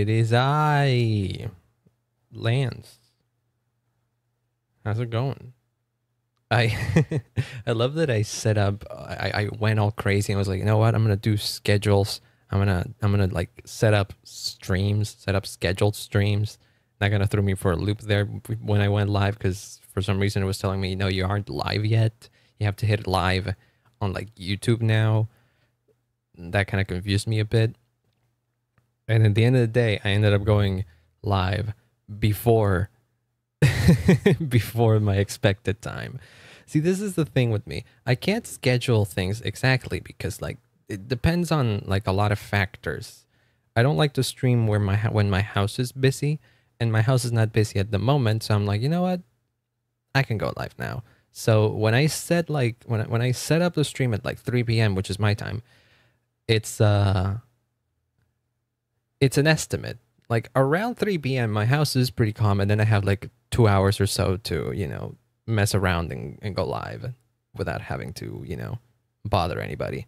It is I, Lance. How's it going? I I love that I set up. I, I went all crazy. and was like, you know what? I'm gonna do schedules. I'm gonna I'm gonna like set up streams, set up scheduled streams. Not gonna throw me for a loop there when I went live because for some reason it was telling me, no, you aren't live yet. You have to hit live on like YouTube now. That kind of confused me a bit. And at the end of the day, I ended up going live before before my expected time. See, this is the thing with me. I can't schedule things exactly because like it depends on like a lot of factors. I don't like to stream where my when my house is busy and my house is not busy at the moment, so I'm like, "You know what? I can go live now." So when I set like when I, when I set up the stream at like 3 p.m., which is my time, it's uh it's an estimate. Like around 3 p.m., my house is pretty calm, and then I have like two hours or so to you know mess around and, and go live without having to, you know, bother anybody.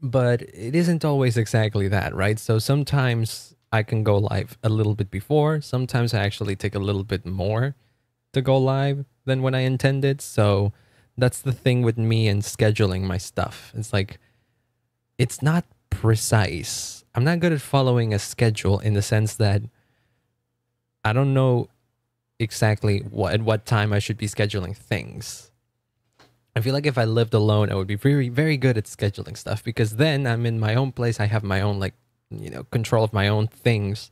But it isn't always exactly that, right? So sometimes I can go live a little bit before. Sometimes I actually take a little bit more to go live than when I intended. So that's the thing with me and scheduling my stuff. It's like, it's not precise. I'm not good at following a schedule in the sense that I don't know exactly what at what time I should be scheduling things. I feel like if I lived alone, I would be very very good at scheduling stuff because then I'm in my own place. I have my own like you know control of my own things.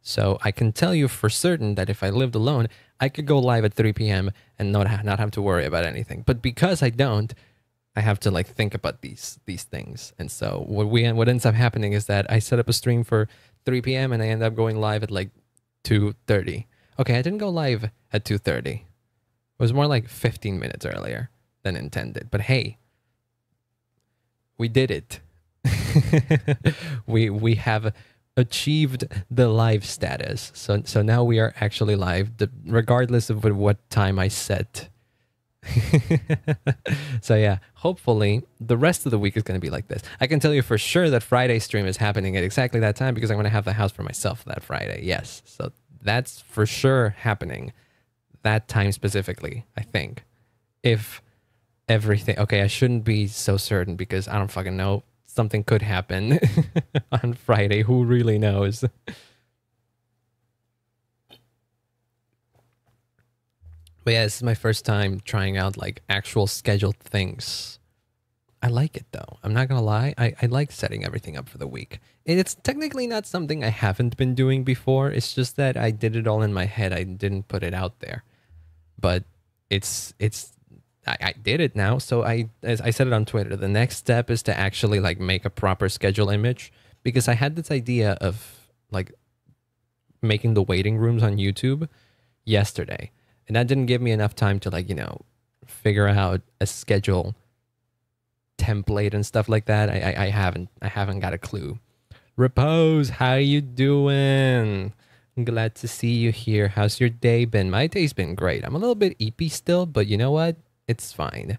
So I can tell you for certain that if I lived alone, I could go live at 3 p.m. and not not have to worry about anything. But because I don't, I have to like think about these these things. And so what we what ends up happening is that I set up a stream for 3 p.m. and I end up going live at like 2.30. Okay, I didn't go live at 2.30. It was more like 15 minutes earlier than intended. But hey, we did it. we we have achieved the live status. So so now we are actually live, regardless of what time I set. so yeah, hopefully the rest of the week is going to be like this. I can tell you for sure that Friday stream is happening at exactly that time because I'm going to have the house for myself that Friday. Yes, so that's for sure happening that time specifically. I think if everything okay, I shouldn't be so certain because I don't fucking know. Something could happen on Friday. Who really knows? But yeah, this is my first time trying out like actual scheduled things. I like it though. I'm not gonna lie. I, I like setting everything up for the week. And it's technically not something I haven't been doing before. It's just that I did it all in my head. I didn't put it out there. But it's it's I, I did it now. So I as I said it on Twitter, the next step is to actually like make a proper schedule image because I had this idea of like making the waiting rooms on YouTube yesterday and that didn't give me enough time to like you know figure out a schedule template and stuff like that. I, I, I haven't I haven't got a clue. Repose, how you doing? Glad to see you here. How's your day been? My day's been great. I'm a little bit eepy still, but you know what? It's fine.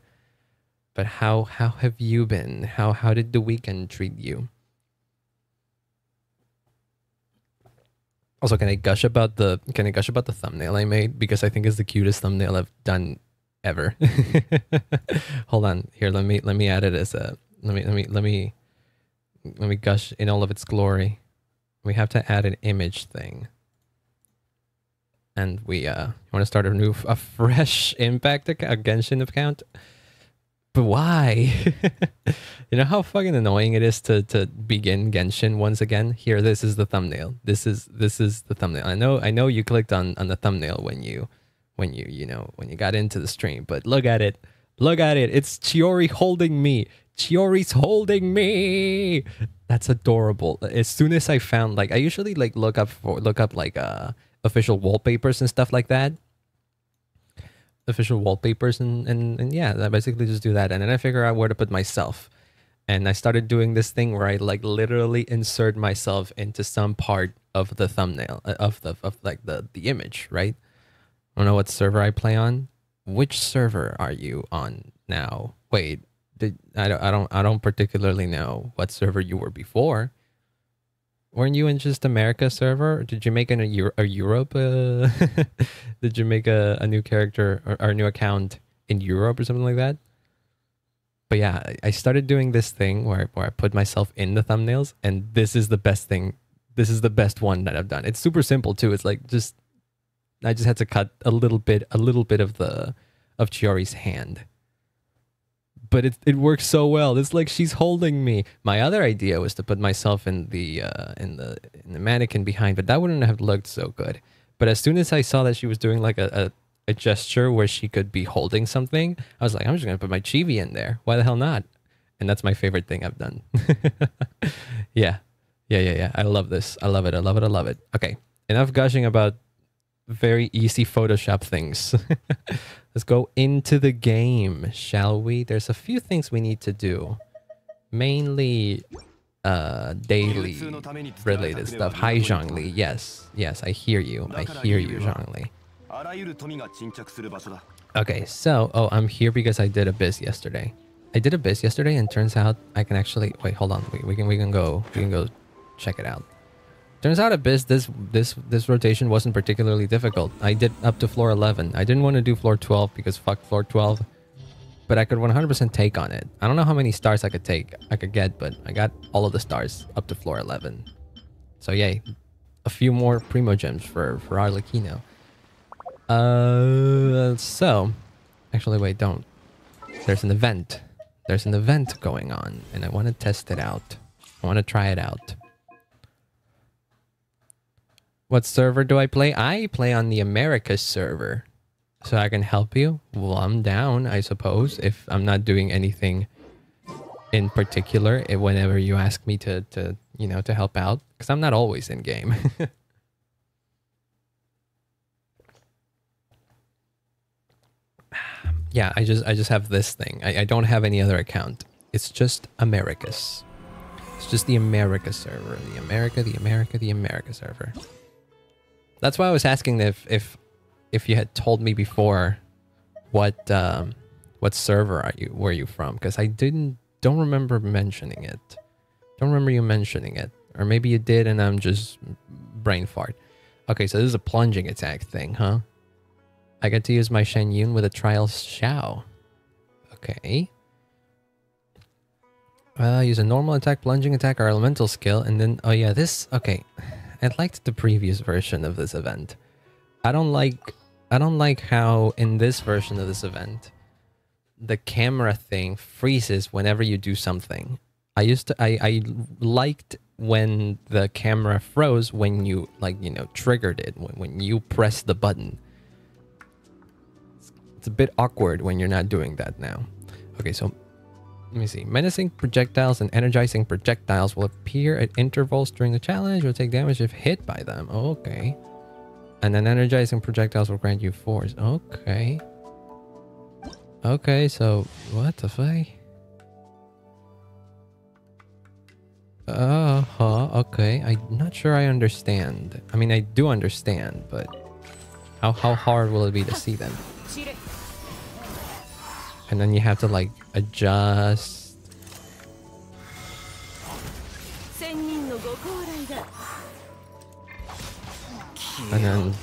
But how how have you been? How how did the weekend treat you? Also, can I gush about the can I gush about the thumbnail I made because I think it's the cutest thumbnail I've done ever. Hold on, here let me let me add it as a let me let me let me let me gush in all of its glory. We have to add an image thing, and we uh want to start a new a fresh impact account, a Genshin account. But why? you know how fucking annoying it is to to begin Genshin once again? Here, this is the thumbnail. This is this is the thumbnail. I know I know you clicked on on the thumbnail when you when you you know when you got into the stream, but look at it. Look at it. It's Chiori holding me. Chiori's holding me. That's adorable. As soon as I found like I usually like look up for look up like uh official wallpapers and stuff like that official wallpapers and, and, and yeah, I basically just do that. And then I figure out where to put myself. And I started doing this thing where I like literally insert myself into some part of the thumbnail uh, of the of like the the image, right? I don't know what server I play on. Which server are you on now? Wait, did I don't I don't I don't particularly know what server you were before. Weren't you in just America server? Did you make an, a, Euro, a Europe? Uh, did you make a, a new character or, or a new account in Europe or something like that? But yeah, I started doing this thing where, where I put myself in the thumbnails, and this is the best thing. This is the best one that I've done. It's super simple too. It's like just I just had to cut a little bit, a little bit of the of Chiori's hand but it it works so well. It's like she's holding me. My other idea was to put myself in the uh, in the in the mannequin behind, but that wouldn't have looked so good. But as soon as I saw that she was doing like a, a, a gesture where she could be holding something, I was like, I'm just gonna put my chibi in there. Why the hell not? And that's my favorite thing I've done. yeah. Yeah, yeah, yeah. I love this. I love it. I love it. I love it. Okay. Enough gushing about very easy Photoshop things. Let's go into the game, shall we? There's a few things we need to do. Mainly uh daily related stuff. Hi Zhongli. Yes. Yes, I hear you. I hear you, Zhongli. Okay, so oh I'm here because I did Abyss yesterday. I did Abyss yesterday and turns out I can actually wait, hold on. We, we can we can go we can go check it out. Turns out Abyss, this this this rotation wasn't particularly difficult. I did up to floor 11. I didn't want to do floor 12 because fuck floor 12. But I could 100% take on it. I don't know how many stars I could take, I could get, but I got all of the stars up to floor 11. So yay. A few more Primo gems for, for Arlecchino. Uh, so... Actually, wait, don't. There's an event. There's an event going on, and I want to test it out. I want to try it out. What server do I play? I play on the Americas server. So I can help you? Well, I'm down, I suppose, if I'm not doing anything in particular eh, whenever you ask me to, to you know, to help out. Because I'm not always in game. yeah, I just I just have this thing. I, I don't have any other account. It's just Americas. It's just the America server. The America, the America, the America server. That's why I was asking if if if you had told me before what um, what server are you were you from because I didn't don't remember mentioning it. Don't remember you mentioning it, or maybe you did and I'm just brain fart. Okay, so this is a plunging attack thing, huh? I get to use my Xianyun with a trial Xiao. Okay. Uh, use a normal attack, plunging attack, or elemental skill, and then oh yeah, this okay. I liked the previous version of this event. I don't like I don't like how in this version of this event the camera thing freezes whenever you do something. I used to I, I liked when the camera froze when you like you know triggered it when, when you press the button. It's, it's a bit awkward when you're not doing that now. Okay, so let me see. Menacing projectiles and energizing projectiles will appear at intervals during the challenge. You'll take damage if hit by them. Okay. And then energizing projectiles will grant you force. Okay. Okay, so what the fuck? Uh huh. Okay. I'm not sure I understand. I mean, I do understand, but how how hard will it be to see them? And then you have to like adjust. And then.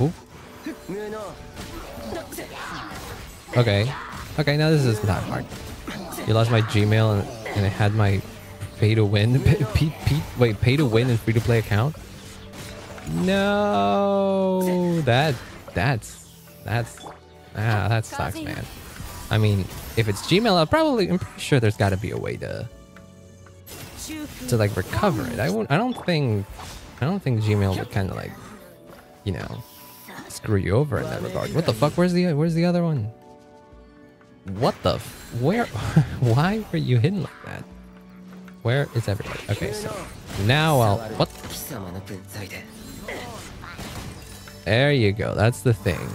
Okay. Okay, now this is not hard. You lost my Gmail and, and I had my pay to win. Wait, pay to win and free to play account? No, that, that's, that's, ah, that sucks, man. I mean, if it's Gmail, I'll probably, I'm pretty sure there's got to be a way to, to like recover it. I won't, I don't think, I don't think Gmail would kind of like, you know, screw you over in that regard. What the fuck? Where's the, where's the other one? What the, where, why were you hidden like that? Where is everybody? Okay, so now I'll, what? There you go. That's the thing.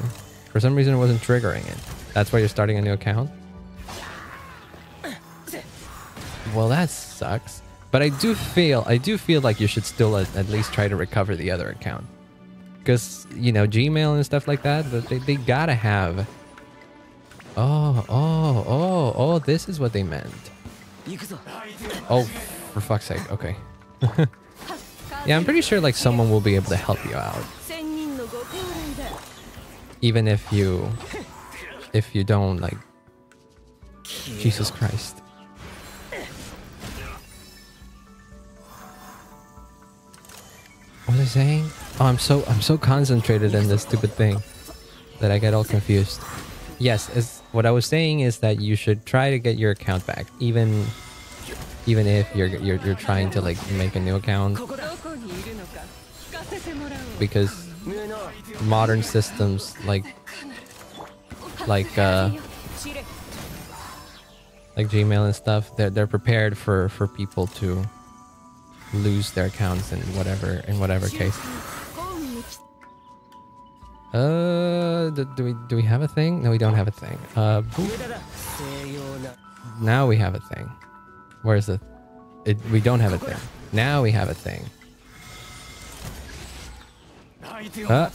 For some reason, it wasn't triggering it. That's why you're starting a new account? Well, that sucks. But I do feel, I do feel like you should still at, at least try to recover the other account. Because, you know, Gmail and stuff like that, they, they gotta have... Oh, oh, oh, oh, this is what they meant. Oh, for fuck's sake. Okay. yeah, I'm pretty sure like someone will be able to help you out. Even if you if you don't like Jesus Christ. What was I saying? Oh, I'm so I'm so concentrated in this stupid thing that I get all confused. Yes, as what I was saying is that you should try to get your account back, even even if you're you're, you're trying to like make a new account, because modern systems like like uh like Gmail and stuff, they're they're prepared for for people to lose their accounts in whatever in whatever case. Uh, do, do we do we have a thing? No, we don't have a thing. Uh, now we have a thing. Where's the? It we don't have a thing. Now we have a thing. Uh,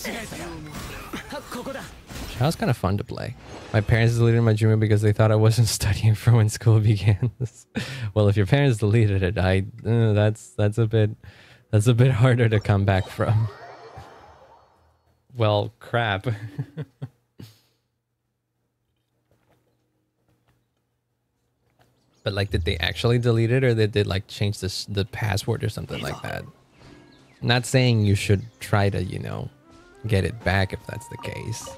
that was kind of fun to play. My parents deleted my Gmail because they thought I wasn't studying for when school began. well, if your parents deleted it, I uh, that's that's a bit that's a bit harder to come back from. Well, crap. but like, did they actually delete it, or they did like change this the password or something like that? not saying you should try to, you know, get it back if that's the case.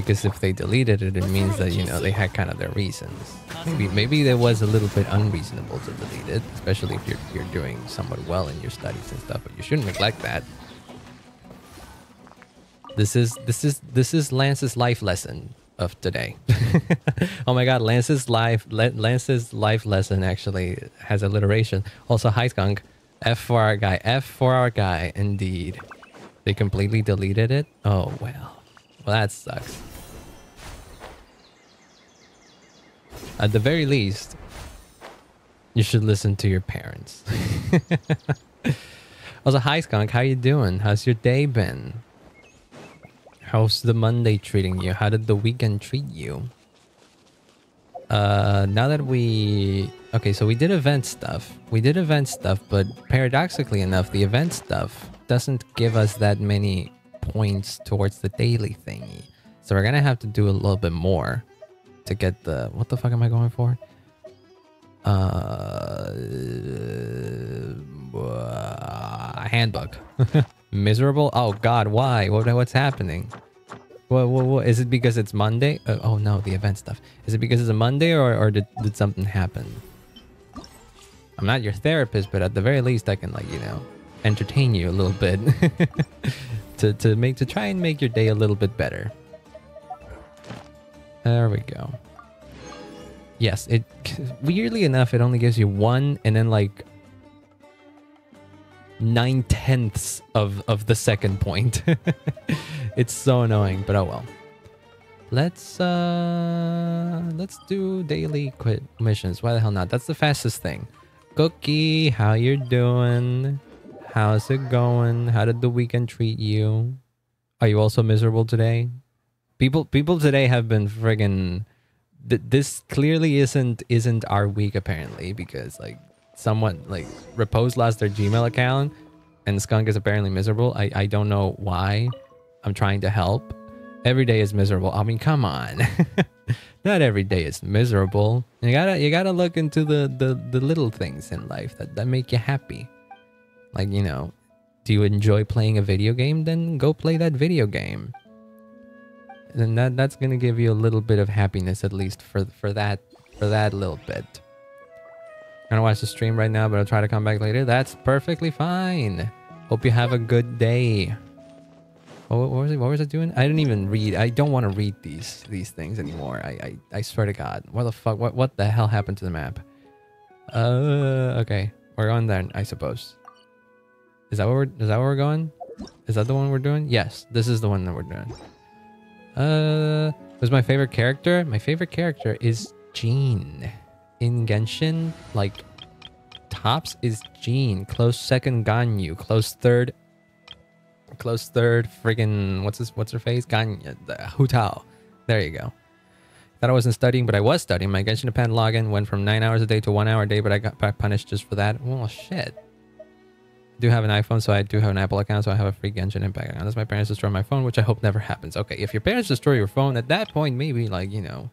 Because if they deleted it, it means that, you know, they had kind of their reasons. Maybe maybe there was a little bit unreasonable to delete it, especially if you're, you're doing somewhat well in your studies and stuff, but you shouldn't neglect that. This is this is this is Lance's life lesson of today. oh my god, Lance's life Lance's life lesson actually has alliteration. Also, hi skunk. F for our guy. F for our guy, indeed. They completely deleted it? Oh, well. Well, that sucks. At the very least, you should listen to your parents. also, hi Skunk, how you doing? How's your day been? How's the Monday treating you? How did the weekend treat you? Uh, now that we Okay, so we did event stuff. We did event stuff, but paradoxically enough, the event stuff doesn't give us that many points towards the daily thingy. So we're gonna have to do a little bit more to get the... What the fuck am I going for? Uh... uh handbook. Miserable? Oh god, why? What, what's happening? What, what, what, is it because it's Monday? Uh, oh no, the event stuff. Is it because it's a Monday or, or did, did something happen? I'm not your therapist, but at the very least, I can like you know entertain you a little bit to to make to try and make your day a little bit better. There we go. Yes, it weirdly enough, it only gives you one and then like nine tenths of of the second point. it's so annoying, but oh well. Let's uh let's do daily quit missions. Why the hell not? That's the fastest thing. Cookie, how you doing? How's it going? How did the weekend treat you? Are you also miserable today? People people today have been friggin' th- this clearly isn't isn't our week apparently because like someone like Repose lost their Gmail account and Skunk is apparently miserable. I I don't know why. I'm trying to help. Every day is miserable. I mean, come on. not every day is miserable. You gotta you gotta look into the the, the little things in life that, that make you happy. Like, you know, do you enjoy playing a video game? Then go play that video game. And that that's gonna give you a little bit of happiness at least for for that for that little bit. I'm gonna watch the stream right now, but I'll try to come back later. That's perfectly fine. Hope you have a good day. What, what was it? What was it doing? I didn't even read. I don't want to read these these things anymore. I, I I swear to God. What the fuck? What what the hell happened to the map? Uh, okay. We're on then, I suppose. Is that what we're? Is that where we're going? Is that the one we're doing? Yes, this is the one that we're doing. Uh, was my favorite character? My favorite character is Jean. In Genshin, like tops is Jean. Close second Ganyu. Close third Close third, friggin' what's his what's her face? Ganya, the Hu Tao. There you go. Thought I wasn't studying, but I was studying. My Genshin Japan login went from 9 hours a day to 1 hour a day, but I got back punished just for that. Well, shit. Do have an iPhone, so I do have an Apple account, so I have a free Genshin Impact account. Unless my parents destroy my phone, which I hope never happens. Okay, if your parents destroy your phone, at that point, maybe, like, you know,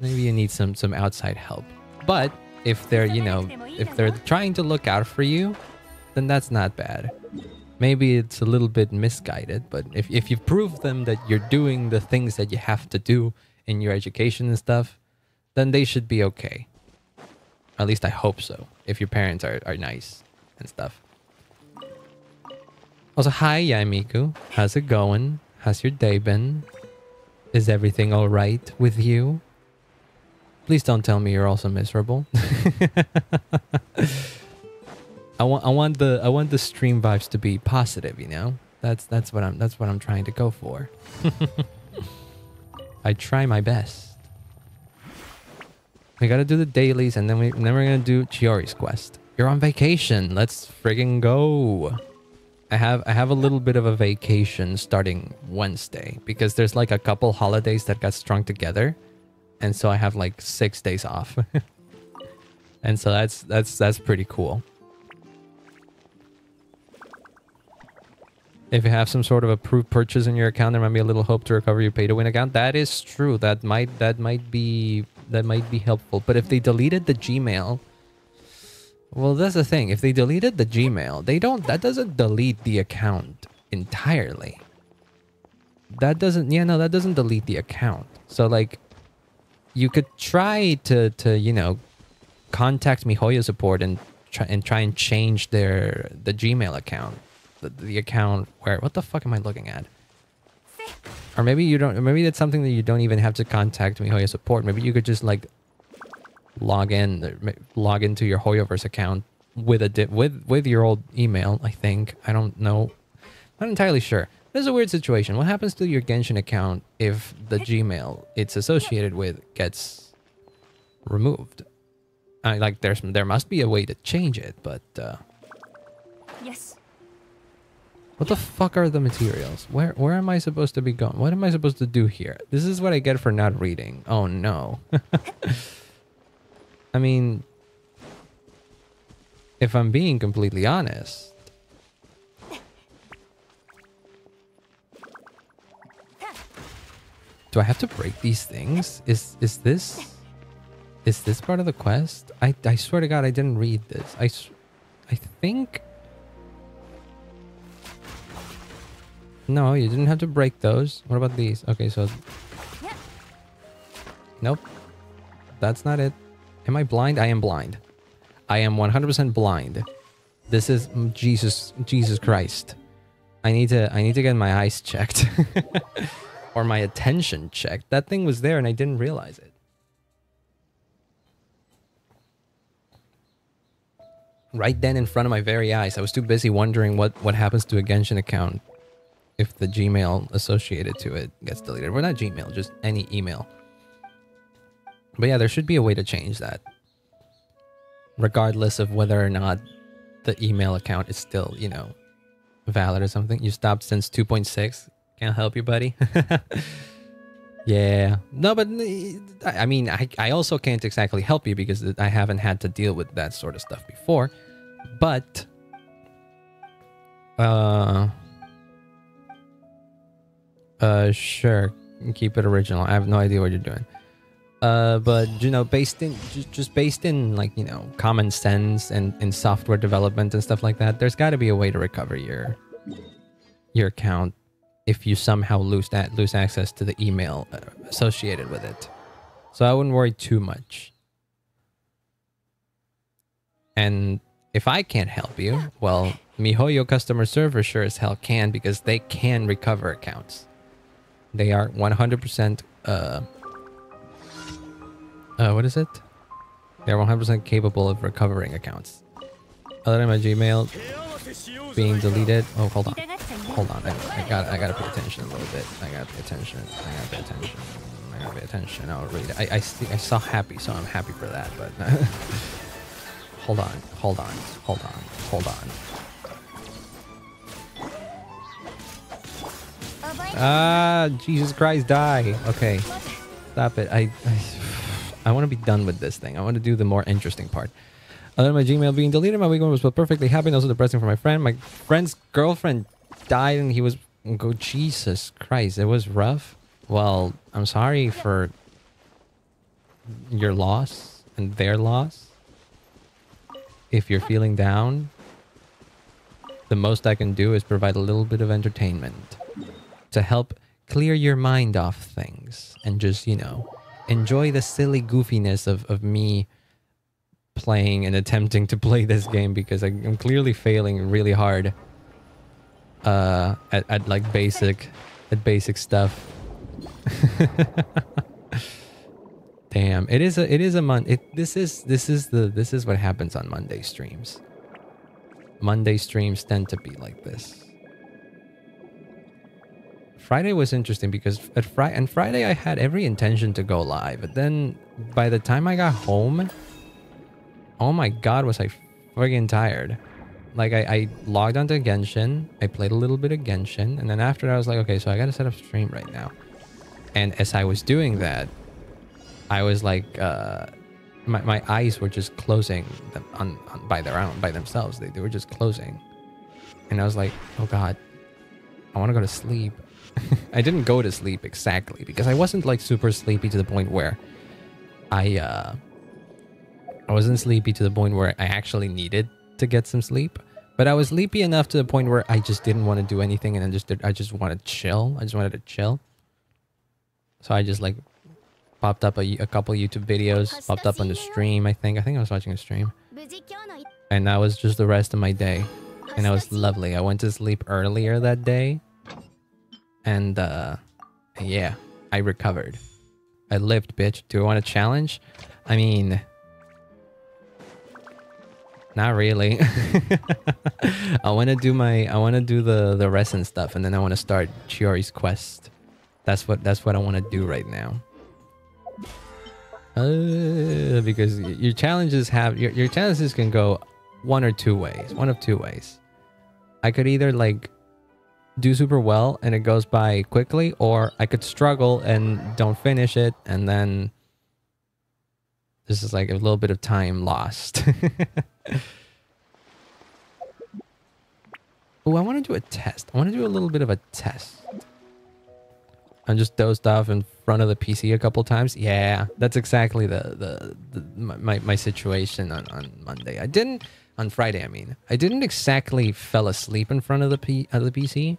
maybe you need some, some outside help. But if they're, you know, if they're trying to look out for you, then that's not bad. Maybe it's a little bit misguided, but if, if you prove them that you're doing the things that you have to do in your education and stuff, then they should be okay. At least I hope so, if your parents are, are nice and stuff. Also, hi Yamiku. How's it going? How's your day been? Is everything alright with you? Please don't tell me you're also miserable. I want I want the I want the stream vibes to be positive, you know? That's that's what I'm that's what I'm trying to go for. I try my best. We gotta do the dailies and then we then we're gonna do Chiori's quest. You're on vacation. Let's friggin' go. I have I have a little bit of a vacation starting Wednesday because there's like a couple holidays that got strung together. And so I have like six days off. and so that's that's that's pretty cool. If you have some sort of approved purchase in your account, there might be a little hope to recover your pay to win account. That is true. That might that might be that might be helpful. But if they deleted the Gmail, well, that's the thing. If they deleted the Gmail, they don't. That doesn't delete the account entirely. That doesn't. Yeah, no, that doesn't delete the account. So like, you could try to to you know, contact MiHoYo support and try and try and change their the Gmail account the, the account where what the fuck am I looking at? Or maybe you don't. Maybe it's something that you don't even have to contact MiHoYo support. Maybe you could just like log in, log into your Hoyoverse account with a with with your old email. I think I don't know. Not entirely sure. This is a weird situation. What happens to your Genshin account if the Gmail it's associated with gets removed? I like there's there must be a way to change it, but uh, yes. What the fuck are the materials? Where where am I supposed to be going? What am I supposed to do here? This is what I get for not reading. Oh no. I mean, if I'm being completely honest, do I have to break these things? Is is this is this part of the quest? I I swear to God, I didn't read this. I I think No, you didn't have to break those. What about these? Okay, so... Nope. That's not it. Am I blind? I am blind. I am 100% blind. This is Jesus Jesus Christ. I need to I need to get my eyes checked. or my attention checked. That thing was there and I didn't realize it. Right then in front of my very eyes. I was too busy wondering what what happens to a Genshin account if the Gmail associated to it gets deleted. Well, not Gmail, just any email. But yeah, there should be a way to change that. Regardless of whether or not the email account is still, you know, valid or something. You stopped since 2.6. Can't help you, buddy. yeah. No, but I mean, I, I also can't exactly help you because I haven't had to deal with that sort of stuff before. But, uh, uh, sure. Keep it original. I have no idea what you're doing. Uh, but you know, based in just, just based in like you know common sense and in software development and stuff like that, there's got to be a way to recover your your account if you somehow lose that lose access to the email uh, associated with it. So I wouldn't worry too much. And if I can't help you, well, MiHoYo customer service sure as hell can because they can recover accounts. They are 100% uh, uh, what is it? They're 100% capable of recovering accounts. Other than my Gmail being deleted. Oh, hold on. Hold on. I, I got I gotta pay attention a little bit. I gotta pay attention. I gotta pay attention. I gotta pay attention. I'll read it. I, I, I saw happy, so I'm happy for that, but... hold on. Hold on. Hold on. Hold on. Ah, Jesus Christ, die. Okay. stop it. I, I, I want to be done with this thing. I want to do the more interesting part. Other than my Gmail being deleted, my weekend was perfectly happy and also depressing for my friend. My friend's girlfriend died and he was... Go, Jesus Christ, it was rough. Well, I'm sorry for your loss and their loss. If you're feeling down, the most I can do is provide a little bit of entertainment to help clear your mind off things and just, you know, enjoy the silly goofiness of, of me playing and attempting to play this game because I'm clearly failing really hard uh, at, at like basic at basic stuff. Damn, it is a it is a month. This is this is the this is what happens on Monday streams. Monday streams tend to be like this. Friday was interesting because at Friday and Friday I had every intention to go live, but then by the time I got home, oh my god, was I friggin' tired. Like I, I logged onto Genshin, I played a little bit of Genshin, and then after that I was like, okay, so I gotta set up stream right now. And as I was doing that, I was like, uh, my, my eyes were just closing on, on by their own, by themselves. They, they were just closing. And I was like, oh god, I want to go to sleep. I didn't go to sleep exactly because I wasn't like super sleepy to the point where I uh I wasn't sleepy to the point where I actually needed to get some sleep, but I was sleepy enough to the point where I just didn't want to do anything and I just I just wanted to chill. I just wanted to chill. So I just like popped up a, a couple YouTube videos, popped up on the stream, I think. I think I was watching a stream. And that was just the rest of my day. And that was lovely. I went to sleep earlier that day and uh, yeah, I recovered. I lived, bitch. Do I want a challenge? I mean, not really. I want to do my, I want to do the the rest and stuff, and then I want to start Chiori's quest. That's what that's what I want to do right now. Uh, because your challenges have your your challenges can go one or two ways. One of two ways. I could either like do super well and it goes by quickly, or I could struggle and don't finish it, and then this is like a little bit of time lost. oh, I want to do a test. I want to do a little bit of a test. I'm just dozed off in front of the PC a couple times. Yeah, that's exactly the the, the my, my situation on, on Monday. I didn't on Friday. I mean, I didn't exactly fell asleep in front of the P, of the PC,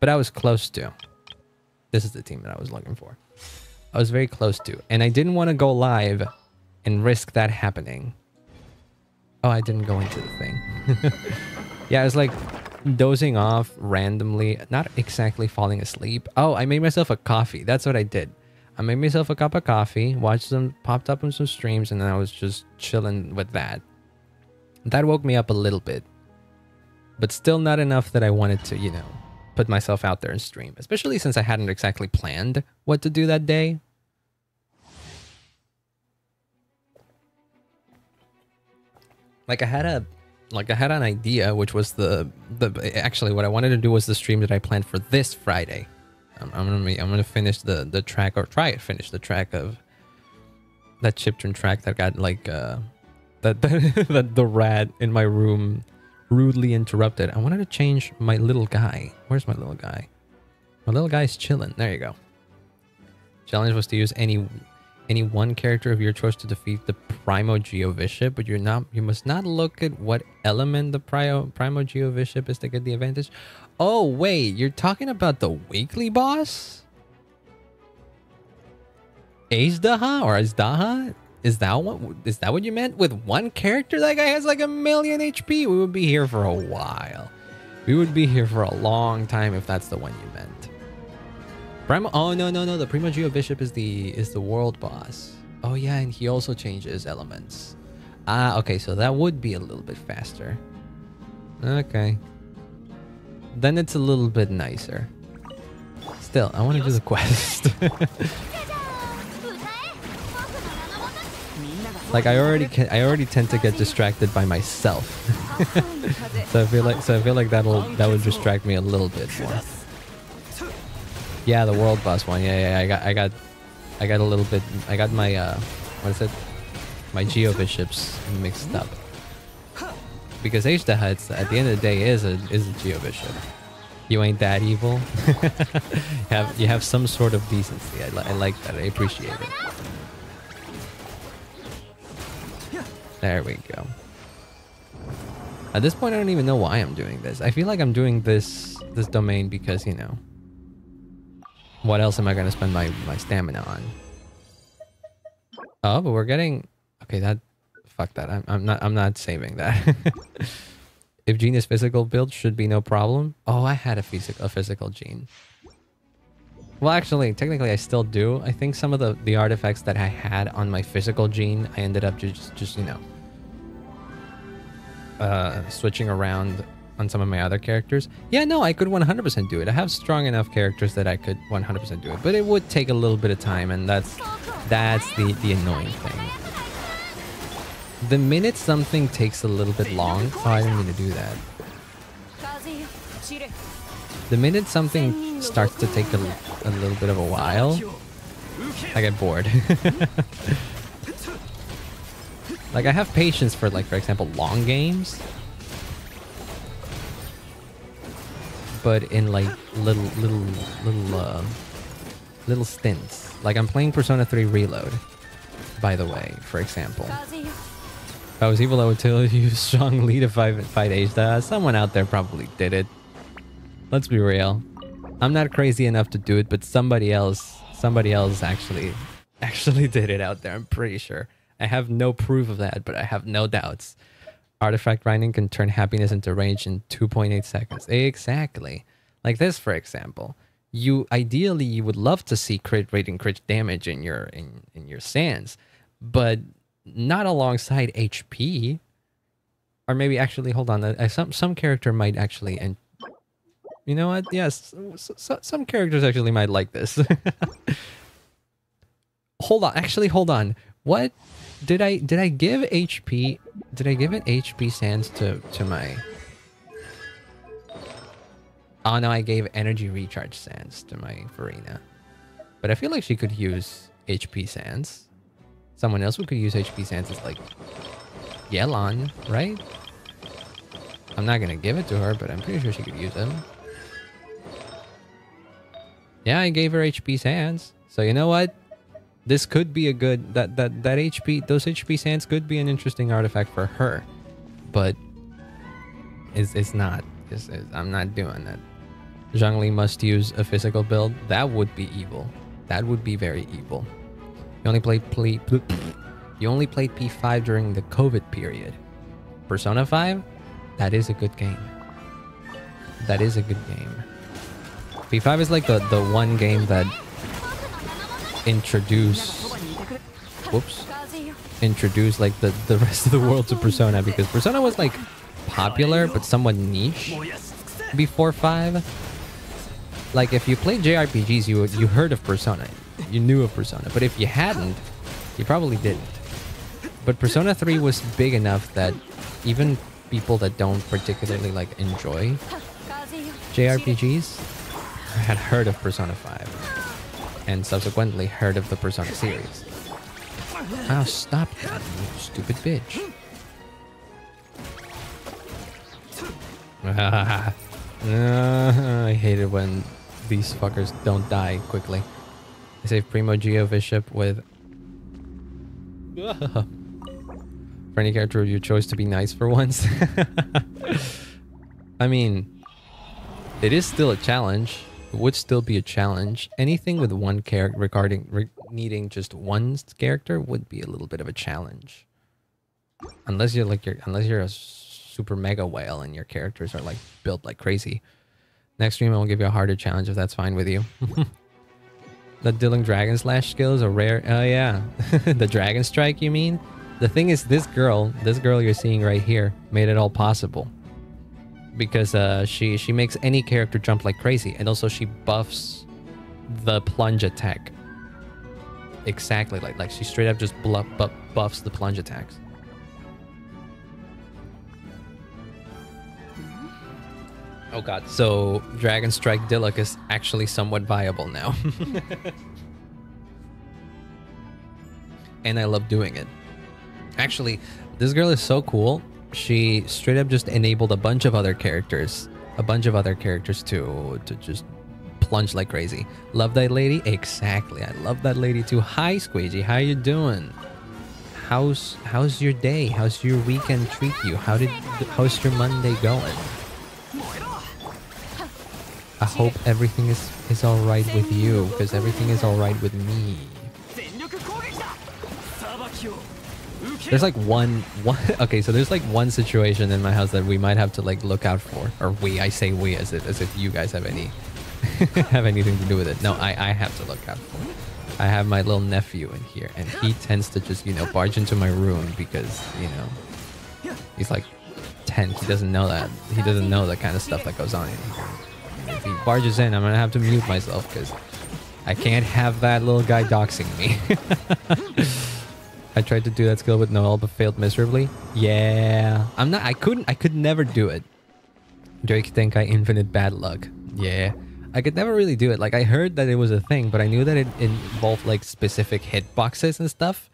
but I was close to. This is the team that I was looking for. I was very close to, and I didn't want to go live and risk that happening. Oh, I didn't go into the thing. yeah, I was like dozing off randomly, not exactly falling asleep. Oh, I made myself a coffee. That's what I did. I made myself a cup of coffee, watched them, popped up on some streams, and then I was just chilling with that. That woke me up a little bit, but still not enough that I wanted to, you know, put myself out there and stream, especially since I hadn't exactly planned what to do that day. Like I had a like I had an idea, which was the the actually what I wanted to do was the stream that I planned for this Friday. I'm, I'm gonna I'm gonna finish the the track or try to finish the track of that chiptune track that got like uh that that the rat in my room rudely interrupted. I wanted to change my little guy. Where's my little guy? My little guy's chilling. There you go. Challenge was to use any any one character of your choice to defeat the Primo Geovishap, but you're not you must not look at what element the Primo Primo Geovishap is to get the advantage. Oh wait, you're talking about the weekly boss? Azhdaha or Azhdaha? Is that what is that what you meant with one character? That guy has like a million HP. We would be here for a while. We would be here for a long time if that's the one you meant. Primo Oh no no no, the Primo bishop is the is the world boss. Oh yeah, and he also changes elements. Ah, okay, so that would be a little bit faster. Okay. Then it's a little bit nicer. Still, I want to do the quest. like I already can, I already tend to get distracted by myself. so I feel like so I feel like that'll that would distract me a little bit more. Yeah, the world boss one. Yeah, yeah, I got I got I got a little bit. I got my uh, what is it? My Geovishaps mixed up. Because Huts at the end of the day is a is a Geovishap. You ain't that evil. you have you have some sort of decency. I, li I like that. I appreciate it. There we go. At this point, I don't even know why I'm doing this. I feel like I'm doing this this domain because, you know, what else am I going to spend my, my stamina on? Oh, but we're getting... Okay, that... Fuck that. I'm, I'm not I'm not saving that. if Jean is physical build, should be no problem. Oh, I had a, physical a physical Jean. Well, actually, technically I still do. I think some of the, the artifacts that I had on my physical Jean, I ended up just, just you know, uh, switching around on some of my other characters. Yeah, no, I could 100% do it. I have strong enough characters that I could 100% do it. But it would take a little bit of time, and that's that's the, the annoying thing. The minute something takes a little bit long... Oh, I didn't mean to do that. The minute something starts to take a, a little bit of a while, I get bored. Like, I have patience for, like, for example, long games. But in, like, little, little, little, uh, little stints. Like, I'm playing Persona 3 Reload, by the way, for example. If I was evil, I would tell you strongly if I fight Ashta. Someone out there probably did it. Let's be real. I'm not crazy enough to do it, but somebody else, somebody else actually, actually did it out there. I'm pretty sure. I have no proof of that, but I have no doubts. Artifact grinding can turn happiness into rage in 2.8 seconds. Exactly. Like this, for example. You ideally you would love to see crit rate and crit damage in your in, in your sands, but not alongside HP. Or maybe actually hold on, uh, some some character might actually and you know what? Yes, so, some characters actually might like this. hold on, actually hold on. What did I did I give HP did I give it HP sands to to my Oh no, I gave energy recharge sands to my Furina. But I feel like she could use HP sands. Someone else who could use HP sands is like Yelan, right? I'm not gonna give it to her, but I'm pretty sure she could use them. Yeah, I gave her HP sands. So you know what? this could be a good that that that HP those HP sands could be an interesting artifact for her, but it's it's not. It's, it's, I'm not doing that. Zhongli must use a physical build. That would be evil. That would be very evil. You only played play, you only played P5 during the COVID period. Persona 5, that is a good game. That is a good game. P5 is like the the one game that introduce whoops introduce like the the rest of the world to persona because persona was like popular but somewhat niche before 5 like if you played jrpgs you you heard of persona. You knew of persona. But if you hadn't you probably didn't. But persona 3 was big enough that even people that don't particularly like enjoy jrpgs had heard of persona 5 and subsequently heard of the Persona series. Oh, stop that, you stupid bitch. I hate it when these fuckers don't die quickly. I save Primo Geovishap with... for any character of your choice to be nice for once. I mean, it is still a challenge would still be a challenge. Anything with one character regarding re needing just one character would be a little bit of a challenge. Unless you're like you're unless you're a super mega whale and your characters are like built like crazy. Next stream I will give you a harder challenge if that's fine with you. the dealing dragon slash skill is a rare oh yeah. the dragon strike you mean? The thing is this girl, this girl you're seeing right here, made it all possible because uh, she she makes any character jump like crazy, and also she buffs the plunge attack exactly like like she straight up just bluff, buff, buffs the plunge attacks. Oh god, so Dragon Strike Diluc is actually somewhat viable now. and I love doing it. Actually, this girl is so cool. She straight up just enabled a bunch of other characters, a bunch of other characters to to just plunge like crazy. Love that lady? Exactly. I love that lady too. Hi Squeegee, how you doing? How's how's your day? How's your weekend treat you? How did how's your Monday going? I hope everything is is all right with you because everything is all right with me. There's like one one okay, so there's like one situation in my house that we might have to like look out for. Or we, I say we as if as if you guys have any have anything to do with it. No, I I have to look out for. I have my little nephew in here and he tends to just, you know, barge into my room because, you know, he's like 10. He doesn't know that. He doesn't know the kind of stuff that goes on in here. If he barges in, I'm to have to mute myself because I can't have that little guy doxing me. I tried to do that skill with Noelle but failed miserably. Yeah. I'm not I couldn't I could never do it. Drake think I infinite bad luck. Yeah. I could never really do it. Like I heard that it was a thing, but I knew that it involved like specific hitboxes and stuff.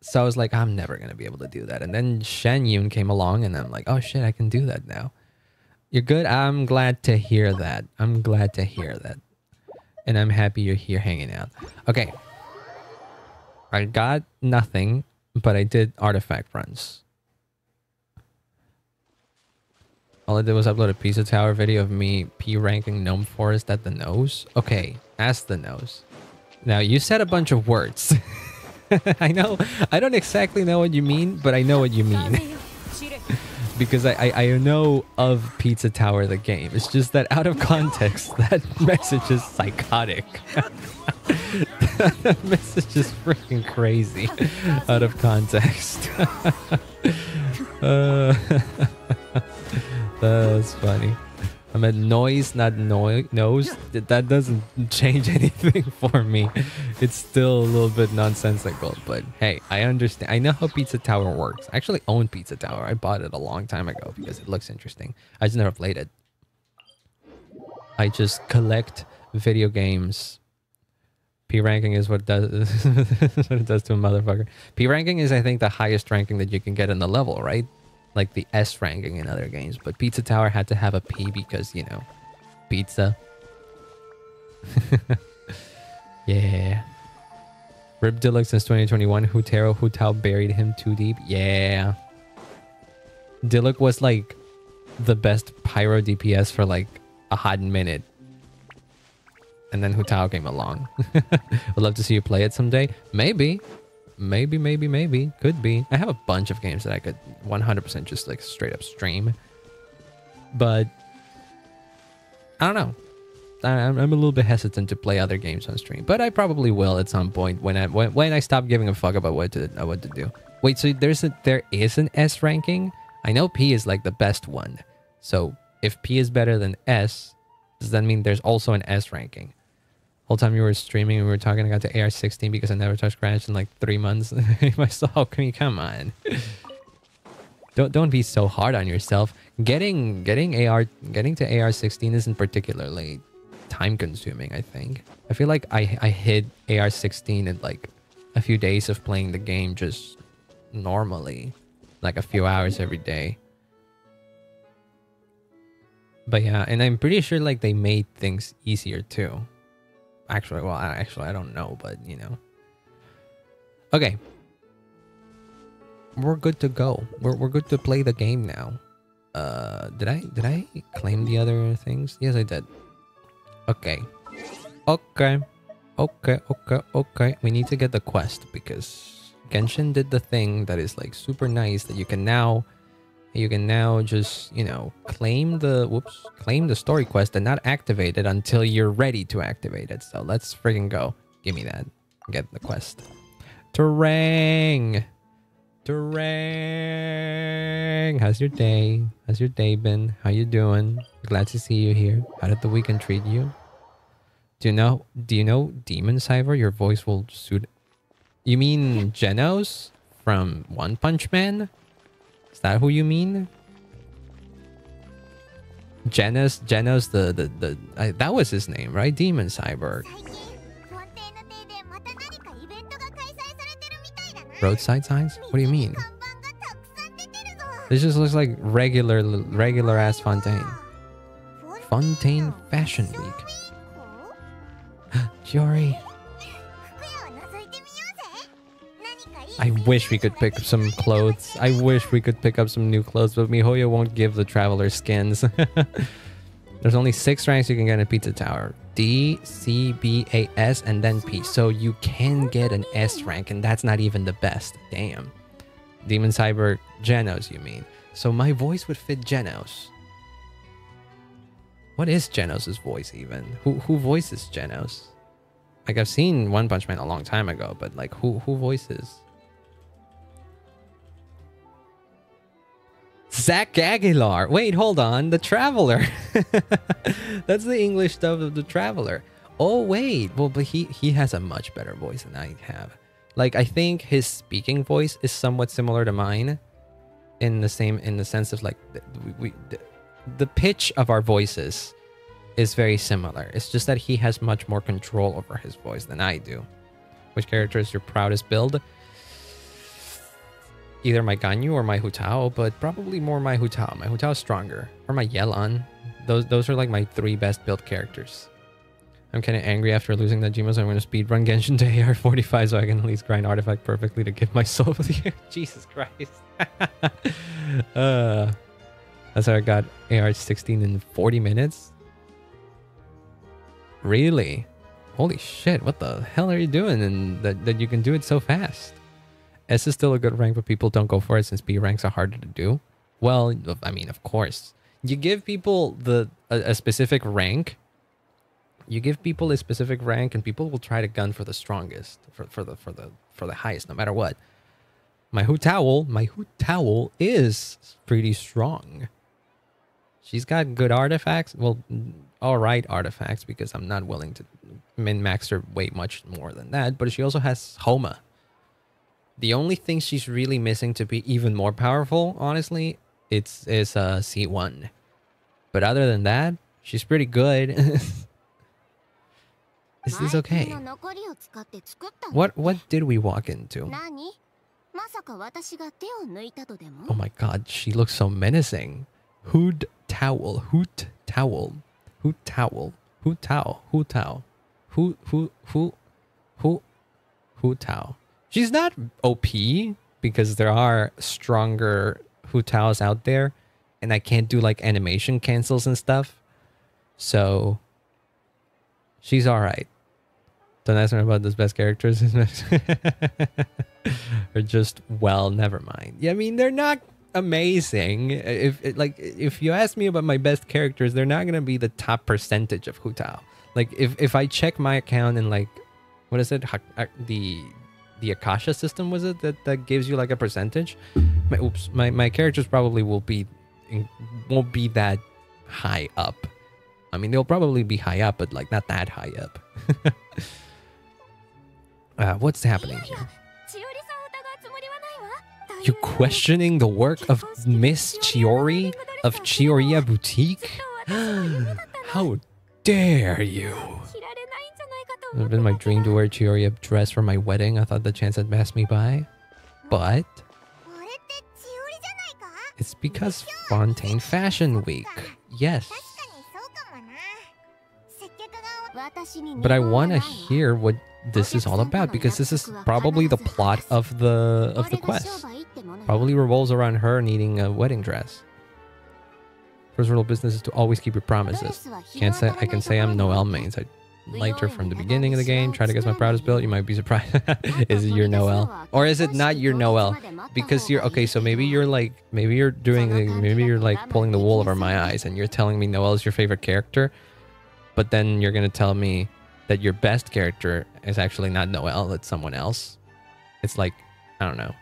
So I was like, I'm never gonna be able to do that. And then Xianyun came along and I'm like, oh shit, I can do that now. You're good. I'm glad to hear that. I'm glad to hear that. And I'm happy you're here hanging out. Okay. I got nothing, but I did artifact runs. All I did was upload a pizza tower video of me P ranking gnome forest at the nose. Okay, ask the nose. Now you said a bunch of words. I know I don't exactly know what you mean, but I know what you mean. Because I, I, I know of Pizza Tower the game. It's just that out of context, that message is psychotic. that message is freaking crazy out of context. uh, that's funny. I meant noise, not no nose. That doesn't change anything for me. It's still a little bit nonsensical. But hey, I understand. I know how Pizza Tower works. I actually own Pizza Tower. I bought it a long time ago because it looks interesting. I just never played it. I just collect video games. P ranking is what does what it does to a motherfucker. P ranking is I think the highest ranking that you can get in the level, right? Like the S ranking in other games, but Pizza Tower had to have a P because, you know, pizza. yeah. Rip Deluxe since 2021. Hutero Hutao buried him too deep. Yeah. Diluc was like the best pyro DPS for like a hot minute. And then Hutao came along. Would love to see you play it someday. Maybe. Maybe, maybe, maybe. Could be. I have a bunch of games that I could 100% just like straight up stream. But I don't know. I'm, I'm a little bit hesitant to play other games on stream, but I probably will at some point when I when, when I stop giving a fuck about what to uh, what to do. Wait, so there's a there is an S ranking? I know P is like the best one. So if P is better than S, does that mean there's also an S ranking? Whole time you were streaming we were talking, I got to AR16 because I never touched Crash in like three months. Myself, come on? don't don't be so hard on yourself. Getting getting AR getting to AR16 isn't particularly time consuming. I think I feel like I I hit AR16 in like a few days of playing the game just normally, like a few hours every day. But yeah, and I'm pretty sure like they made things easier too. Actually, well, actually, I don't know, but you know. Okay. We're good to go. We're, we're good to play the game now. Uh, did I did I claim the other things? Yes, I did. Okay. Okay. Okay, okay, okay. We need to get the quest because Genshin did the thing that is like super nice that you can now you can now just, you know, claim the, whoops, claim the story quest and not activate it until you're ready to activate it. So let's friggin' go. Give me that. Get the quest. Terang! Terang! How's your day? How's your day been? How you doing? Glad to see you here. How did the weekend treat you? Do you know, do you know Demon Cyber? Your voice will suit... You mean Genos from One Punch Man? That who you mean? Janus, Janus, the the the uh, that was his name, right? Demon Cyborg. Roadside signs? What do you mean? This just looks like regular, regular ass Fontaine. Fontaine Fashion Week. Chiori. I wish we could pick up some clothes. I wish we could pick up some new clothes, but MiHoYo won't give the traveler skins. There's only six ranks you can get in Pizza Tower. D, C, B, A, S, and then P. So you can get an S rank, and that's not even the best. Damn. Demon Cyber Genos, you mean? So my voice would fit Genos. What is Genos' voice even? Who who voices Genos? Like I've seen One Punch Man a long time ago, but like who who voices? Zach Aguilar. Wait, hold on. The Traveler. That's the English dub of the Traveler. Oh wait, well, but he he has a much better voice than I have. Like I think his speaking voice is somewhat similar to mine, in the same in the sense of like we, we the, the pitch of our voices is very similar. It's just that he has much more control over his voice than I do. Which character is your proudest build? Either my Ganyu or my Hu Tao, but probably more my Hu Tao. My Hu Tao is stronger. Or my Yelan. Those those are like my three best built characters. I'm kind of angry after losing that Gmo, so I'm going to speedrun Genshin to AR45 so I can at least grind Artifact perfectly to get my soul of the year. Jesus Christ. uh, that's how I got AR16 in 40 minutes? Really? Holy shit, what the hell are you doing and that, that you can do it so fast? S is still a good rank, but people don't go for it since B ranks are harder to do. Well, I mean, of course. You give people the a, a specific rank. You give people a specific rank and people will try to gun for the strongest for, for the for the for the highest no matter what. My Hu Towel, my Hu Towel is pretty strong. She's got good artifacts. Well all right artifacts because i'm not willing to min max her way much more than that but she also has homa the only thing she's really missing to be even more powerful honestly it's is uh, a c1 but other than that she's pretty good This Is this okay? What what did we walk into? Oh my god, she looks so menacing. Hood towel, hoot towel, hoot towel, hoot towel, hoot towel, hoot who who who who towel. She's not OP because there are stronger Hu Taos out there, and I can't do like animation cancels and stuff. So she's all right. Don't ask me about those best characters. or just well, never mind. Yeah, I mean they're not amazing. If like if you ask me about my best characters, they're not gonna be the top percentage of Hu Tao. Like if if I check my account and like what is it the the Akasha system was it that that gives you like a percentage? My oops, my my characters probably will be won't be that high up. I mean they'll probably be high up, but like not that high up. Uh, what's happening here? You questioning the work of Miss Chiori of Chioriya Boutique? How dare you? It's been my dream to wear a Chioriya dress for my wedding. I thought the chance had passed me by. But... It's because Fontaine Fashion Week. Yes. But I want to hear what this is all about because this is probably the plot of the of the quest. Probably revolves around her needing a wedding dress. First rule of business is to always keep your promises. Can't say I can say I'm Noelle mains. I liked her from the beginning of the game. Try to guess my proudest build. You might be surprised. is it your Noelle? Or is it not your Noelle? Because you're okay, so maybe you're like maybe you're doing maybe you're like pulling the wool over my eyes and you're telling me Noelle is your favorite character. But then you're gonna tell me that your best character is actually not Noelle, it's someone else. It's like, I don't know,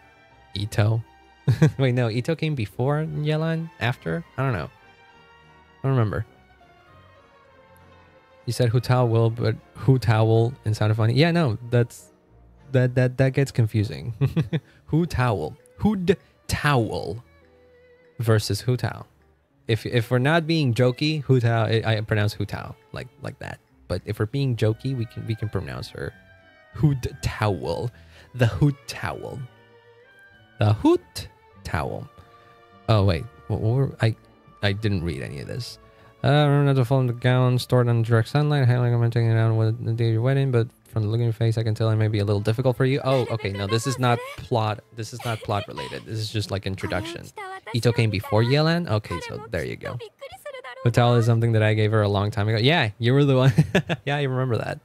Itto. Wait, no, Itto came before Yelan? After? I don't know. I don't remember. You said Tao will, but Hu Towel in Sound of Funny. Yeah, no, that's that that that gets confusing. Hu Towel. Hood Towel versus Tao. If if we're not being jokey, Tao I, pronounce Tao like like that. But if we're being jokey, we can we can pronounce her Hood Towel. The Hood Towel. The hoot towel. Oh wait, what, what were, I I didn't read any of this. Uh, remember not to fall in the gown stored in direct sunlight. I'm taking it out with the day of your wedding, but from the look of your face, I can tell it may be a little difficult for you. Oh, okay. No, this is not plot. This is not plot related. This is just like introduction. Itto came before Yelan. Okay, so there you go. Hotel is something that I gave her a long time ago. Yeah, you were the one. yeah, I remember that.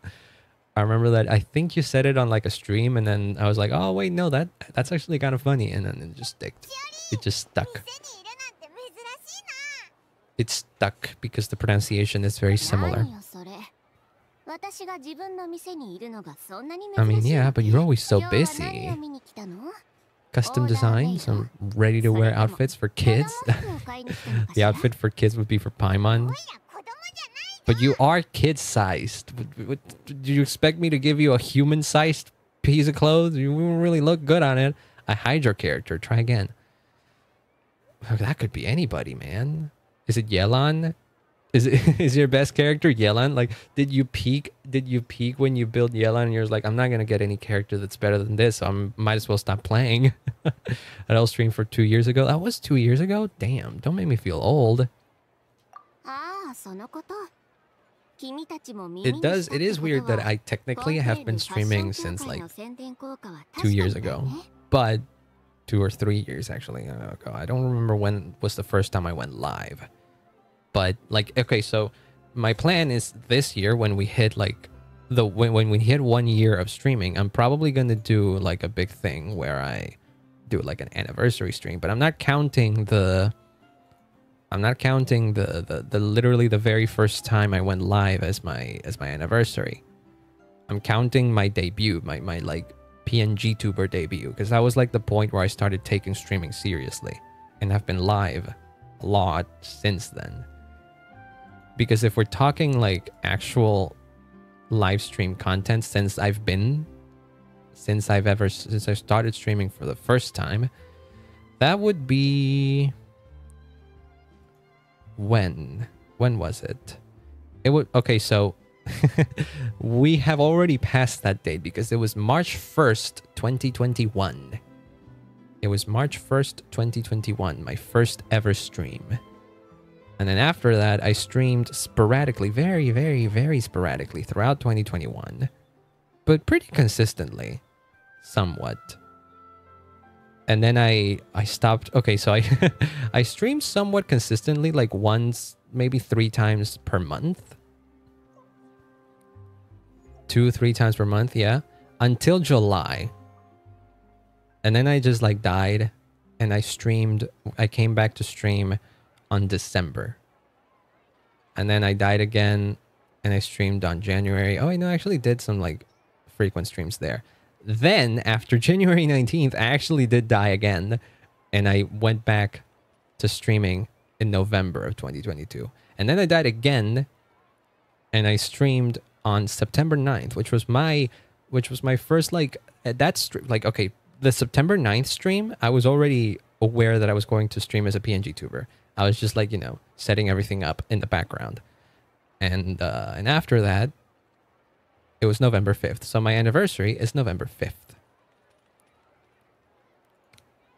I remember that. I think you said it on like a stream, and then I was like, "Oh wait, no, that that's actually kind of funny," and then it just sticked. It just stuck. It stuck because the pronunciation is very similar. I mean, yeah, but you're always so busy. Custom design, some ready-to-wear outfits for kids. the outfit for kids would be for Paimon. But you are kid-sized. Do you expect me to give you a human-sized piece of clothes? You won't really look good on it. A Hydro character. Try again. That could be anybody, man. Is it Yelan? Is it is your best character Yelan? Like, did you peak? Did you peak when you build Yelan? And you're like, I'm not gonna get any character that's better than this. So I might as well stop playing. That all stream for two years ago. That was two years ago. Damn! Don't make me feel old. Ah, it does. It is weird that I technically have been streaming since like two years ago, but two or three years actually ago. I don't remember when was the first time I went live. But like okay, so my plan is this year when we hit like the when, when we hit one year of streaming, I'm probably gonna do like a big thing where I do like an anniversary stream, but I'm not counting the I'm not counting the, the the literally the very first time I went live as my as my anniversary. I'm counting my debut, my my like PNG tuber debut, because that was like the point where I started taking streaming seriously, and have been live a lot since then. Because if we're talking like actual live stream content since I've been since I've ever since I started streaming for the first time, that would be when when was it? It would okay, so we have already passed that date because it was March 1st, 2021. It was March 1st, 2021, my first ever stream. And then after that, I streamed sporadically, very, very, very sporadically throughout 2021, but pretty consistently, somewhat. And then I I stopped. Okay, so I I streamed somewhat consistently, like once, maybe three times per month two, three times per month, yeah, until July. And then I just like died and I streamed, I came back to stream on December. And then I died again and I streamed on January. Oh, I know, I actually did some like frequent streams there. Then after January 19th, I actually did die again and I went back to streaming in November of 2022. And then I died again and I streamed on September 9th, which was my which was my first like uh, that stream like okay, the September 9th stream, I was already aware that I was going to stream as a PNG tuber. I was just like, you know, setting everything up in the background. And uh and after that it was November 5th. So my anniversary is November 5th.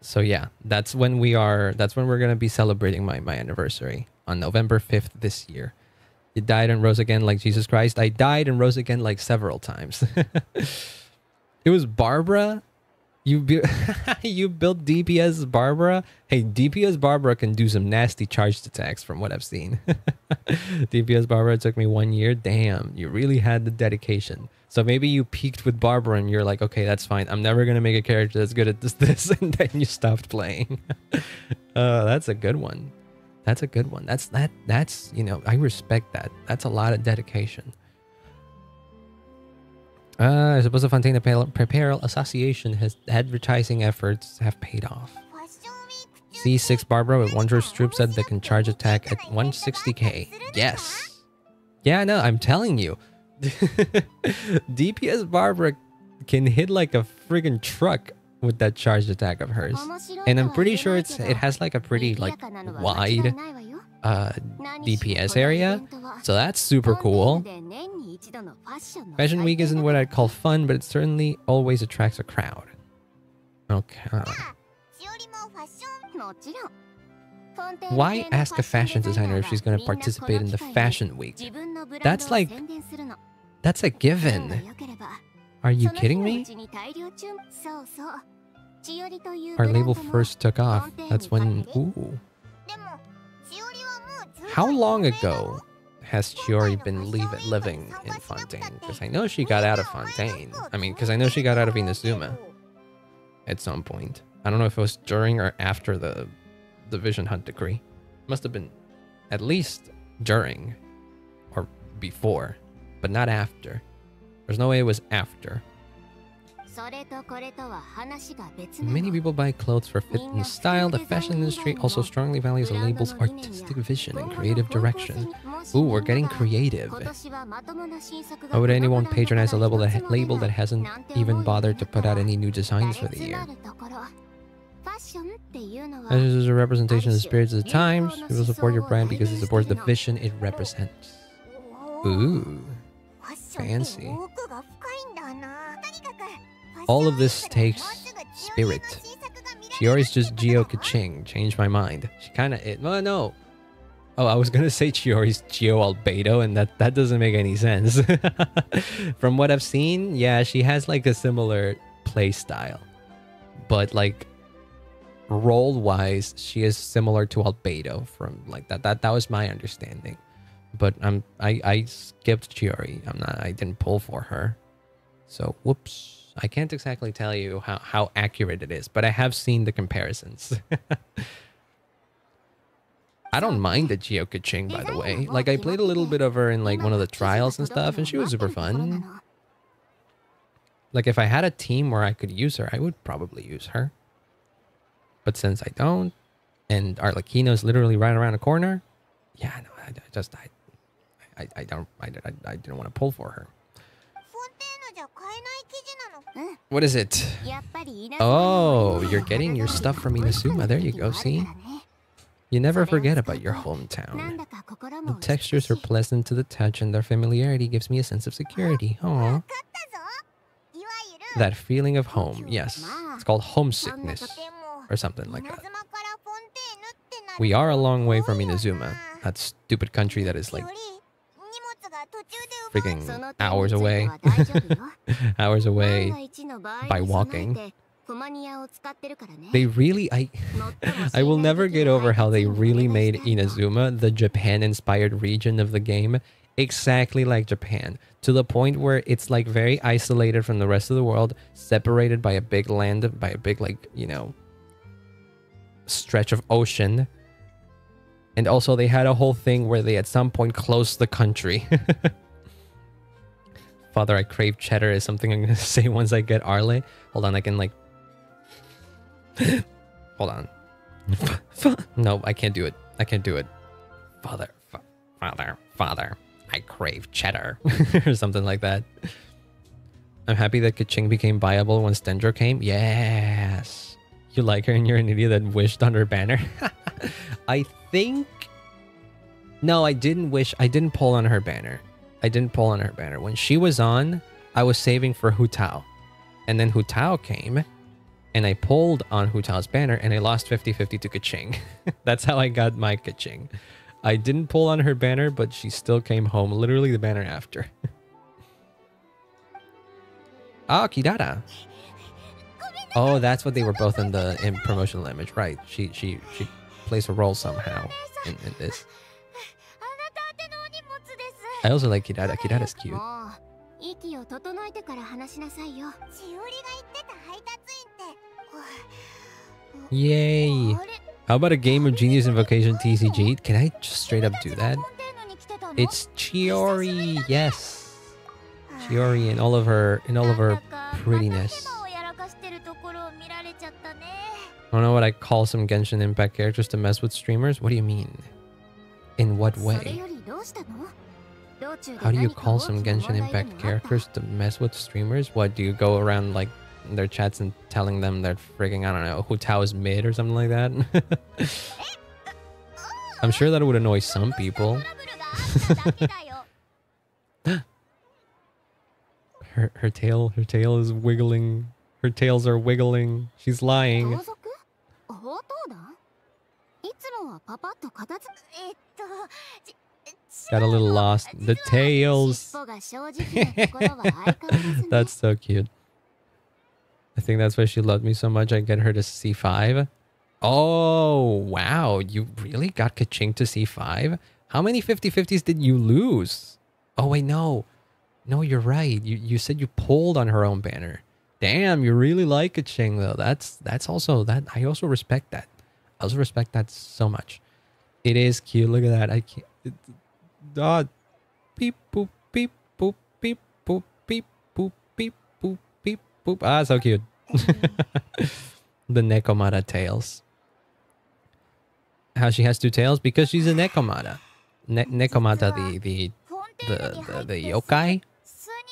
So yeah, that's when we are that's when we're going to be celebrating my my anniversary on November 5th this year. You died and rose again like Jesus Christ. I died and rose again like several times. it was Barbara. You bu- you built DPS Barbara. Hey, DPS Barbara can do some nasty charged attacks from what I've seen. DPS Barbara took me one year. Damn, you really had the dedication. So maybe you peaked with Barbara and you're like, okay, that's fine. I'm never gonna make a character that's good at this, this, and then you stopped playing. uh, that's a good one. That's a good one. That's that that's, you know, I respect that. That's a lot of dedication. Uh, I suppose the Fontaine Apparel Association has advertising efforts have paid off. C6 Barbara with Wanderer's Troupe said they can charge attack at 160k. Yes. Yeah, no, I'm telling you. DPS Barbara can hit like a friggin' truck with that charged attack of hers. And I'm pretty sure it's it has like a pretty like wide uh DPS area. So that's super cool. Fashion Week isn't what I'd call fun, but it certainly always attracts a crowd. Okay. Why ask a fashion designer if she's going to participate in the fashion week? That's like- That's a given. Are you kidding me? Our label first took off. That's when. Ooh. How long ago has Chiori been leave living in Fontaine? Because I know she got out of Fontaine. I mean, because I know she got out of Inazuma at some point. I don't know if it was during or after the the Vision Hunt decree. Must have been at least during or before, but not after. There's no way it was after. Many people buy clothes for fit and style. The fashion industry also strongly values a label's artistic vision and creative direction. Ooh, we're getting creative. Why would anyone patronize a label that, label that hasn't even bothered to put out any new designs for the year? This is a representation of the spirits of the times. People support your brand because it supports the vision it represents. Ooh, fancy. All of this takes spirit. Chiori's just Geo Keqing. Changed my mind. She kind eh, of it. Well, no. Oh, I was gonna say Chiori's Geo Albedo, and that that doesn't make any sense. From what I've seen, yeah, she has like a similar play style, but like role wise, she is similar to Albedo. From like that, that that was my understanding. But I'm I I skipped Chiori. I'm not. I didn't pull for her. So whoops. I can't exactly tell you how, how accurate it is, but I have seen the comparisons. I don't mind the Geo Keqing, by the way. Like, I played a little bit of her in, like, one of the trials and stuff, and she was super fun. Like, if I had a team where I could use her, I would probably use her. But since I don't, and Arlecchino is literally right around the corner, yeah, no, I, I just, I, I, I don't, I, I, I didn't want to pull for her. What is it? Oh, you're getting your stuff from Inazuma. There you go, see? You never forget about your hometown. The textures are pleasant to the touch and their familiarity gives me a sense of security. Aww. That feeling of home, yes. It's called homesickness or something like that. We are a long way from Inazuma, that stupid country that is like freaking hours away. hours away by walking. They really I I will never get over how they really made Inazuma the Japan inspired region of the game exactly like Japan to the point where it's like very isolated from the rest of the world separated by a big land by a big like you know stretch of ocean and also they had a whole thing where they at some point closed the country Father, I crave cheddar is something I'm gonna say once I get Arle. Hold on, I can like. Hold on. no, I can't do it. I can't do it. Father, fa father, father, I crave cheddar or something like that. I'm happy that Keqing became viable once Dendro came. Yes. You like her and you're an idiot that wished on her banner. I think. No, I didn't wish. I didn't pull on her banner. I didn't pull on her banner. When she was on, I was saving for Hu Tao. And then Hu Tao came, and I pulled on Hu Tao's banner, and I lost 50-50 to Keqing. That's how I got my Keqing. I didn't pull on her banner, but she still came home. Literally the banner after. oh, Kirara. Oh, that's what they were both in the in promotional image, right? She she she plays a role somehow in, in this. I also like Kirara. Kirara's cute. Yay! How about a game of Genius Invocation TCG? Can I just straight up do that? It's Chiori, yes. Chiori in all of her in all of her prettiness. I don't know what I call some Genshin Impact characters to mess with streamers. What do you mean? In what way? How do you call some Genshin Impact characters to mess with streamers? What, do you go around like their chats and telling them they're freaking, I don't know, Hu Tao is mid or something like that? I'm sure that it would annoy some people. her, her tail, her tail is wiggling. Her tails are wiggling. She's lying. Got a little lost. The tails. that's so cute. I think that's why she loved me so much. I get her to C5. Oh, wow. You really got Keqing to C5? How many 50-50s did you lose? Oh, wait, no. No, you're right. You you said you pulled on her own banner. Damn, you really like Keqing though. That's that's also that I also respect that. I also respect that so much. It is cute. Look at that. I can't. It, uh, beep boop beep boop beep boop beep boop beep boop beep boop. Ah, so cute. the Nekomata tails. How she has two tails because she's a Nekomata. Ne- Nekomata, the the the the, the yokai.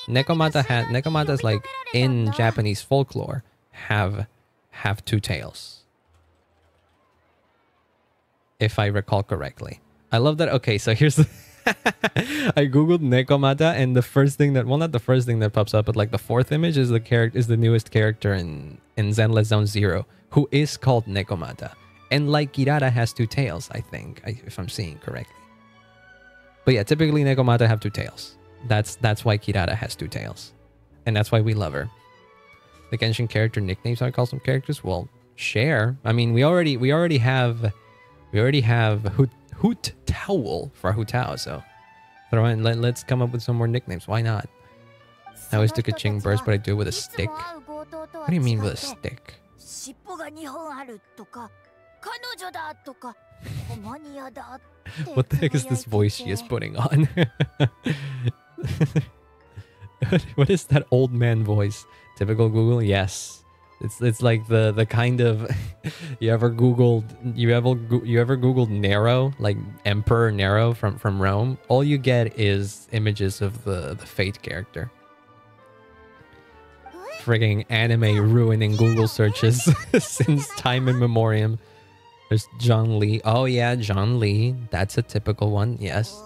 Nekomata had Nekomatas like in Japanese folklore have have two tails. If I recall correctly. I love that. Okay, so here's the I googled Nekomata and the first thing that well not the first thing that pops up, but like the fourth image is the character is the newest character in in Zenless Zone Zero, who is called Nekomata. And like Kirara has two tails, I think, if I'm seeing correctly. But yeah, typically Nekomata have two tails. That's that's why Kirara has two tails. And that's why we love her. The Genshin character nicknames I call some characters? Well, share. I mean we already we already have we already have Hoot Hoot Towel for Hu Tao, so throw in let, let's come up with some more nicknames. Why not? I always do Keqing burst, but I do it with a stick. What do you mean with a stick? what the heck is this voice she is putting on? what is that old man voice? Typical Google? Yes. It's it's like the the kind of you ever googled you ever you ever googled Nero like Emperor Nero from from Rome. All you get is images of the the Fate character. Frigging anime ruining Google searches since time immemorial. There's John Lee. Oh yeah, John Lee. That's a typical one. Yes.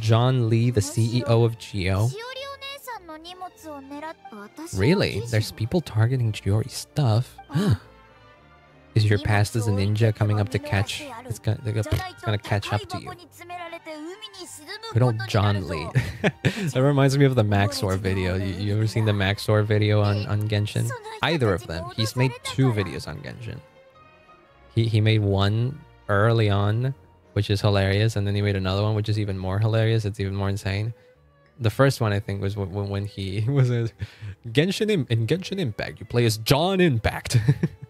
John Lee, the CEO of Geo. Really? There's people targeting Chiori's stuff? Is your past as a ninja coming up to catch? It's gonna, gonna, catch up to you. Good old John Lee. that reminds me of the Max0r video. You, you ever seen the Max0r video on, on Genshin? Either of them. He's made two videos on Genshin. He, he made one early on, which is hilarious, and then he made another one, which is even more hilarious. It's even more insane the first one I think was when, when he was a Genshin in, in Genshin Impact. You play as John Impact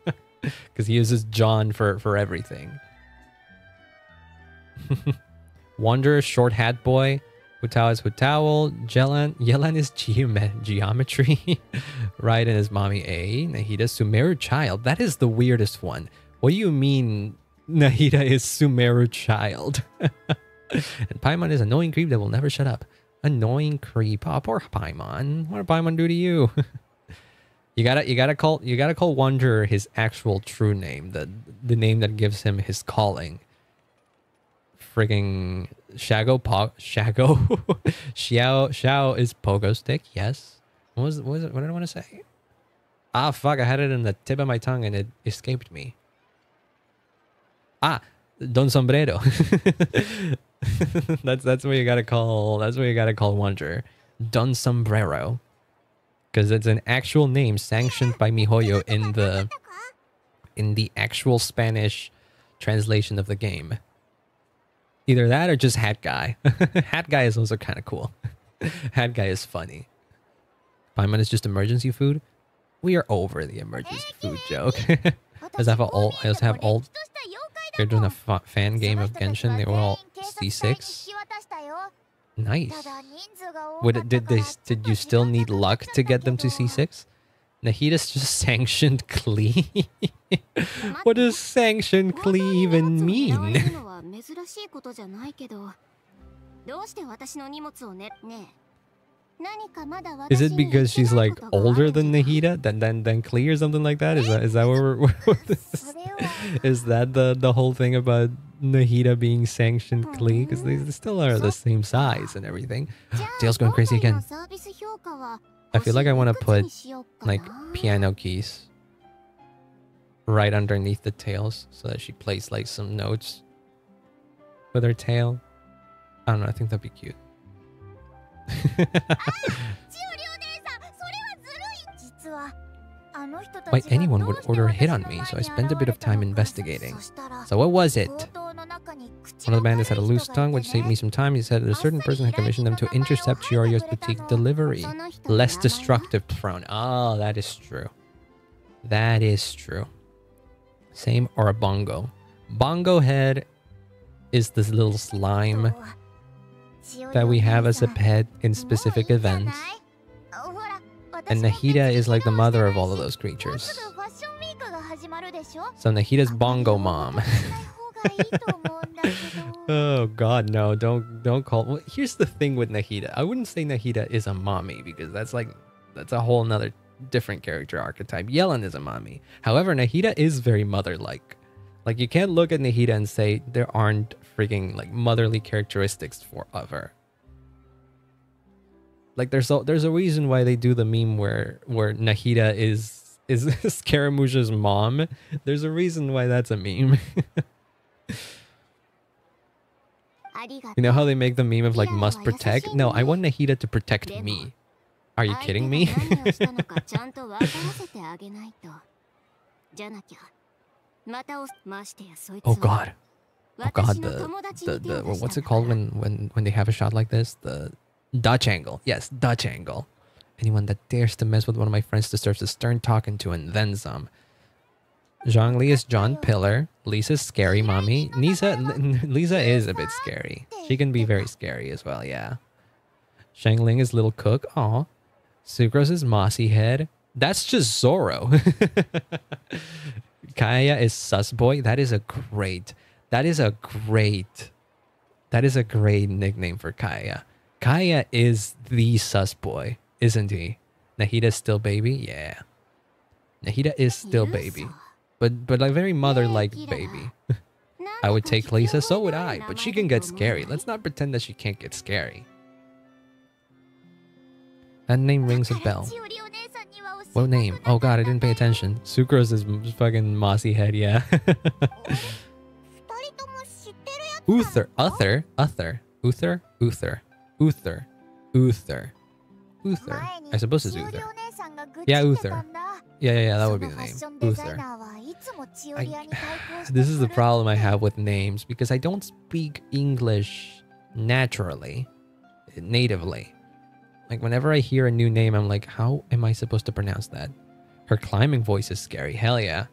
because he uses John for for everything. Wanderer, short hat boy. Hutao is Hutawel. Yelan, Yelan is geomet geometry. right, is mommy A. Nahida, Sumeru child. That is the weirdest one. What do you mean Nahida is Sumeru child? and Paimon is annoying creep that will never shut up. Annoying creep. Oh, poor Paimon. What did Paimon do to you? you gotta you gotta call you gotta call Wanderer his actual true name, the the name that gives him his calling. Frigging Shago po Shago Xiao Xiao is pogo stick, yes. What was what was it what did I want to say? Ah fuck, I had it in the tip of my tongue and it escaped me. Ah, Don Sombrero. that's that's what you gotta call. That's what you gotta call Wanderer, Don Sombrero, because it's an actual name sanctioned by Mihoyo in the in the actual Spanish translation of the game. Either that or just Hat Guy. hat Guy is also kind of cool. hat Guy is funny. Paimon is just emergency food. We are over the emergency food joke. I also have all. I also have all you're doing a fan game of Genshin. They were all C6. Nice. Would did they did you still need luck to get them to C6? Nahida's just sanctioned Klee. what does sanctioned Klee even mean? Is it because she's like older than Nahida than than than Klee or something like that? Is that is that what we're, is that the the whole thing about Nahida being sanctioned Klee? Because they still are the same size and everything. Dale's going crazy again. I feel like I want to put like piano keys. right underneath the tails so that she plays like some notes with her tail. I don't know. I think that'd be cute. Why anyone would order a hit on me, so I spent a bit of time investigating. So what was it? One of the bandits had a loose tongue, which saved me some time. He said that a certain person had commissioned them to intercept Chiorio's boutique delivery. Less destructive prone. Oh, ah, that is true. That is true. Same or a bongo. Bongo head is this little slime that we have as a pet in specific events. And Nahida is like the mother of all of those creatures. So Nahida's bongo mom. oh god, no, don't don't call well, here's the thing with Nahida. I wouldn't say Nahida is a mommy because that's like that's a whole nother different character archetype. Yelan is a mommy. However, Nahida is very mother-like. Like you can't look at Nahida and say there aren't freaking like motherly characteristics forever. Like there's a there's a reason why they do the meme where where Nahida is is Scaramouche's mom. There's a reason why that's a meme. you know how they make the meme of like must protect? No, I want Nahida to protect me. Are you kidding me? oh god. Oh god, the, the, the what's it called when, when, when they have a shot like this? The Dutch angle. Yes, Dutch angle. Anyone that dares to mess with one of my friends deserves a stern talking to and then some. Zhongli is John Pillar. Lisa's scary mommy. Lisa, Lisa is a bit scary. She can be very scary as well, yeah. Xiangling is Little Cook. Aw. Sucrose is Mossy Head. That's just Zoro. Kaeya is Sus Boy. That is a great, that is a great, that is a great nickname for Kaeya. Kaeya is the sus boy, isn't he? Nahida's still baby? Yeah. Nahida is still baby. But but like very mother-like baby. I would take Lisa, so would I, but she can get scary. Let's not pretend that she can't get scary. That name rings a bell. What name? Oh god, I didn't pay attention. Sucrose is fucking mossy head, yeah. Uther, Uther, Uther, Uther, Uther. Uther. Uther. Uther. I suppose it's Uther. Yeah, Uther. Yeah, yeah, yeah, that would be the name. Uther. I, this is the problem I have with names because I don't speak English naturally, natively. Like whenever I hear a new name, I'm like, how am I supposed to pronounce that? Her climbing voice is scary. Hell yeah.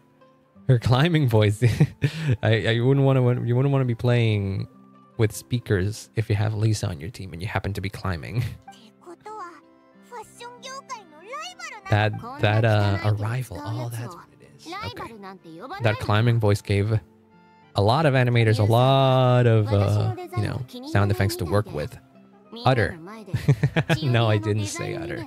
Her climbing voice. I, I wouldn't want to. You wouldn't want to be playing with speakers if you have Lisa on your team and you happen to be climbing. that that uh arrival. Oh, that's what it is. Okay. That climbing voice gave a lot of animators a lot of uh, you know sound effects to work with. Utter. no, I didn't say utter.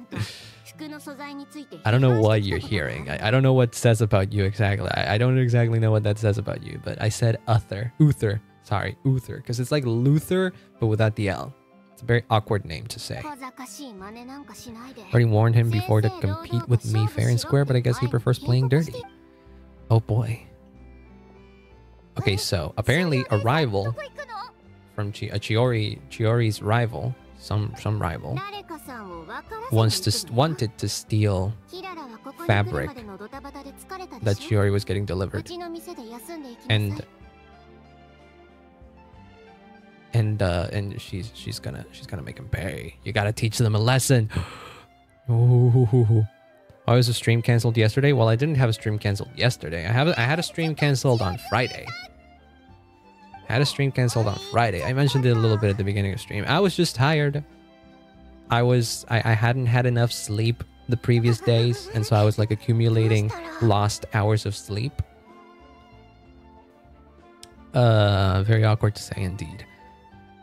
I don't know what you're hearing. I, I don't know what says about you exactly. I, I don't exactly know what that says about you, but I said uther. Uther. Sorry, Uther, because it's like Luther, but without the L. It's a very awkward name to say. Already warned him before to compete with me fair and square, but I guess he prefers playing dirty. Oh boy. Okay, so apparently a rival from Chi a Chiori, Chiori's rival, some some rival, wants to wanted to steal fabric that Chiori was getting delivered, and and uh and she's she's gonna she's gonna make him pay. You gotta teach them a lesson. Ooh. I was a stream canceled yesterday? Well i didn't have a stream canceled yesterday. I have i had a stream canceled on friday Had a stream canceled on friday i mentioned it a little bit at the beginning of stream i was just tired i was i, I hadn't had enough sleep the previous days and so i was like accumulating lost hours of sleep uh very awkward to say indeed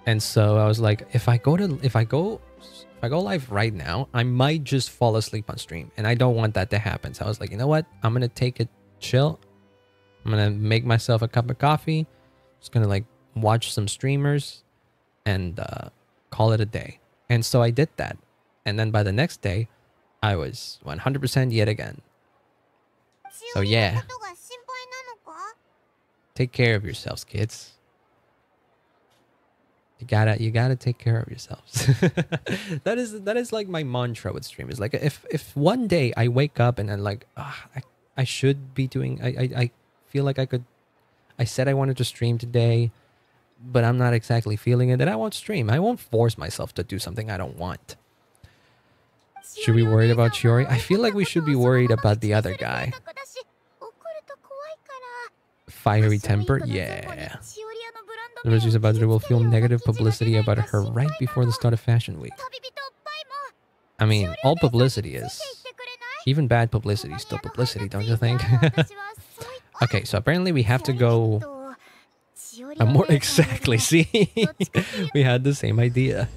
and so I was like, if I go to if I go if I go live right now, I might just fall asleep on stream. And I don't want that to happen. So I was like, you know what? I'm gonna take it chill. I'm gonna make myself a cup of coffee. Just gonna like watch some streamers and uh, call it a day. And so I did that. And then by the next day, I was 100% yet again. So yeah. Take care of yourselves, kids. You gotta you gotta take care of yourselves. that is that is like my mantra with streamers. Like if if one day I wake up and then like ah, I I should be doing I, I I feel like I could I said I wanted to stream today, but I'm not exactly feeling it, then I won't stream. I won't force myself to do something I don't want. Should we worry about Chiori? I feel like we should be worried about the other guy. Fiery temper? Yeah. The reviews about will feel negative publicity about her right before the start of Fashion Week. I mean, all publicity is. Even bad publicity is still publicity, don't you think? okay, so apparently we have to go... Uh, more exactly, see? we had the same idea.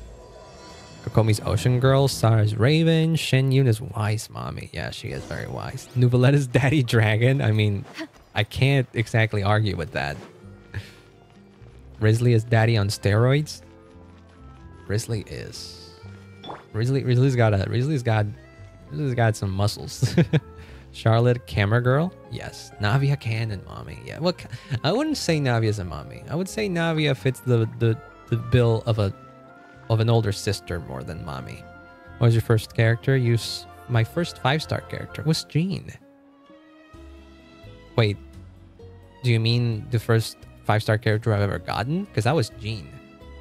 Kokomi's Ocean Girl, Sara's Raven, Xianyun is wise mommy. Yeah, she is very wise. Neuvillette's Daddy Dragon. I mean, I can't exactly argue with that. Wriothesley is daddy on steroids. Wriothesley is. Wriothesley Wriothesley's got a Wriothesley's got Wriothesley's got some muscles. Charlotte camera girl. Yes. Navia canon mommy. Yeah. Well, I wouldn't say Navia's a mommy. I would say Navia fits the the, the bill of a of an older sister more than mommy. What was your first character? Use my first five star character was Jean. Wait, do you mean the first five star character I've ever gotten? Because that was Jean.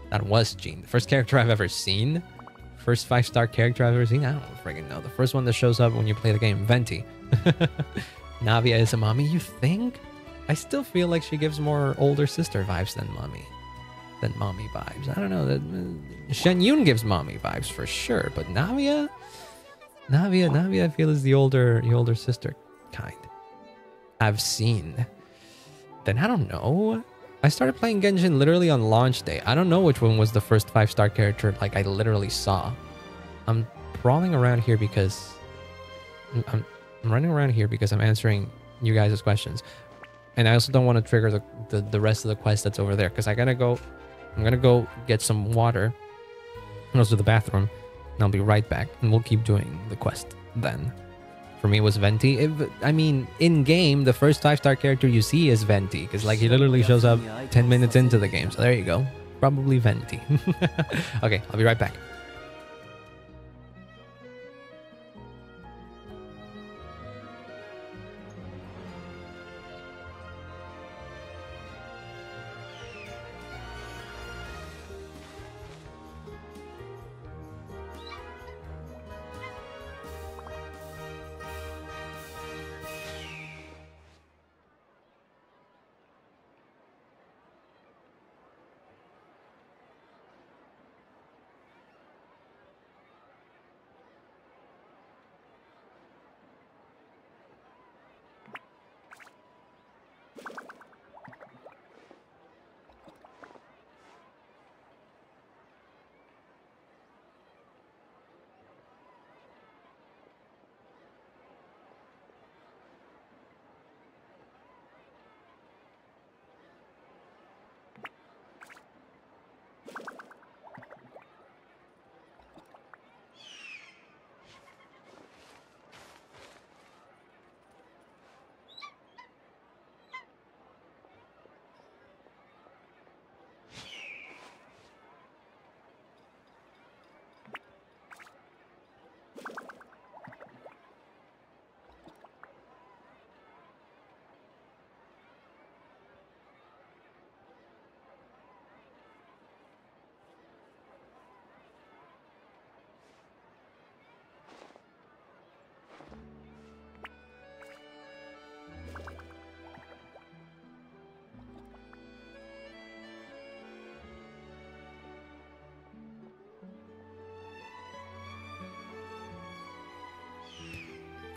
That was Jean. The first character I've ever seen. First five star character I've ever seen. I don't freaking know. The first one that shows up when you play the game, Venti. Navia is a mommy. You think? I still feel like she gives more older sister vibes than mommy. Than mommy vibes. I don't know. That uh, Xianyun gives mommy vibes for sure, but Navia, Navia, Navia, I feel is the older, the older sister kind. I've seen. Then I don't know. I started playing Genshin literally on launch day. I don't know which one was the first five star character like I literally saw. I'm crawling around here because I'm, I'm running around here because I'm answering you guys' questions. And I also don't want to trigger the, the, the rest of the quest that's over there because I gotta go. I'm gonna go get some water. And also the bathroom. And I'll be right back. And we'll keep doing the quest then for me it was Venti. If, I mean, in game, the first five star character you see is Venti because like he literally shows up 10 minutes into the game. So there you go. Probably Venti. okay, I'll be right back.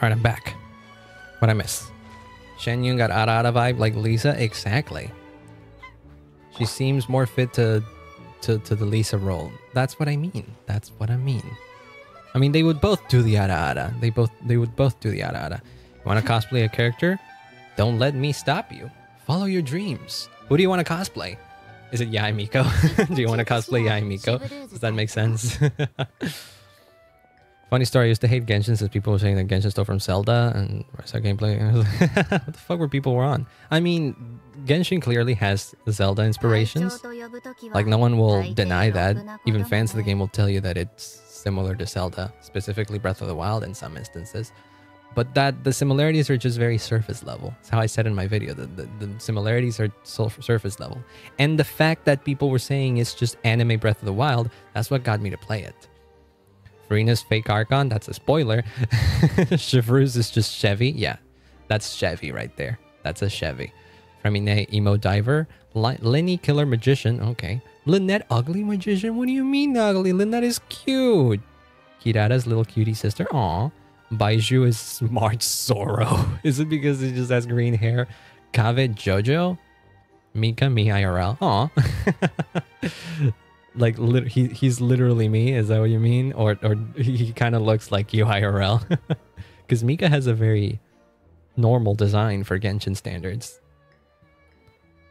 All right, I'm back. What I miss? Xianyun got Ara Ara vibe like Lisa? Exactly. She seems more fit to, to, to the Lisa role. That's what I mean. That's what I mean. I mean, they would both do the Ara Ara. They both they would both do the Ara Ara. You want to cosplay a character? Don't let me stop you. Follow your dreams. Who do you want to cosplay? Is it Yae Miko? do you want to cosplay Yae Miko? Does that make sense? Funny story, I used to hate Genshin since people were saying that Genshin stole from Zelda and I saw gameplay. And I was like, what the fuck were people were on? I mean, Genshin clearly has Zelda inspirations. Like, no one will deny that. Even fans of the game will tell you that it's similar to Zelda, specifically Breath of the Wild in some instances. But that the similarities are just very surface level. That's how I said in my video. The, the, the similarities are so surface level. And the fact that people were saying it's just anime Breath of the Wild, that's what got me to play it. Furina's fake Archon, that's a spoiler. Chevreuse is just Chevy. Yeah, that's Chevy right there. That's a Chevy. Freminet Emo Diver. Lyney Killer Magician. Okay. Lynette Ugly Magician? What do you mean ugly? Lynette is cute. Kirara's little cutie sister. Aw. Baizhu is smart Zoro. is it because he just has green hair? Kaveh Jojo? Mika me IRL. Aw. like lit- he he's literally me. Is that what you mean? Or or he kind of looks like you IRL? Because Mika has a very normal design for Genshin standards.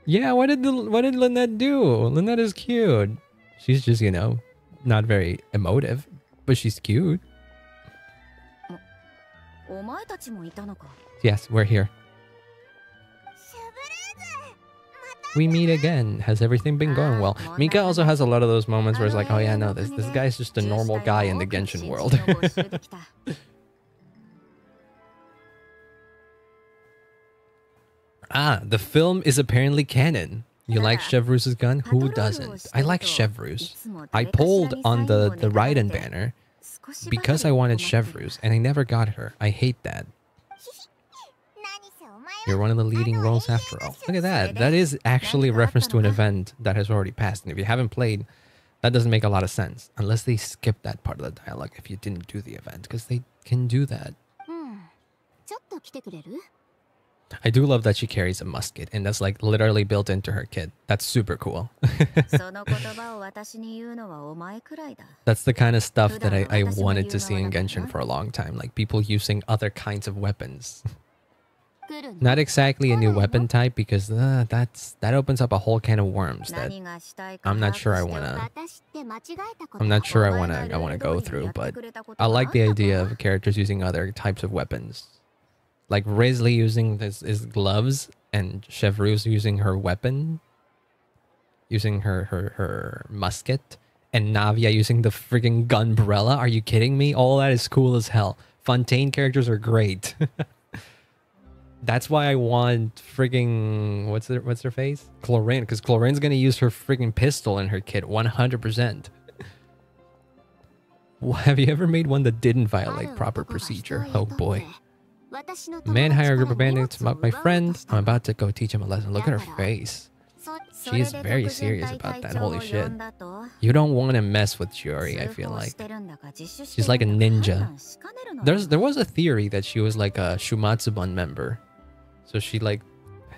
Yeah, what did the, what did Lynette do? Lynette is cute. She's just you know not very emotive, but she's cute. Yes, we're here. We meet again. Has everything been going well? Mika also has a lot of those moments where it's like, oh yeah, no, this this guy's just a normal guy in the Genshin world. ah, the film is apparently canon. You like Chevreuse' gun? Who doesn't? I like Chevreuse. I pulled on the the Raiden banner because I wanted Chevreuse and I never got her. I hate that. You're one of the leading roles after all. Look at that. That is actually a reference to an event that has already passed. And if you haven't played, that doesn't make a lot of sense. Unless they skip that part of the dialogue if you didn't do the event. Because they can do that. Hmm. I do love that she carries a musket. And that's like literally built into her kit. That's super cool. that's the kind of stuff that I, I wanted to see in Genshin for a long time. Like people using other kinds of weapons. Not exactly a new weapon type because uh, that's that opens up a whole can of worms that I'm not sure I wanna I'm not sure I wanna I wanna go through, but I like the idea of characters using other types of weapons. Like Wriothesley using this his gloves and Chevreuse using her weapon using her her her musket and Navia using the freaking gunbrella. Are you kidding me? All that is cool as hell. Fontaine characters are great. That's why I want frigging what's her what's her face? Clorinde, because Clorinde's gonna use her frigging pistol in her kit 100%. Have you ever made one that didn't violate proper procedure? Oh boy. Man hire a group of bandits, my, my friend. I'm about to go teach him a lesson. Look at her face. She is very serious about that, holy shit. You don't want to mess with Chiori, I feel like. She's like a ninja. There's there was a theory that she was like a Shumatsuban member. So she like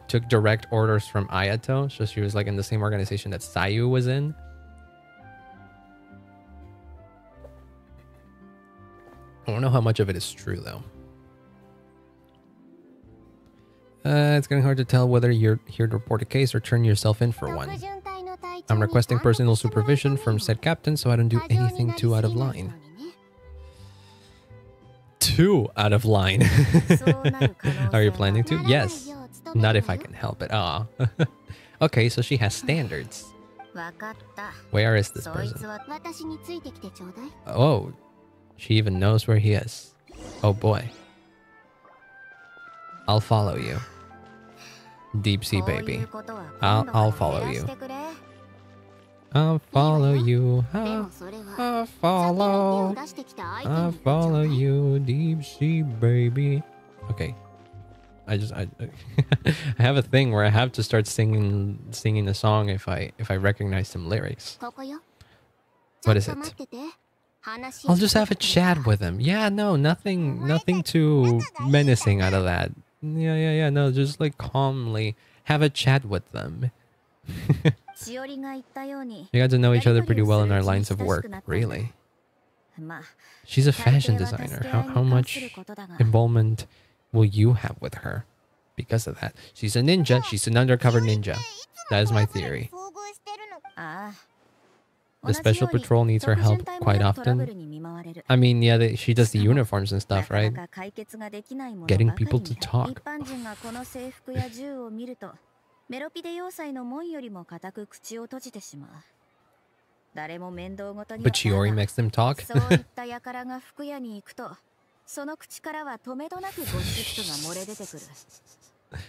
took direct orders from Ayato. So she was like in the same organization that Sayu was in. I don't know how much of it is true though. Uh, it's getting hard to tell whether you're here to report a case or turn yourself in for one. I'm requesting personal supervision from said captain so I don't do anything too out of line. Two out of line. Are you planning to? Yes. Not if I can help it. Ah. okay, so she has standards. Where is this person? Oh, she even knows where he is. Oh boy. I'll follow you. Deep sea baby. I'll, I'll follow you. I'll follow you. I'll, I'll follow. I'll follow you, deep sea baby. Okay. I just I I have a thing where I have to start singing singing the song if I if I recognize some lyrics. What is it? I'll just have a chat with him. Yeah, no, nothing nothing too menacing out of that. Yeah, yeah, yeah. No, just like calmly have a chat with them. We got to know each other pretty well in our lines of work. Really? She's a fashion designer. How how much involvement will you have with her because of that? She's a ninja. Ah, She's an undercover ninja. Eh, that is my theory. Ah. Ah. The special patrol needs her help quite often. I mean, yeah, they, she does the uniforms and stuff, right? Getting people to talk. メロピデ要塞の門よりも固く口を閉じてしまう。誰も面倒ごとに。But Chiori makes them talk. そういった輩が服屋に行くと、その口からは止めどなくゴシップが漏れ出てくる。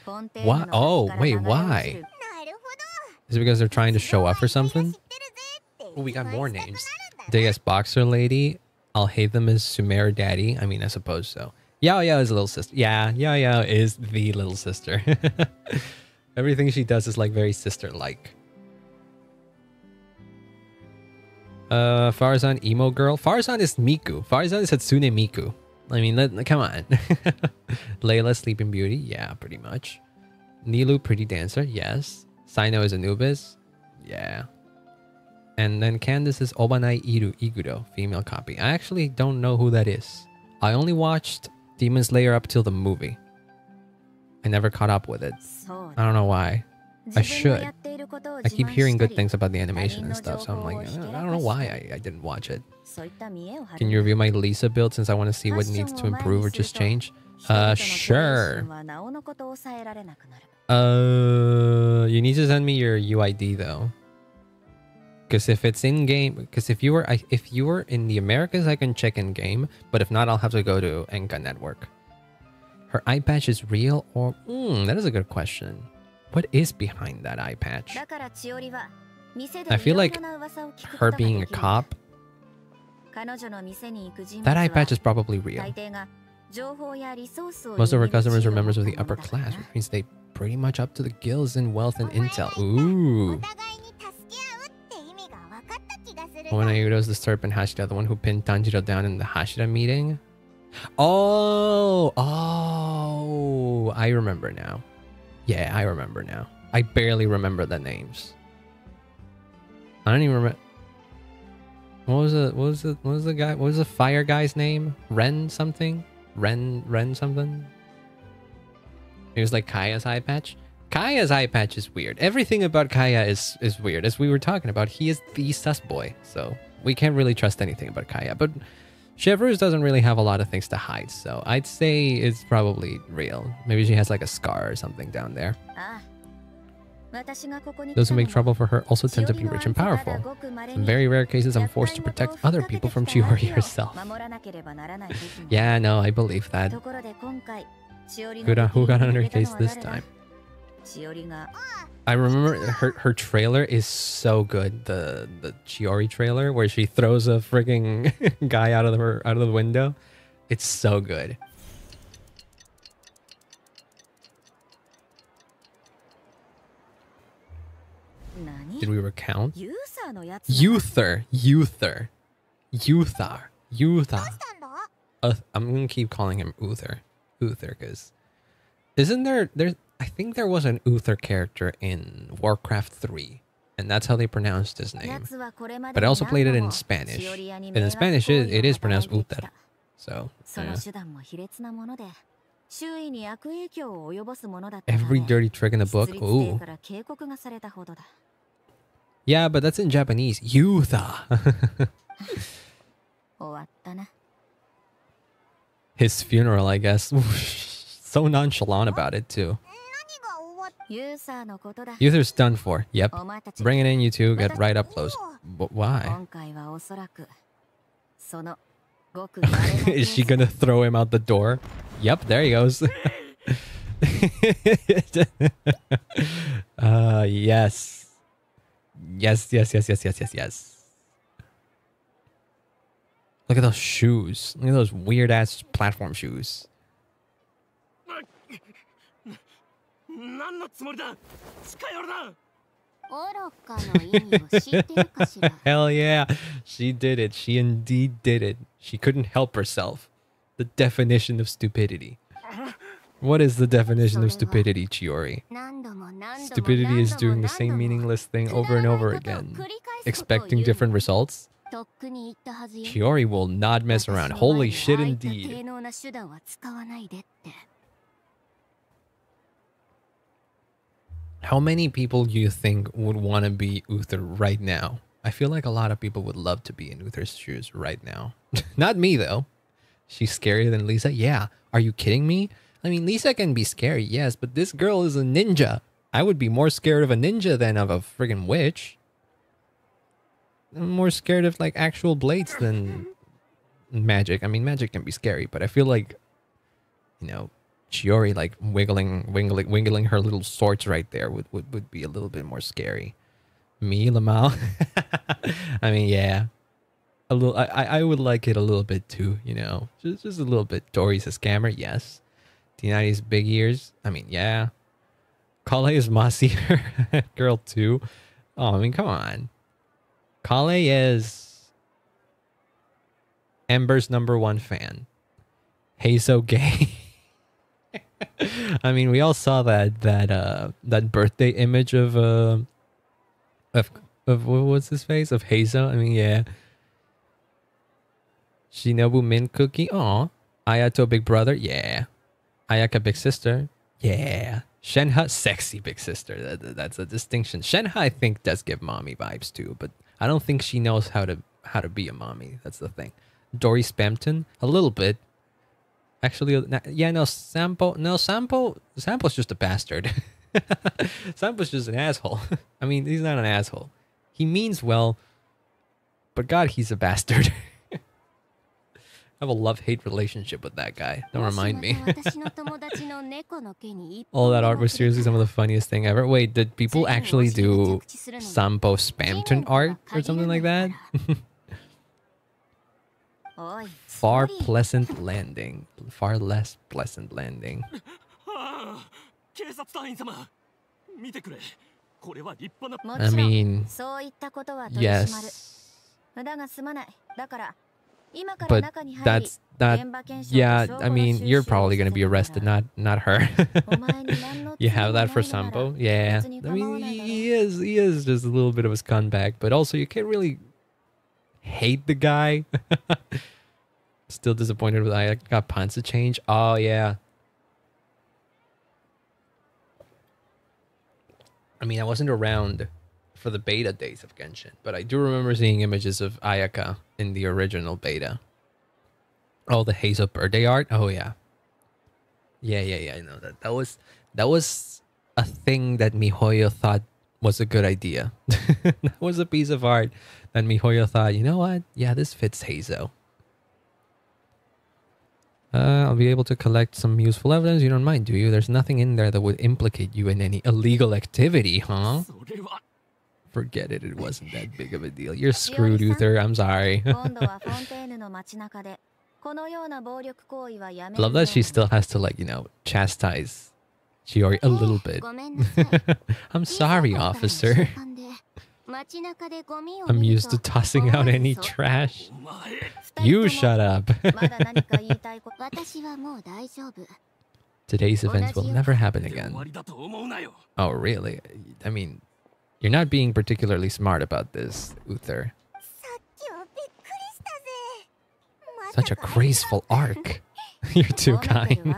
コンテーナーの Oh, wait, why? Is it because they're trying to show up or something? Oh, we got more names. Degas Boxer Lady. Alhaitham as Sumeru Daddy. I mean, I suppose so. Yao Yao is a little sister. Yeah, Yao Yao is the little sister. Everything she does is like very sister-like. Uh, Faruzan emo girl. Faruzan is Miku. Faruzan is Hatsune Miku. I mean, let, come on. Layla Sleeping Beauty. Yeah, pretty much. Nilou Pretty Dancer. Yes. Cyno is Anubis. Yeah. And then Candace is Obanai Iru Igudo, female copy. I actually don't know who that is. I only watched Demon Slayer up till the movie. I never caught up with it. I don't know why. I should. I keep hearing good things about the animation and stuff, so I'm like, uh, I don't know why I, I didn't watch it. Can you review my Lisa build since I want to see what needs to improve or just change? Uh, sure. Uh, you need to send me your UID though. Because if it's in game, because if you were, if you were in the Americas, I can check in game. But if not, I'll have to go to Enka Network. Her eye patch is real or... Hmm, that is a good question. What is behind that eye patch? I feel like her being a cop... That eye patch is probably real. Most of her customers are members of the upper class, which means they pretty much up to the gills in wealth and intel. Ooh. When Ayudo's the serpent Hashira, the one who pinned Tanjiro down in the Hashira meeting. Oh, oh, I remember now. Yeah, I remember now. I barely remember the names. I don't even remember. What was the what was the what was the guy what was the fire guy's name? Ren something? Ren Ren something? It was like Kaeya's eye patch. Kaeya's eye patch is weird. Everything about Kaeya is is weird. As we were talking about, he is the sus boy, so we can't really trust anything about Kaeya. But Chevreuse doesn't really have a lot of things to hide, so I'd say it's probably real. Maybe she has like a scar or something down there. Those who make trouble for her also tend to be rich and powerful. In very rare cases, I'm forced to protect other people from Chiori herself. yeah, no, I believe that. Kura, who got her case this time? I remember her her trailer is so good. The the Chiori trailer where she throws a freaking guy out of the, out of the window. It's so good. Did we recount? Youther, Youther, Youthar, Youthar. Uh, I'm gonna keep calling him Uther, Uther, because isn't there there I think there was an Uther character in Warcraft 3, and that's how they pronounced his name. But I also played it in Spanish, and in Spanish it, it is pronounced Uther. So, yeah. Every dirty trick in the book. Ooh. Yeah, but that's in Japanese. Uther. His funeral, I guess. so nonchalant about it, too. User's done for. Yep. Bring it in, you two. Get right up close. But why? Is she gonna throw him out the door? Yep, there he goes. uh, yes. Yes, yes, yes, yes, yes, yes, yes. Look at those shoes. Look at those weird ass platform shoes. 何のつもりだ近寄るな愚かの意味を知ってるかしら Hell yeah. She did it. She indeed did it. She couldn't help herself. The definition of stupidity. What is the definition of stupidity, Chiori? 何度も何度も Stupidity is 何度も doing the same 何度も meaningless thing over and over again, くだらないことを繰り返すことを expecting 言う different results. とっくに言ったはずよ Chiori will not mess around. 私の前 Holy で shit ああいった低 indeed. How many people do you think would want to be Uther right now? I feel like a lot of people would love to be in Uther's shoes right now. Not me though. She's scarier than Lisa. Yeah. Are you kidding me? I mean, Lisa can be scary, yes, but this girl is a ninja. I would be more scared of a ninja than of a friggin' witch. I'm more scared of like actual blades than magic. I mean, magic can be scary, but I feel like, you know, Chiori like wiggling, wiggling, wiggling her little swords right there would, would, would be a little bit more scary. Me, Lamal. I mean, yeah, a little. I, I would like it a little bit too. You know, just just a little bit. Dori's a scammer, yes. T90's big ears. I mean, yeah. Collei is mossy girl too. Oh, I mean, come on. Collei is Amber's number one fan. Hey, so gay. I mean, we all saw that that uh that birthday image of uh of of what was his face of Hazel. I mean, yeah. Shinobu Min Cookie. Aw. Ayato Big Brother. Yeah. Ayaka Big Sister. Yeah. Shenhe Sexy Big Sister. That, that- that's a distinction. Shenhe I think does give mommy vibes too, but I don't think she knows how to how to be a mommy. That's the thing. Dori Spamton a little bit. Actually, yeah, no, Sampo, no, Sampo, Sampo's just a bastard. Sampo's just an asshole. I mean, he's not an asshole. He means well, but God, he's a bastard. I have a love-hate relationship with that guy. Don't remind me. All that art was seriously some of the funniest thing ever. Wait, did people actually do Sampo Spamton art or something like that? おい Far ストーリー pleasant landing. Far less pleasant landing. はあ警察隊員様見てくれこれは立派なも I ちろん mean, そういったことは取り締まる yes. だがすまないだから今から But 中に入り that's not 現場検証と Yeah, 証拠 I の mean, 収 you're 集を probably going to be させて arrested, もらう not not her. お前に何の you 罪 have もな that い for のなら Sampo? Yeah. 別に I 構わ mean, ないだろう he is he is just a little bit of a scumbag, but also you can't really hate the guy. Still disappointed with I got Panza change. Oh yeah. I mean, I wasn't around for the beta days of Genshin, but I do remember seeing images of Ayaka in the original beta. Oh, the Hazel birthday art. Oh yeah, yeah, yeah, yeah. I know that. That was that was a thing that Mihoyo thought was a good idea. that was a piece of art that Mihoyo thought, you know what? Yeah, this fits Hazo uh, I'll be able to collect some useful evidence. You don't mind, do you? There's nothing in there that would implicate you in any illegal activity, huh? Forget it, it wasn't that big of a deal. You're screwed, Uther. I'm sorry. Love that she still has to, like, you know, chastise Chiori a little bit. I'm sorry, officer. I'm used to tossing out any trash. You shut up. Today's events will never happen again. Oh, really? I mean, you're not being particularly smart about this, Uther. Such a graceful arc. You're too kind.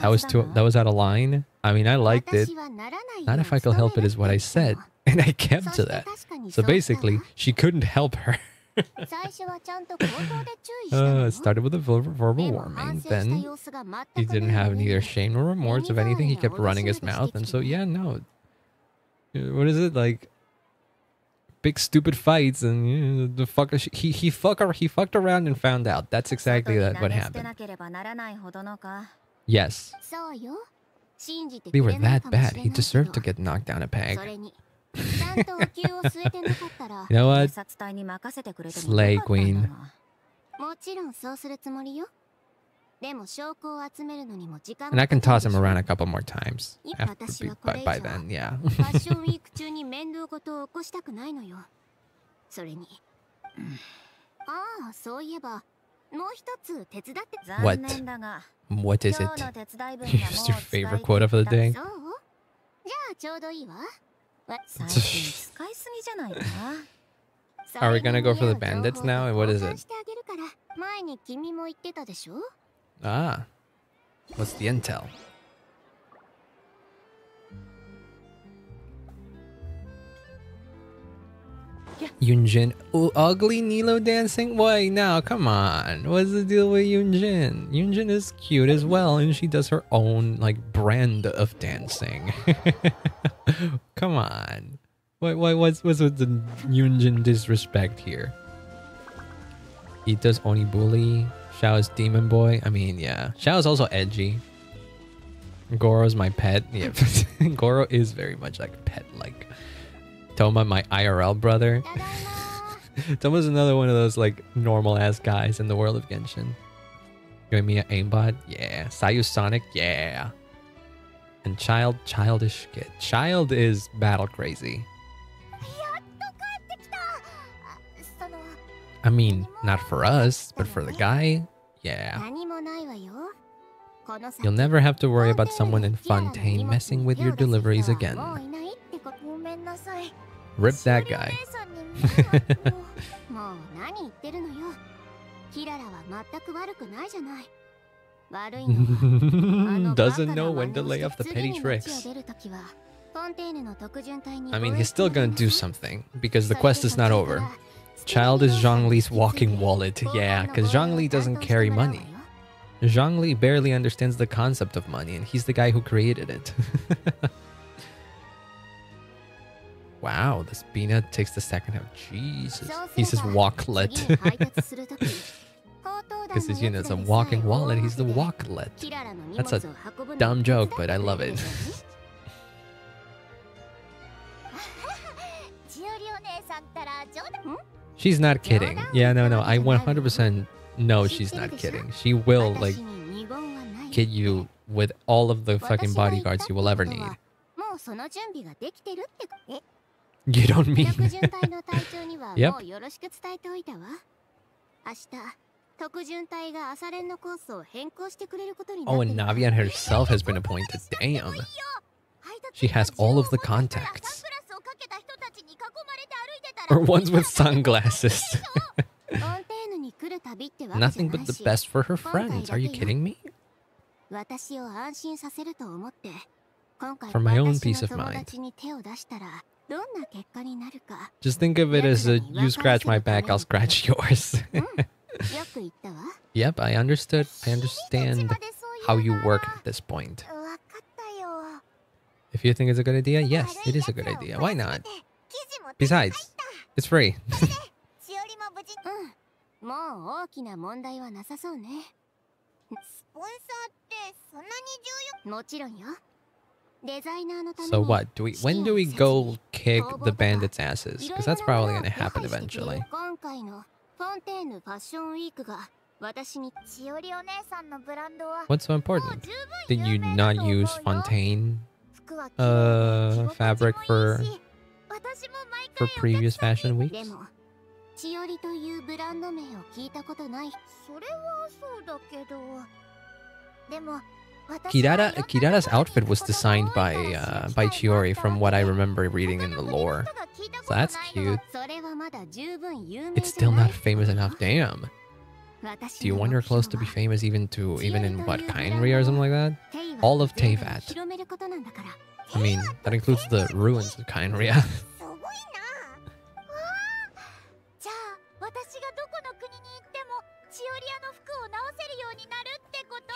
That was too, that was out of line. I mean, I liked it. Not if I could help it is what I said. And I kept to that. So basically, she couldn't help her. uh, it started with a verbal warning. Then he didn't have neither shame nor remorse of anything. He kept running his mouth. And so, yeah, no. What is it? Like, big stupid fights and you know, the fucker he he fuck he fucked around and found out. That's exactly that, what happened. Yes. They were that bad. He deserved to get knocked down a peg. you know what? Slay queen. And I が can かか toss る him でしょ around a couple more times. い After, 私はこ by, れ以 by 上 then, yeah. ファッションウィーク中に面倒事を起こしたくないのよそれにああそういえばもう一つ手伝って残念だが What is 今 it? 日の手伝い分が Use もう your 使い favorite 切 quote った of the day. そうじゃあちょうどいいわわ最近使いすぎじゃないか Are we gonna go for the bandits now? And what is it? 交換してあげるから前に君も言ってたでしょ Ah. What's the intel? Yunjin. Oh, ugly Nilou dancing? Why now? Come on. What's the deal with Yunjin? Yunjin is cute as well, and she does her own like brand of dancing. Come on. What what what's what's with the Yunjin disrespect here? Itto's Onibuli. Xiao's demon boy. I mean, yeah. Xiao's also edgy. Goro's my pet. Yeah, Goro is very much like pet like. Thoma, my IRL brother. Thoma's another one of those like normal ass guys in the world of Genshin. Give me an aimbot, yeah. Sayu Sonic, yeah. And Childe, childish kid. Childe is battle crazy. I mean, not for us, but for the guy, yeah. You'll never have to worry about someone in Fontaine messing with your deliveries again. Rip that guy. Doesn't know when to lay off the petty tricks. I mean, he's still gonna do something, because the quest is not over. Childe is Zhongli's walking wallet. Yeah, because Zhongli doesn't carry money. Zhongli barely understands the concept of money, and he's the guy who created it. wow, this Bina takes the second half. Jesus. He says walklet. Because his unit's a walking wallet, he's the walklet. That's a dumb joke, but I love it. 千織お姉さんったら冗談 She's not kidding. Yeah, no, no. I 100% know she's not kidding. She will, like, 私に二言はない kid you with all of the fucking 私が言った bodyguards you will ever って need. ことはもうその準備ができてるってかえ You don't 特 mean. 巡隊の隊長には Yep. もうよろしく伝えておいたわ明日特巡隊が朝練のコースを変更してくれることにな Oh, って and るわ Navian herself has been appointed. Damn. She has all of the contacts. Or ones with sunglasses. Nothing but the best for her friends. Are you kidding me? For my own peace of mind. Just think of it as a you scratch my back, I'll scratch yours. yep, I understood. I understand how you work at this point. If you think it's a good idea, yes, it is a good idea. Why not? Besides, it's free. so what? Do we? When do we go kick the bandits' asses? Because that's probably gonna happen eventually. What's so important? Did you not use Fontaine? uh 着心 fabric 地もいい for し私も毎 for 回 previous fashion で weeks? も千織というブランド名を聞いたことないそれはそうだけどでも Kirara Kirara's outfit was designed by uh, by Chiori from what I remember reading in the lore. So that's cute. それはまだ十分有名 It's じゃ still ない not famous enough. Damn. Do you want your clothes to be famous even to even in what, Khaenri'ah or something like that? All of Teyvat. I mean, that includes the ruins of Khaenri'ah.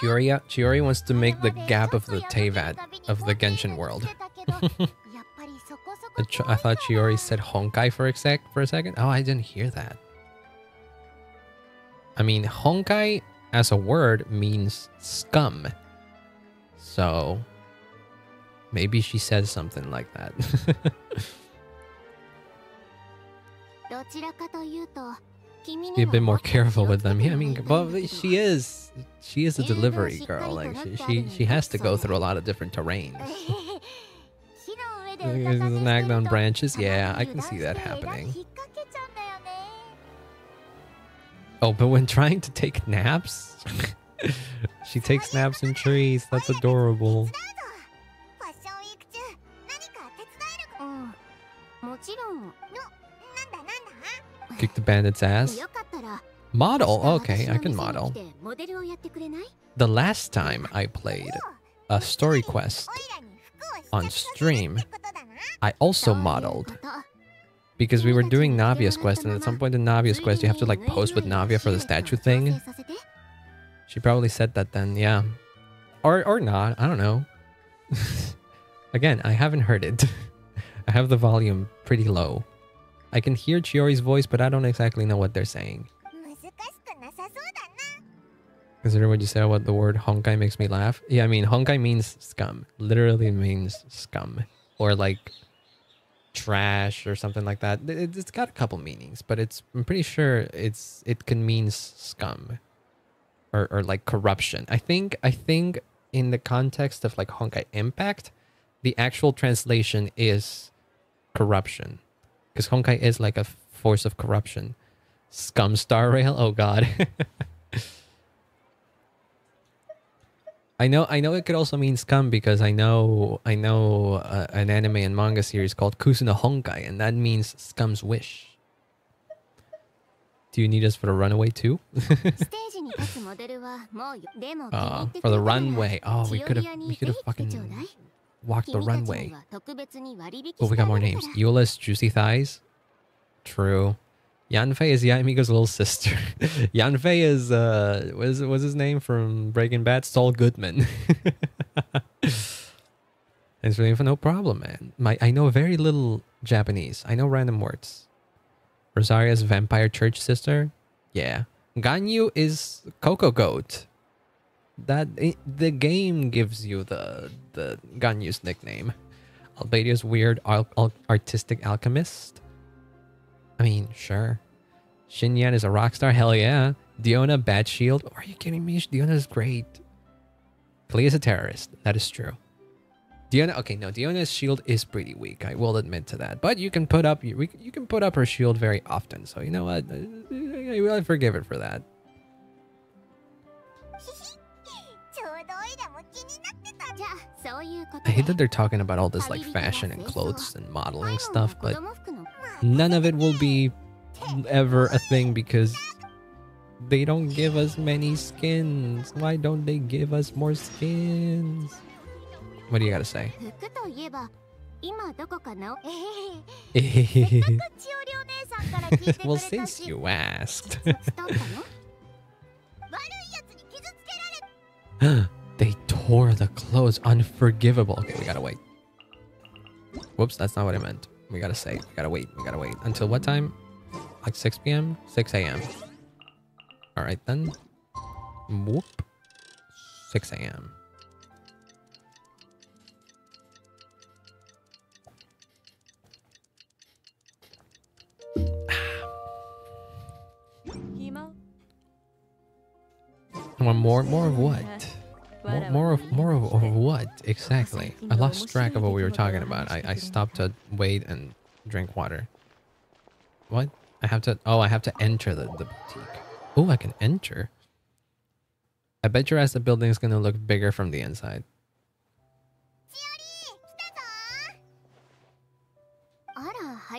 Chioria, Chiori wants to make the gap of the Teyvat of the Genshin world. I thought Chiori said Honkai for a sec for a second. Oh, I didn't hear that. I mean, Honkai as a word means scum. So maybe she says something like that. どちらかというと君 Be に a は bit も more っと気を careful つ with け them. た Yeah, I 方が mean, いいか well, もしれない she is she is a delivery girl. Like she she, she has to go through a lot of different terrains. 木の上で There's 歌 an 真 act 似して on ると branches. たまに Yeah, I 油 can 断 see して that 枝 happening. Oh, but when trying to take naps, she takes naps in trees. That's adorable. Kick the bandit's ass. Model? Okay, I can model. The last time I played a story quest on stream, I also modeled because we were doing Navia's quest, and at some point in Navia's quest, you have to like post with Navia for the statue thing. She probably said that then, yeah. Or, or not, I don't know. Again, I haven't heard it. I have the volume pretty low. I can hear Chiori's voice, but I don't exactly know what they're saying. Consider what you said about the word honkai makes me laugh. Yeah, I mean, honkai means scum. Literally means scum. Or like trash or something like that. It, it's got a couple meanings, but it's I'm pretty sure it's it can mean scum. Or or like corruption. I think I think in the context of like honkai impact, the actual translation is corruption. Because honkai is like a force of corruption. Scum star rail? Oh god. I know, I know. It could also mean scum because I know, I know uh, an anime and manga series called Kuzu no Honkai, and that means scum's wish. Do you need us for the runway too? uh, for the runway. Oh, we could have, we could have fucking walked the runway. But we got more names. Eula's Juicy Thighs. True. Yanfei is Yamigo's little sister. Yanfei is uh was was his name from Breaking Bad? Saul Goodman. really for no problem, man. My I know very little Japanese. I know random words. Rosaria's vampire church sister. Yeah. Ganyu is Coco Goat. That i the game gives you the the Ganyu's nickname. Albedo's weird al- al- artistic alchemist. I mean, sure. Xinyan is a rock star. Hell yeah. Diona, bad shield. Are you kidding me? Diona is great. Klee is a terrorist. That is true. Diona, okay, no, Diona's shield is pretty weak. I will admit to that. But you can put up, you, you can put up her shield very often. So you know what? Uh, I forgive it for that. I hate that they're talking about all this like fashion and clothes and modeling stuff, but none of it will be ever a thing because they don't give us many skins. Why don't they give us more skins? What do you gotta say? well, since you asked. they tore the clothes. Unforgivable. Okay, we gotta wait. Whoops, that's not what I meant. We gotta say. We gotta wait. We gotta wait. Until what time? Like 6 p.m.? 6 a.m. Alright then. Whoop. 6 a.m. One more, more of what? Uh-huh. More, more of more of, of what exactly? I lost track of what we were talking about. I, I stopped to wait and drink water. What? I have to. Oh, I have to enter the, the boutique. Oh, I can enter. I bet your ass the building is gonna look bigger from the inside.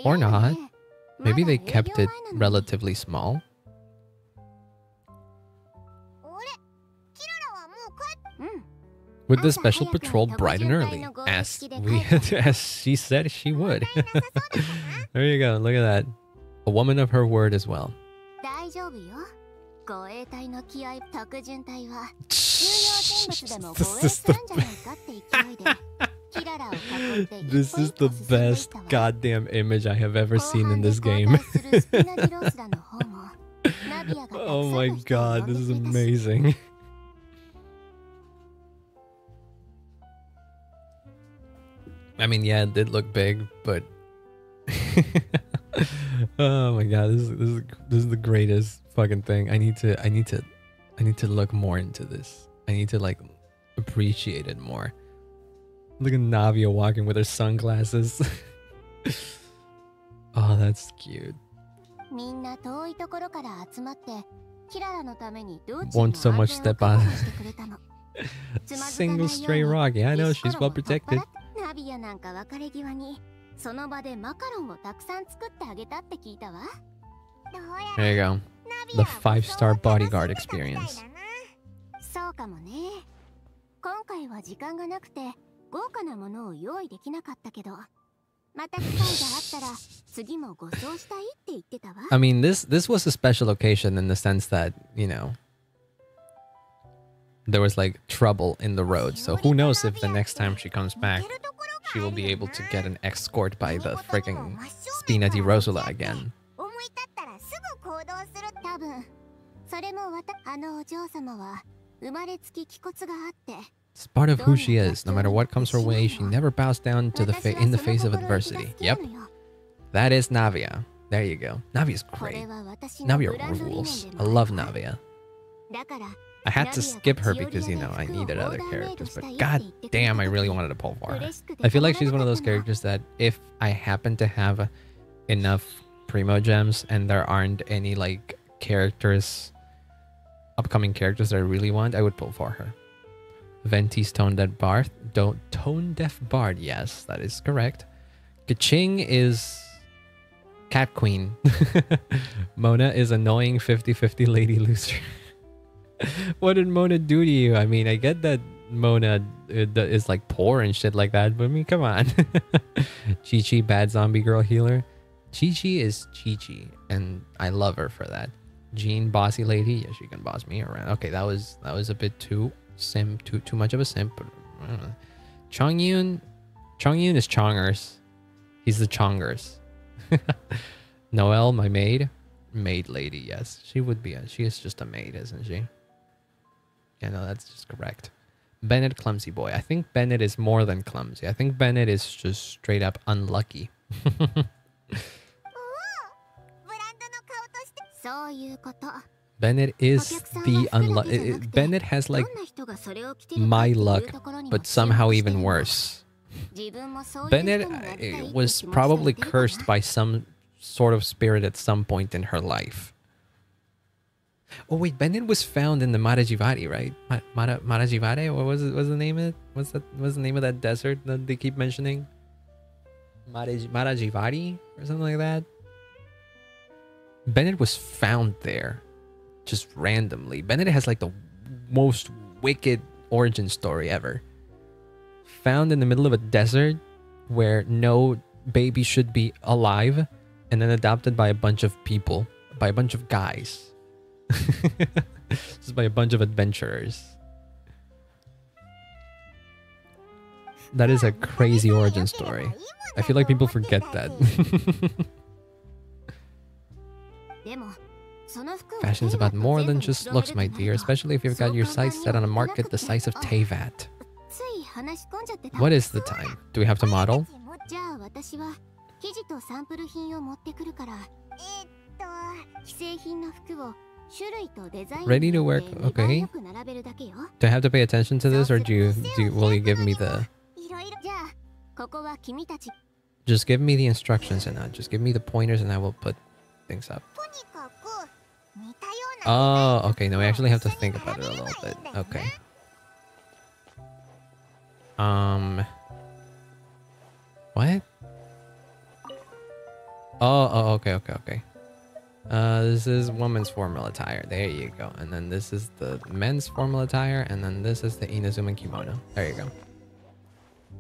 Or not. Maybe they kept it relatively small. with the special patrol bright and early, as we as she said she would. there you go. Look at that. A woman of her word as well. this is the this is the best goddamn image I have ever seen in this game. oh my god, this is amazing. I mean, yeah, it did look big, but oh my god, this is this is this is the greatest fucking thing. I need to I need to I need to look more into this. I need to like appreciate it more. Look at Navia walking with her sunglasses. oh, that's cute. みんな遠いところから集まってキララのために道中 Won't so の much 安全を step 確 on 保してくれたのつまずかないよう single に stray rock. Yeah, I know 石こ she's ろ well を取っ protected. 払っナビアなんか別れ際にその場でマカロンをたくさん作ってあげたって聞いたわどうや There you go. ナビ The アは five-star 武装を楽しんで bodyguard たみたい experience. だなそうかもね今回は時間がなくて豪華なものを用意できなかったけどま また機会があったら次もご馳走したいって言ってたわ I mean, this this was a special occasion in the sense that you know there was like trouble in the road. So who knows if the next time she comes back, she will be able to get an escort by the frigging Spina di Rosula again. It's part of who she is. No matter what comes her way, she never bows down to the fa in the face of adversity. Yep. That is Navia. There you go. Navia's great. Navia rules. I love Navia. I had to skip her because, you know, I needed other characters, but god damn, I really wanted to pull for her. I feel like she's one of those characters that if I happen to have enough Primo gems and there aren't any, like, characters, upcoming characters that I really want, I would pull for her. Venti's Tone Deaf Bard, don't Tone Deaf Bard, yes, that is correct. Keqing is Cat Queen. Mona is annoying 50-50 lady loser. what did Mona do to you? I mean, I get that Mona uh, is like poor and shit like that, but I mean, come on. Qiqi, bad zombie girl healer. Qiqi is Qiqi, and I love her for that. Jean, bossy lady. Yeah, she can boss me around. Okay, that was that was a bit too simp, too too much of a simp. But I don't know. Chong Yun, Chong Yun is Chongers. He's the Chongers. Noelle, my maid, maid lady. Yes, she would be. A, she is just a maid, isn't she? Yeah, no, that's just correct. Bennett clumsy boy. I think Bennett is more than clumsy. I think Bennett is just straight up unlucky. Bennett is the unlucky. Eh, eh, Bennett has like my luck, but somehow even worse. Bennett eh, was probably cursed by some sort of spirit at some point in her life. Oh wait, Bennett was found in the Mare Jivari, right? Ma- Mara? What was it? What's the name of it? What's that? The name of that desert that they keep mentioning? Maraj- Mare Jivari or something like that. Bennett was found there, just randomly. Bennett has like the most wicked origin story ever. Found in the middle of a desert where no baby should be alive, and then adopted by a bunch of people, by a bunch of guys. this is by a bunch of adventurers. That is a crazy origin story. I feel like people forget that. Fashion is about more than just looks, my dear, especially if you've got your sights set on a market the size of Teyvat. What is the time? Do we have to model? Ready to work, okay. Do I have to pay attention to this or do you, do you, will you give me the... Just give me the instructions and I'll just give me the pointers and I will put things up. Oh, okay. No, we actually have to think about it a little bit. Okay. Um. What? Oh, oh, okay, okay, okay. Uh, this is woman's formal attire. There you go. And then this is the men's formal attire. And then this is the Inazuma kimono. There you go.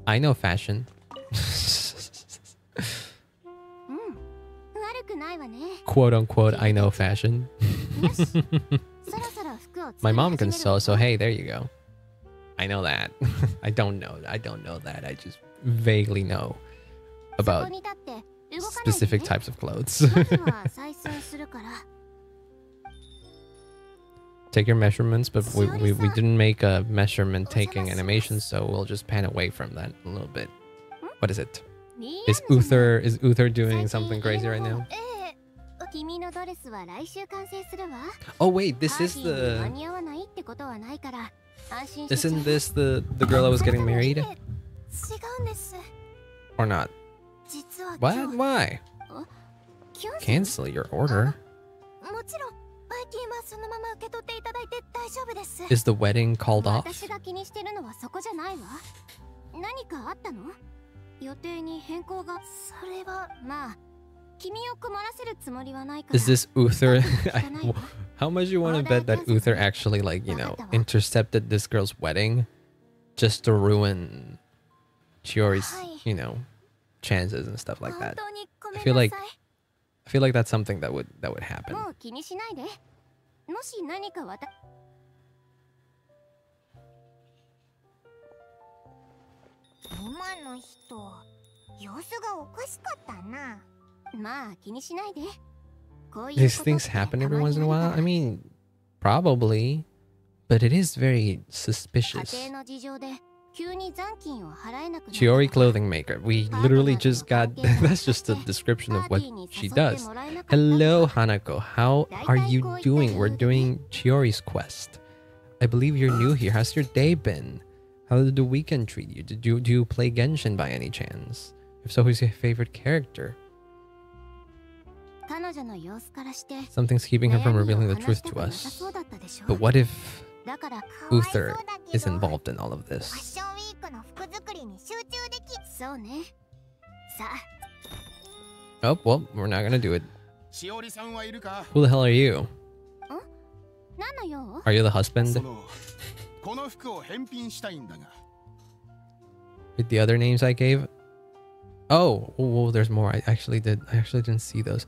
I know fashion. Quote unquote, I know fashion. My mom can sew, so hey, there you go. I know that. I don't know. I don't know that. I just vaguely know about specific types of clothes. Take your measurements, but we, we, we didn't make a measurement taking animation, so we'll just pan away from that a little bit. What is it? Is Uther is Uther doing something crazy right now? Oh wait, this is the Isn't this the the girl I was getting married? Or not? What? Why? Cancel your order. Is the wedding called off? Is this Uther? How much you want to bet that Uther actually, like, you know, intercepted this girl's wedding just to ruin Chiori's, you know, chances and stuff like that. I feel like I feel like that's something that would that would happen. These things happen every once in a while? I mean, probably. But it is very suspicious. Chiori clothing maker. We literally just got that's just a description of what she does. Hello Hanako, how are you doing? We're doing Chiori's quest. I believe you're new here. How's your day been? How did the weekend treat you? Did you do you play Genshin by any chance? If so, who's your favorite character? Something's keeping her from revealing the truth to us. But what if Uther is involved in all of this. Oh, well, we're not gonna do it. Who the hell are you? Are you the husband? With the other names I gave? Oh, whoa, there's more. I actually did. I actually didn't see those.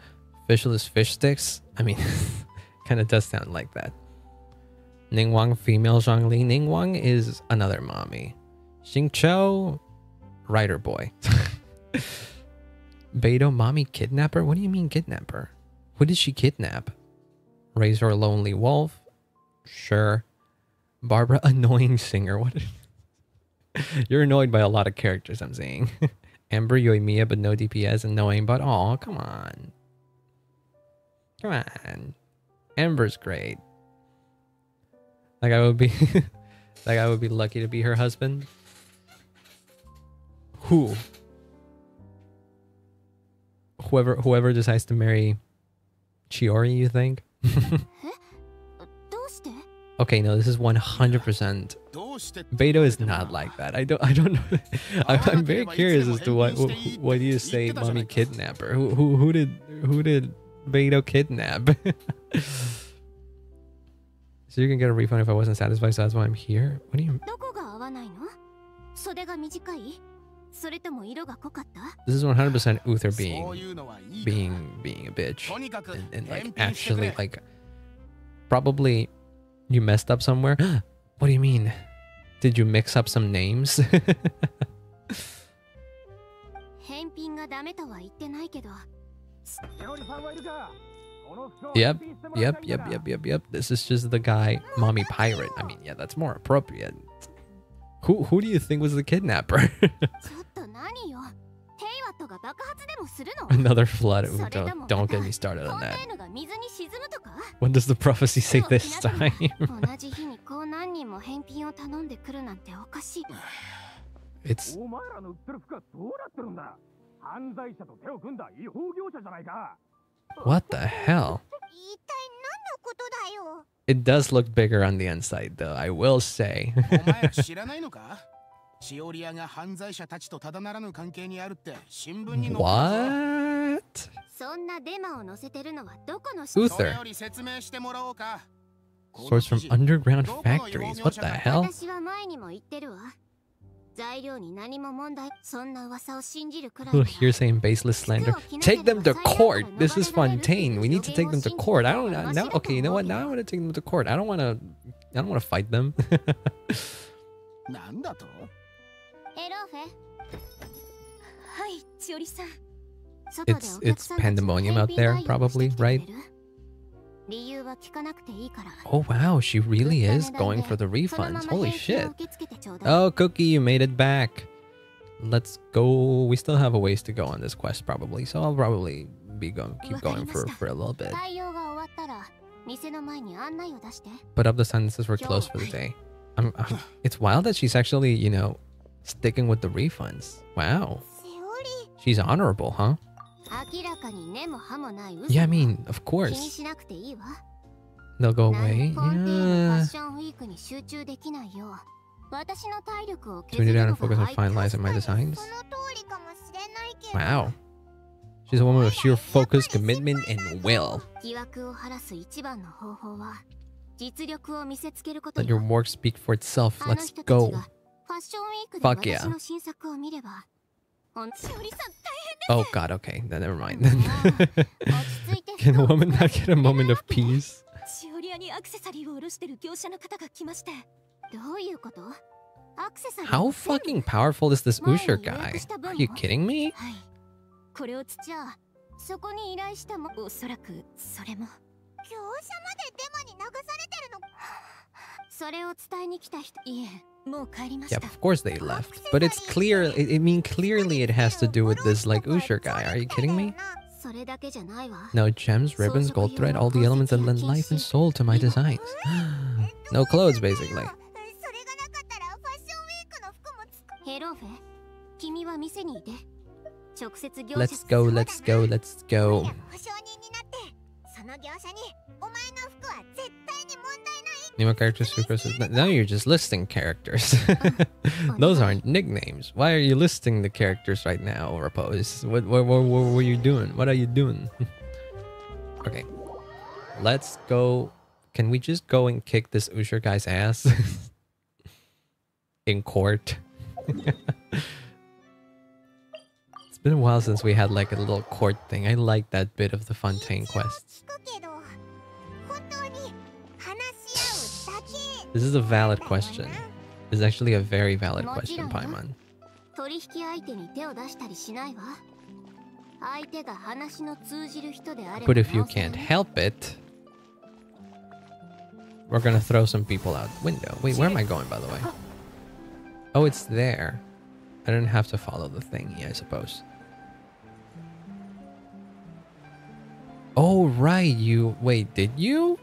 Fishless fish sticks? I mean, kind of does sound like that. Ningguang female Zhongli. Ningguang is another mommy. Xingqiu, writer boy. Beidou mommy kidnapper. What do you mean kidnapper? Who did she kidnap? Razor lonely wolf. Sure. Barbara annoying singer. What? You're annoyed by a lot of characters, I'm saying. Amber Yoimiya, but no DPS, annoying, but oh, come on. Come on. Amber's great. Like I would be like I would be lucky to be her husband. Who? Whoever whoever decides to marry Chiori, you think? okay, no, this is 100%. Beidou is not like that. I don't I don't know. I, am very curious as to what what do you say mommy kidnapper? Who who who did who did Beidou kidnap? so you can get a refund if I wasn't satisfied. So that's why I'm here. What do you? どこが合わないの袖が短いそれとも色が濃かった This is 100% Uther そう being いうのはいいから being being a bitch とにかく and, and 返 like 品してく actually れ like probably you messed up somewhere. what do you mean? Did you mix up some names? 返品がダメとは言ってないけど Yep, yep, yep, yep, yep, yep. This is just the guy, mommy pirate. I mean, yeah, that's more appropriate. Who who do you think was the kidnapper? ちょっと何よヘイワットが爆発でもするの Another flood. Ooh, don't don't get me started こ on んな that. のが水に沈むとか What does the prophecy say this time? 同じ日にこう何人も返品を頼んでくるなんておかしい It's お前らの売ってる服はどうなってるんだ犯罪者と手を組んだ違法業者じゃないか what the hell? 一体何のことだよ It does look bigger on the inside, though. I will say. お前ら知らないのかしおり屋が犯罪者たちとただならぬ関係にあるって新聞に載ってたぞ what? そんなデマを載せてるのはどこの Uther それより説明してもらおうか Source from underground factories. What the hell? 私は前にも言ってるわ Little hearsay and baseless slander. Take them to court. This is Fontaine. We need to take them to court. I don't know. Okay, you know what? Now I want to take them to court. I don't want to. I don't want to fight them. it's it's pandemonium out there, probably, right? Oh wow, she really is going for the refunds. Holy shit. Oh, Cookie, you made it back. Let's go. We still have a ways to go on this quest probably, so I'll probably be going keep going for for a little bit. But up the sentences were we're closed for the day. I'm, I'm, it's wild that she's actually, you know, sticking with the refunds. Wow. She's honorable, huh? Yeah, I mean, of course. They'll go away. Yeah. Tune it down and focus on fine lines in my designs. Wow. She's a woman of sheer focus, commitment, and will. Let your work speak for itself. Let's go. Fuck yeah. Oh god, okay. Then never mind. 大変落ち着いて Can a 服を woman not get a moment of peace? しおり屋にアクセサリーを卸してる業者の方が来ましてどういうことアクセサリー How 全部 fucking powerful is this 前に Usher 予約 guy? した分 Are you は kidding me? はいこれをつじゃあそこに依頼したもおそらくそれも業者までデマに流されてるのそれを伝えに来た人いえ Yeah, of course they left. But it's clear, I mean, clearly it has to do with this, like, Usher guy. Are you kidding me? No gems, ribbons, gold thread, all the elements that lend life and soul to my designs. no clothes, basically. Let's go, let's go, let's go. Nemo characters. Now you're just listing characters. Oh, Those aren't nicknames. Why are you listing the characters right now, Repose? What, what, what, what were you doing? What are you doing? okay. Let's go. Can we just go and kick this Usher guy's ass? In court. it's been a while since we had like a little court thing. I like that bit of the Fontaine quests. This is a valid question. This is actually a very valid question, もちろんよ。 Paimon. 取引相手に手を出したりしないわ相手が話の通じる人であれば But if you なおさら can't help it, we're gonna throw some people out window. Wait, where am I going, by the way? Oh, it's there. I didn't have to follow the thingy, I suppose. Oh, right. You wait. Did you?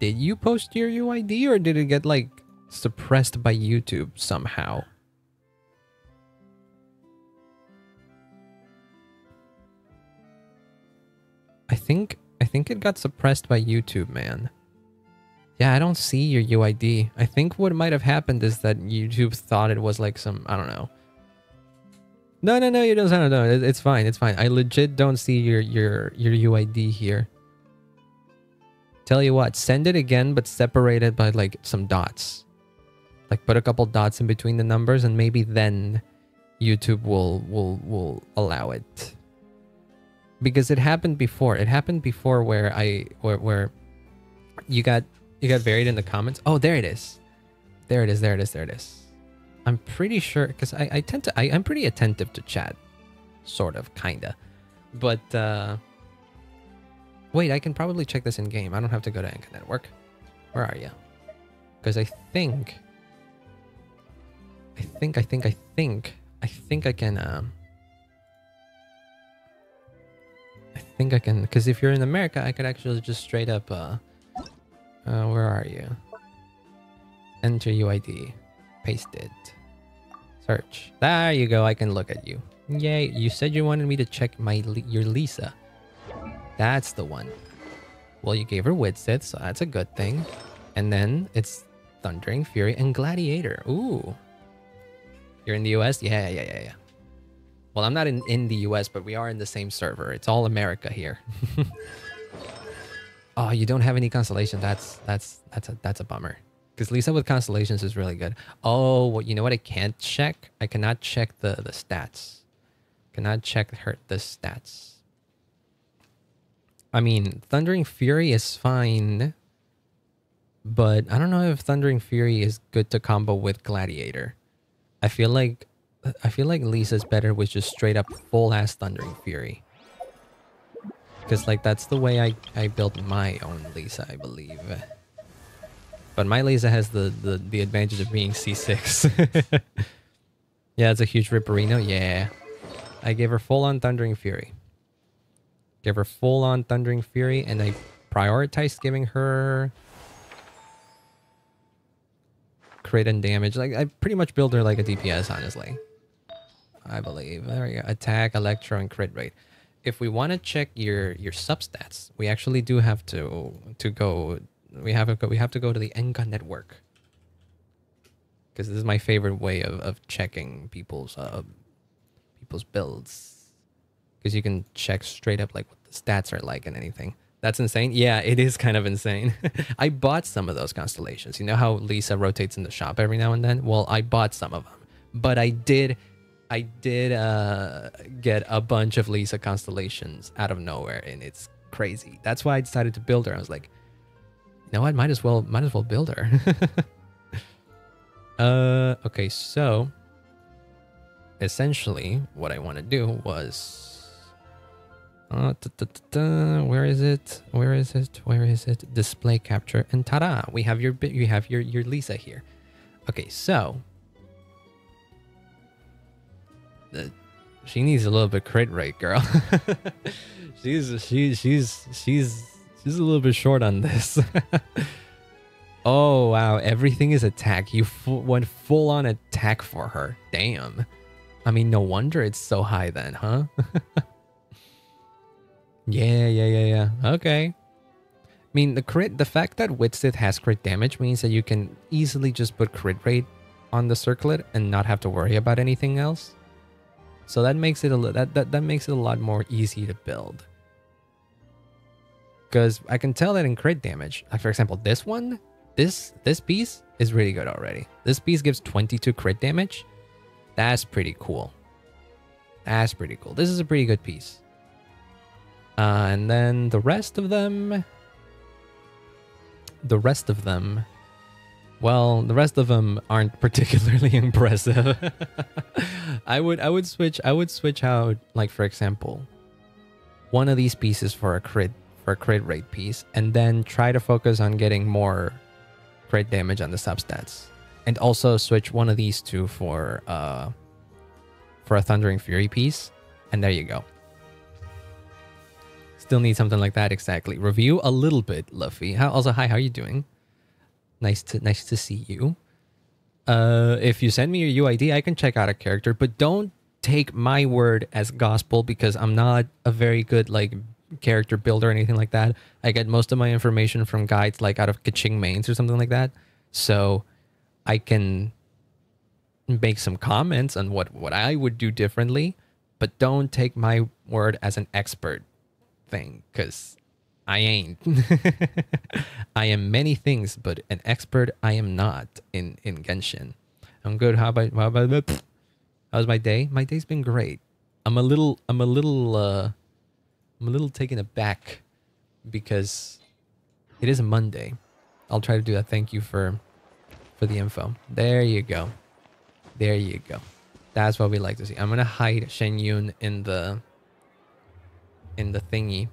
Did you post your UID or did it get like suppressed by YouTube somehow? I think I think it got suppressed by YouTube, man. Yeah, I don't see your UID. I think what might have happened is that YouTube thought it was like some I don't know. No, no, no, you don't. No, no, it's fine. It's fine. I legit don't see your your your UID here. Tell you what, send it again, but separate it by like some dots. Like put a couple dots in between the numbers, and maybe then YouTube will will will allow it because it happened before. It happened before where I where where you got you got buried in the comments. Oh, there it is. There it is. There it is. There it is. I'm pretty sure because I, I tend to I, I'm pretty attentive to chat, sort of, kinda. But uh wait, I can probably check this in game. I don't have to go to Enka Network. Where are you? Because I think I think I think I think I think I can um I think I can because if you're in America, I could actually just straight up uh, uh where are you? Enter UID, paste it, search. There you go. I can look at you. Yay! You said you wanted me to check my your Lisa. That's the one. Well, you gave her Widsith, so that's a good thing. And then it's Thundering Fury and Gladiator. Ooh. You're in the US? Yeah, yeah, yeah, yeah. Well, I'm not in, in the US, but we are in the same server. It's all America here. oh, you don't have any constellation. That's that's that's a that's a bummer. Because Lisa with constellations is really good. Oh, well, you know what? I can't check. I cannot check the the stats. Cannot check her the stats. I mean, Thundering Fury is fine, but I don't know if Thundering Fury is good to combo with Gladiator. I feel like I feel like Lisa's better with just straight up full ass Thundering Fury. Because like that's the way I, I built my own Lisa, I believe. But my Lisa has the, the, the advantage of being C6. yeah, it's a huge Ripperino. Yeah. I gave her full on Thundering Fury. Give her full on Thundering Fury, and I prioritized giving her crit and damage. Like I pretty much build her like a DPS, honestly. I believe. There we go. Attack, electro, and crit rate. If we want to check your your substats, we actually do have to to go. We have to go. We have to go to the Enka network because this is my favorite way of, of checking people's uh people's builds. Because you can check straight up like what the stats are like and anything. That's insane. Yeah, it is kind of insane. I bought some of those constellations. You know how Lisa rotates in the shop every now and then? Well, I bought some of them but I did I did uh get a bunch of Lisa constellations out of nowhere and it's crazy. That's why I decided to build her. I was like, you know what? Might as well might as well build her. uh okay, so essentially what I want to do was uh, da, da, da, where is it? Where is it? Where is it? Display capture and ta-da! We have your bit. You have your your Lisa here. Okay, so the, she needs a little bit crit rate, girl. she's she she's she's she's a little bit short on this. oh wow, everything is attack. You went full on attack for her. Damn. I mean, no wonder it's so high then, huh? yeah, yeah, yeah, yeah. Okay. I mean, the crit, the fact that Widsith has crit damage means that you can easily just put crit rate on the circlet and not have to worry about anything else. So that makes it a that that that makes it a lot more easy to build. Because I can tell that in crit damage, like for example, this one, this this piece is really good already. This piece gives 22 crit damage. That's pretty cool. That's pretty cool. This is a pretty good piece. Uh, and then the rest of them, the rest of them well, the rest of them aren't particularly impressive. I would I would switch I would switch out like for example, one of these pieces for a crit for a crit rate piece, and then try to focus on getting more crit damage on the substats, and also switch one of these two for uh for a Thundering Fury piece, and there you go. Still need something like that exactly. Review a little bit, Luffy. How also hi, how are you doing? Nice to nice to see you. Uh, if you send me your UID, I can check out a character, but don't take my word as gospel because I'm not a very good like character builder or anything like that. I get most of my information from guides like out of Keqing mains or something like that. So I can make some comments on what what I would do differently, but don't take my word as an expert thing cuz I ain't. I am many things, but an expert I am not in in Genshin. I'm good. How about how about how's my day? My day's been great. I'm a little I'm a little uh I'm a little taken aback because it is a Monday. I'll try to do that. Thank you for for the info. There you go. There you go. That's what we like to see. I'm gonna hide Xianyun in the in the thingy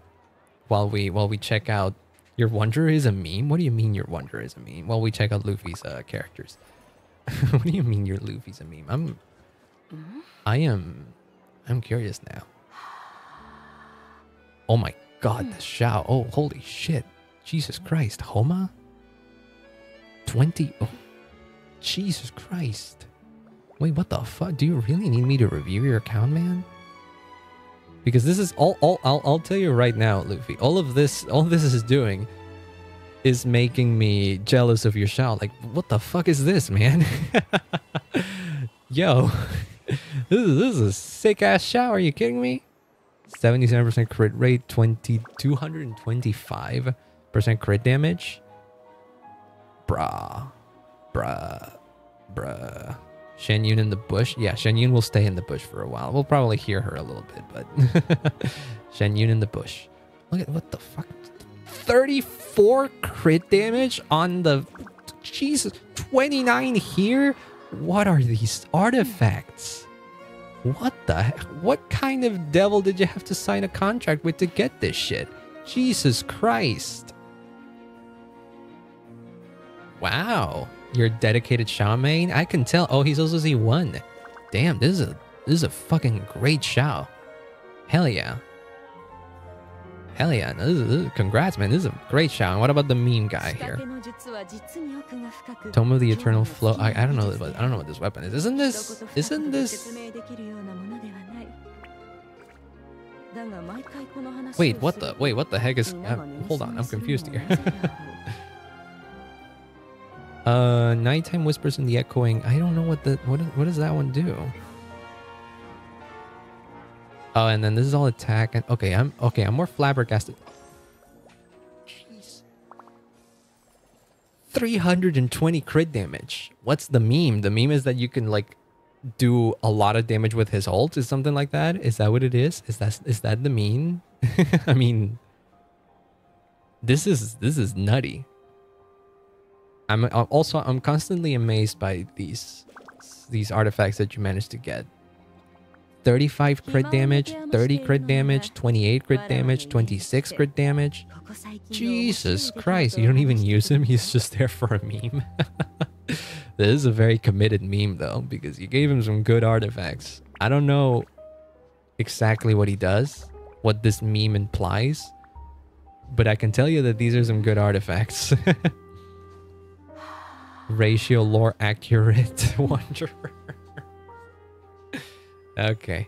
while we while we check out your wonder is a meme. What do you mean your wonder is a meme? While we check out Luffy's uh, characters. what do you mean your Luffy's a meme? I'm I am I'm curious now. Oh my god, the shout. Oh, holy shit. Jesus Christ. Homa? 20 oh, Jesus Christ. Wait, what the fuck? Do you really need me to review your account, man? Because this is all, all I'll, I'll tell you right now luffy all of this all this is doing is making me jealous of your Xiao. like what the fuck is this man? Yo this is, this is a sick ass Xiao. are you kidding me? 77% crit rate 20 225% crit damage. Bruh. Bruh. Bruh Xianyun in the bush. Yeah, Xianyun will stay in the bush for a while. We'll probably hear her a little bit, but Xianyun in the bush. Look at what the fuck. 34 crit damage on the Jesus 29 here. What are these artifacts? What the? What kind of devil did you have to sign a contract with to get this shit? Jesus Christ. Wow. You're dedicated Xiao main? I can tell. Oh, he's also C1. Damn, this is a this is a fucking great Xiao. Hell yeah. Hell yeah. This is, this is, congrats, man. This is a great Xiao. And what about the meme guy here? Tome of the Eternal Flow. I, I don't know. I don't know what this weapon is. Isn't this? Isn't this? Wait, what the? Wait, what the heck is? Uh, hold on, I'm confused here. Uh, nighttime whispers in the echoing. I don't know what the what what does that one do? Oh, and then this is all attack. And okay, I'm okay. I'm more flabbergasted. Jeez. 320 crit damage. What's the meme? The meme is that you can like do a lot of damage with his ult? Is something like that? Is that what it is? Is that is that the mean? I mean, this is this is nutty. I'm also I'm constantly amazed by these these artifacts that you managed to get. 35 crit damage, 30 crit damage, 28 crit damage, 26 crit damage. Jesus Christ, you don't even use him, he's just there for a meme. this is a very committed meme though, because you gave him some good artifacts. I don't know exactly what he does, what this meme implies, but I can tell you that these are some good artifacts. Ratio lore accurate wanderer. okay.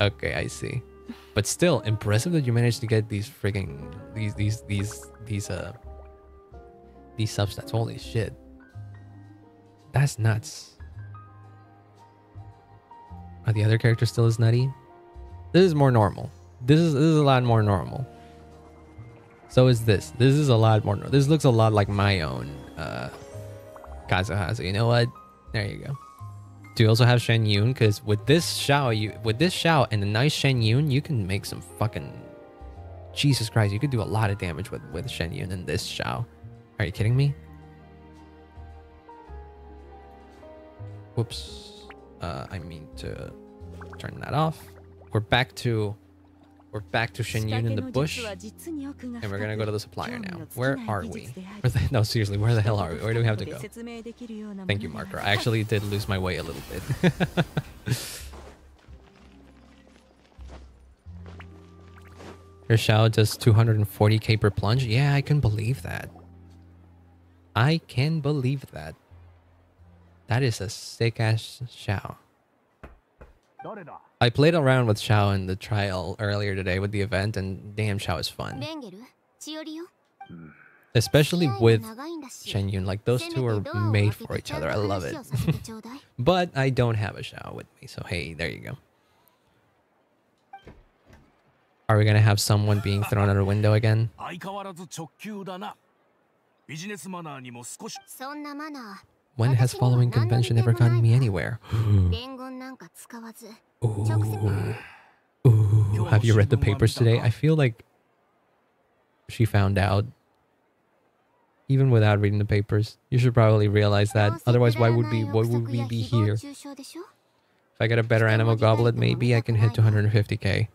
Okay, I see. But still, impressive that you managed to get these frigging these these these these uh these substats. Holy shit. That's nuts. Are the other characters still as nutty? This is more normal. This is this is a lot more normal. So is this. This is a lot more. This looks a lot like my own uh Kazuhasa. You know what? There you go. Do you also have Xianyun? Because with this Xiao, you with this Xiao and a nice Xianyun, you can make some fucking Jesus Christ. You could do a lot of damage with with Xianyun and this Xiao. Are you kidding me? Whoops. Uh, I mean to turn that off. We're back to we're back to Xianyun in the bush. And we're gonna go to the supplier now. Where are we? Where the, no, seriously, where the hell are we? Where do we have to go? Thank you, Marker. I actually did lose my way a little bit. Your Xiao does 240k per plunge? Yeah, I can believe that. I can believe that. That is a sick ass Xiao. I played around with Xiao in the trial earlier today with the event, and damn, Xiao is fun. Especially with Xianyun, like those two are made for each other. I love it. but I don't have a Xiao with me, so hey, there you go. Are we gonna have someone being thrown out a window again? When has following convention ever gotten me anywhere? Ooh. Ooh. Have you read the papers today? I feel like she found out. Even without reading the papers, you should probably realize that. Otherwise, why would we why would we be here? If I get a better animal goblet, maybe I can hit 250k.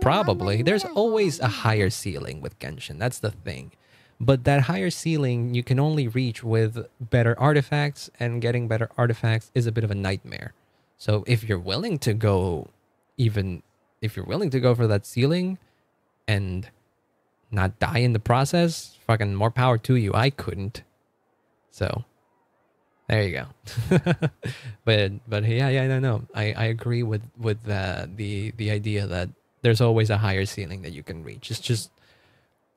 Probably. There's always a higher ceiling with Genshin. That's the thing. But that higher ceiling you can only reach with better artifacts, and getting better artifacts is a bit of a nightmare. So if you're willing to go, even if you're willing to go for that ceiling and not die in the process, fucking more power to you. I couldn't. So there you go. but but yeah yeah no no I, I agree with with the the the idea that there's always a higher ceiling that you can reach. It's just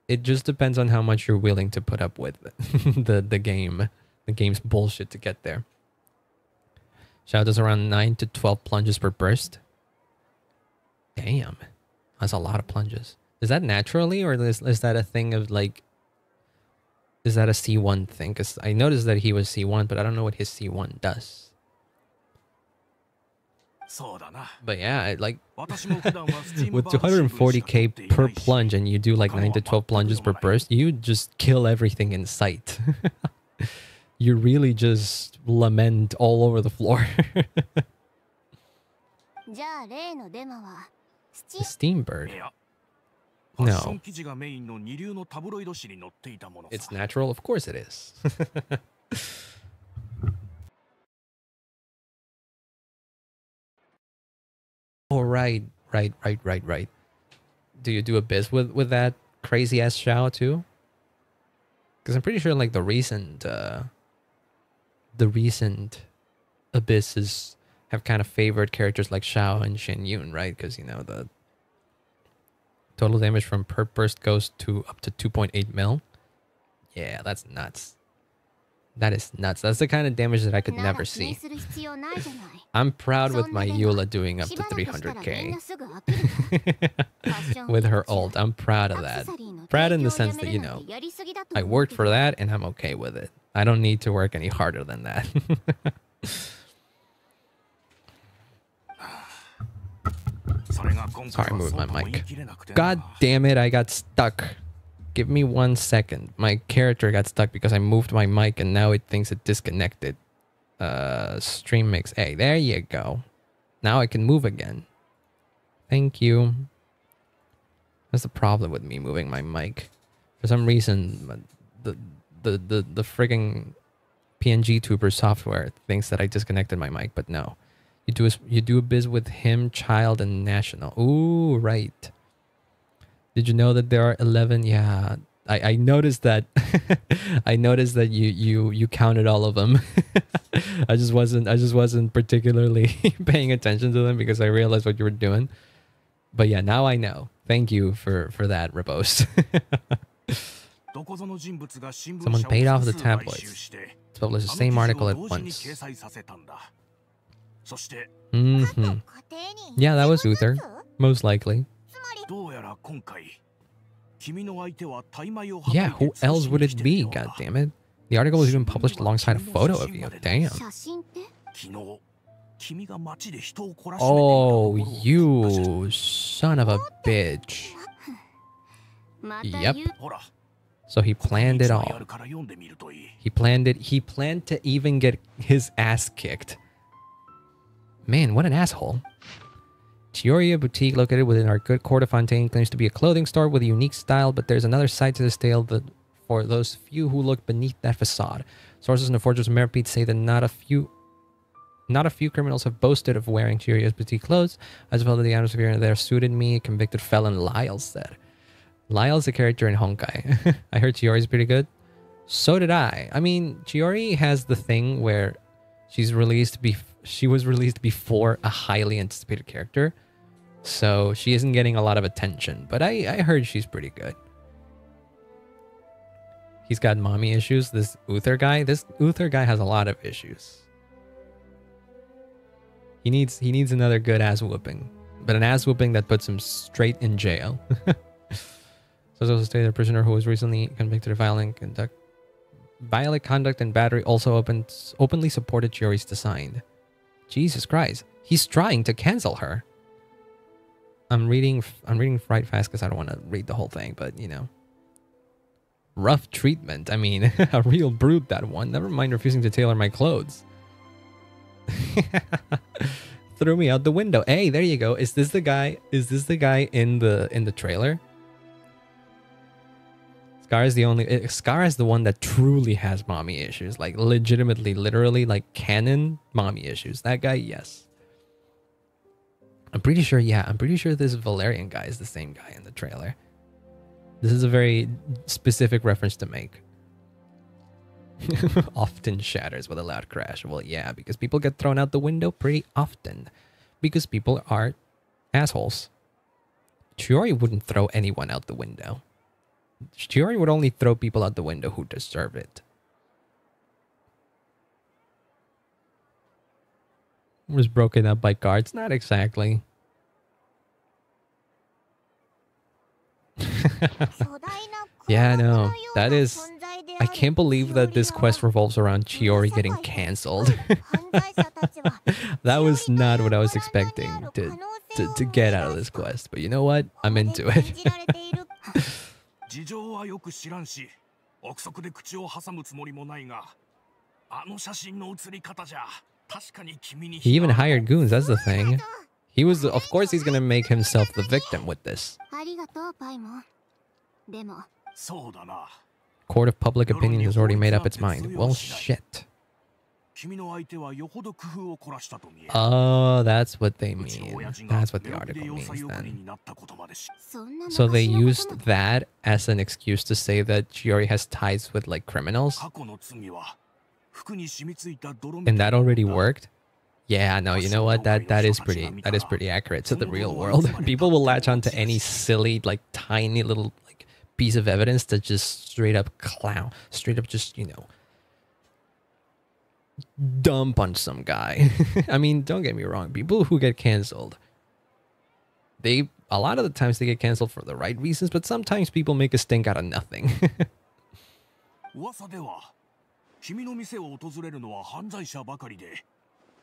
it just depends on how much you're willing to put up with the the game the game's bullshit to get there. Xiao does around nine to twelve plunges per burst. Damn, that's a lot of plunges. Is that naturally, or is, is that a thing of like? Is that a C one thing? Because I noticed that he was C one, but I don't know what his C one does. But yeah, like with 240k per plunge and you do like 9 to 12 plunges per burst, you just kill everything in sight. you really just lament all over the floor. the steam bird. No. It's natural, of course it is. oh right, right, right, right, right. Do you do Abyss with with that crazy ass Xiao too? Because I'm pretty sure like the recent uh the recent Abysses have kind of favored characters like Xiao and Xianyun, right? Because you know the total damage from per burst goes to up to 2.8 mil. Yeah, that's nuts. That is nuts. That's the kind of damage that I could never see. I'm proud with my Eula doing up to 300k. with her ult, I'm proud of that. Proud in the sense that, you know, I worked for that and I'm okay with it. I don't need to work any harder than that. Sorry, move my mic. God damn it, I got stuck. Give me one second. My character got stuck because I moved my mic and now it thinks it disconnected. Uh, stream mix. Hey, there you go. Now I can move again. Thank you. That's the problem with me moving my mic. For some reason, the the the the frigging PNG Tuber software thinks that I disconnected my mic, but no. You do a, you do a biz with him, Childe, and national. Ooh, right. Did you know that there are eleven? Yeah, I, I noticed that. I noticed that you you you counted all of them. I just wasn't I just wasn't particularly paying attention to them because I realized what you were doing. But yeah, now I know. Thank you for for that, Rebos. Someone paid off the tabloids to publish the same article at once. Mm-hmm. Yeah, that was Uther. Most likely. Yeah, who else would it be, God damn it! The article was even published alongside a photo of you. Damn. Oh, you son of a bitch. Yep. So he planned it all. He planned it. He planned to even get his ass kicked. Man, what an asshole. Chioriya Boutique, located within our good Court of Fontaine, claims to be a clothing store with a unique style, but there's another side to this tale that for those few who look beneath that facade. Sources in the Fortress of Meropide say that not a few not a few criminals have boasted of wearing Chioriya's boutique clothes. as well as the atmosphere there suited me, convicted felon Lyle said. Lyle's a character in Honkai. I heard Chiori's pretty good. So did I. I mean, Chiori has the thing where she's released be she was released before a highly anticipated character. So she isn't getting a lot of attention, but I, I heard she's pretty good. He's got mommy issues. This Uther guy, this Uther guy has a lot of issues. He needs he needs another good ass whooping, but an ass whooping that puts him straight in jail. so also stated a prisoner who was recently convicted of violent conduct, violent conduct and battery also openly supported Chiori's design. Jesus Christ, he's trying to cancel her. I'm reading I'm reading right fast because I don't want to read the whole thing, but you know. Rough treatment. I mean, a real brute that one. Never mind refusing to tailor my clothes. Threw me out the window. Hey, there you go. Is this the guy? Is this the guy in the in the trailer? Scar is the only eh, Scar is the one that truly has mommy issues. Like legitimately, literally, like canon mommy issues. That guy, yes. I'm pretty sure, yeah, I'm pretty sure this Valerian guy is the same guy in the trailer. This is a very specific reference to make. often shatters with a loud crash. Well, yeah, because people get thrown out the window pretty often. Because people are assholes. Chiori wouldn't throw anyone out the window. Chiori would only throw people out the window who deserve it. Was broken up by guards? Not exactly. yeah, no. That is I can't believe that this quest revolves around Chiori getting cancelled. that was not what I was expecting to, to, to get out of this quest. But you know what? I'm into it. 事情はよく知らんし憶測で口を挟むつもりもないがあの写真の写り方じゃ確かに君に He even hired goons, that's the thing. He was, the, of course, he's gonna make himself the victim with this. ありがとう、パイモン。でも、そうだな。Court of Public Opinion has already made up its mind. Well, shit. Oh, that's what they mean. That's what the article means then. So they used that as an excuse to say that Chiori has ties with like criminals? And that already worked? Yeah, no, you know what? That that is pretty that is pretty accurate to the real world. People will latch onto any silly, like tiny little like piece of evidence that just straight up clown, straight up just, you know, dump on some guy. I mean, don't get me wrong. People who get canceled, they, a lot of the times they get canceled for the right reasons, but sometimes people make a stink out of nothing. 噂では君の店を訪れるのは犯罪者ばかりで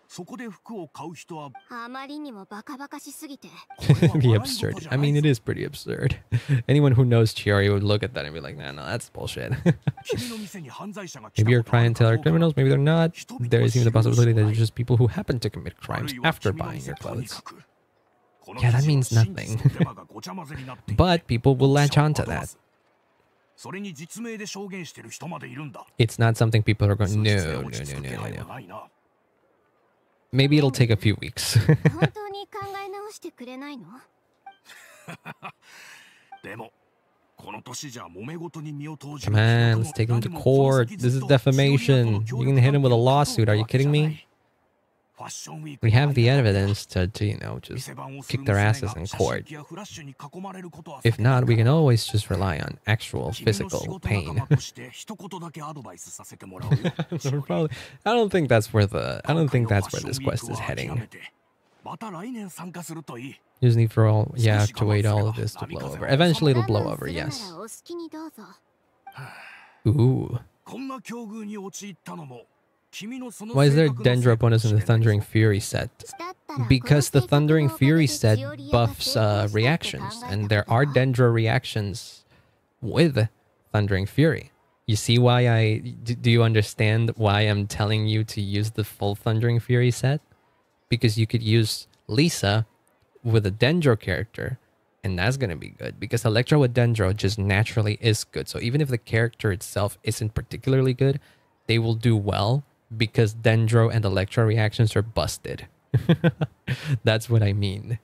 そこで服を買う人はあまりにもバカバカしすぎて。Absurd. I mean it is pretty absurd. Anyone who knows Chiori would look at that and be like nah no that's bullshit. Maybe your clientele are criminals maybe they're not. There is even the possibility that it's just people who happen to commit crimes after buying your clothes. Yeah that means nothing. But people will latch onto that. It's not something people are going no no no no no, no. ないな Maybe it'll take a few weeks. 本当に考え直してくれないのでもこの年じゃ揉め事に身を投じ Come る on, 気 let's take 'em 力も to 何も court. 痕跡 This is ずっと defamation. 協 You 力 can hit him with a 関係を lawsuit. Are you 断る kidding わけじゃな me? We have the evidence to, to, you know, just kick their asses in court. If not, we can always just rely on actual physical pain. probably, I don't think that's where the I don't think that's where this quest is heading. Just need for all yeah, to wait all of this to blow over. Eventually it'll blow over, yes. Ooh. Why is there Dendro bonus in the Thundering Fury set? Because the Thundering Fury set buffs uh, reactions, and there are Dendro reactions with Thundering Fury. You see why I... Do you understand why I'm telling you to use the full Thundering Fury set? Because you could use Lisa with a Dendro character, and that's going to be good because Electro with Dendro just naturally is good. So even if the character itself isn't particularly good, they will do well because dendro and electro reactions are busted. That's what I mean.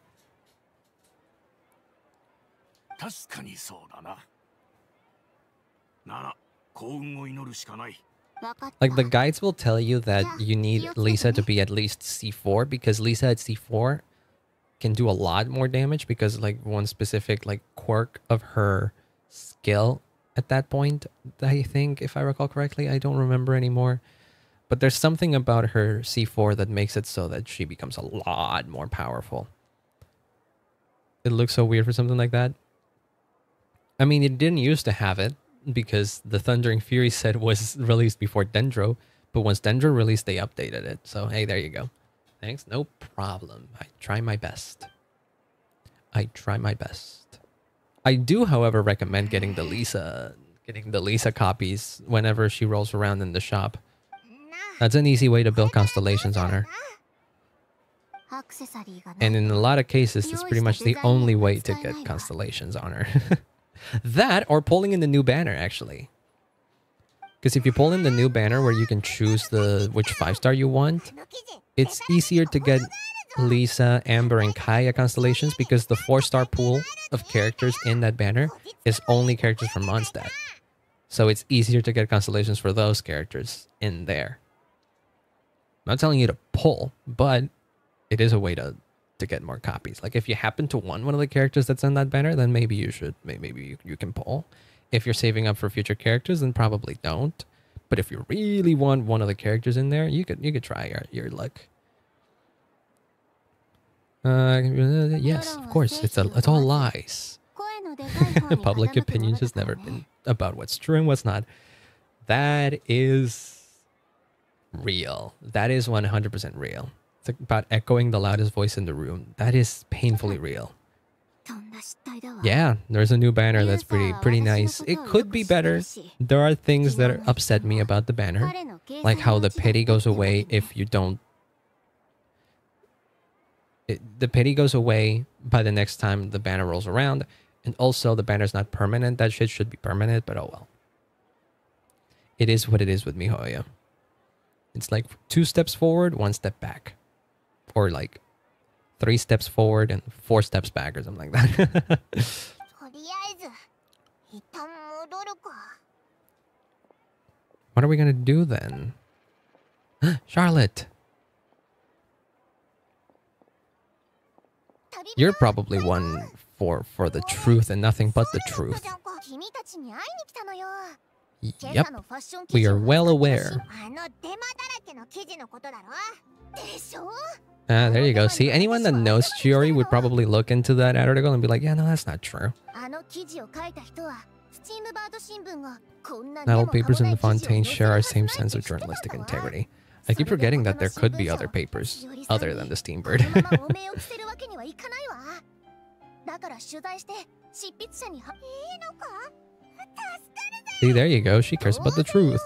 Like the guides will tell you that you need Lisa to be at least C4 because Lisa at C4 can do a lot more damage because like one specific like quirk of her skill at that point, I think if I recall correctly, I don't remember anymore. But there's something about her C4 that makes it so that she becomes a lot more powerful. It looks so weird for something like that. I mean, it didn't used to have it because the Thundering Fury set was released before Dendro, but once Dendro released, they updated it. So hey, there you go. Thanks, no problem. I try my best. I try my best. I do, however, recommend getting the Lisa, getting the Lisa copies whenever she rolls around in the shop. That's an easy way to build constellations on her. And in a lot of cases, it's pretty much the only way to get constellations on her. that or pulling in the new banner, actually. Because if you pull in the new banner where you can choose the which 5-star you want, it's easier to get Lisa, Amber, and Kaeya constellations because the 4-star pool of characters in that banner is only characters from Mondstadt. So it's easier to get constellations for those characters in there. I'm not telling you to pull, but it is a way to to get more copies. Like if you happen to want one of the characters that's in that banner, then maybe you should maybe you, you can pull. If you're saving up for future characters, then probably don't. But if you really want one of the characters in there, you could you could try your your luck. Uh, yes, of course. It's a it's all lies. Public opinion has never been about what's true and what's not. That is real. That is 100% real. It's about echoing the loudest voice in the room. That is painfully real. Yeah, there's a new banner that's pretty pretty nice. It could be better. There are things that are upset me about the banner, like how the pity goes away if you don't. It, the pity goes away by the next time the banner rolls around, and also the banner's not permanent. That shit should be permanent, but oh well. It is what it is with Mihoyo. It's like two steps forward, one step back. Or like three steps forward and four steps back or something like that. what are we gonna do then? Charlotte! You're probably one for for the truth and nothing but the truth. Yep. We are well aware. Ah, there you go. See, anyone that knows Chiori would probably look into that article and be like, yeah, no, that's not true. Not all papers in the Fontaine share our same sense of journalistic integrity. I keep forgetting that there could be other papers other than the Steambird. See, there you go. She cares about the truth.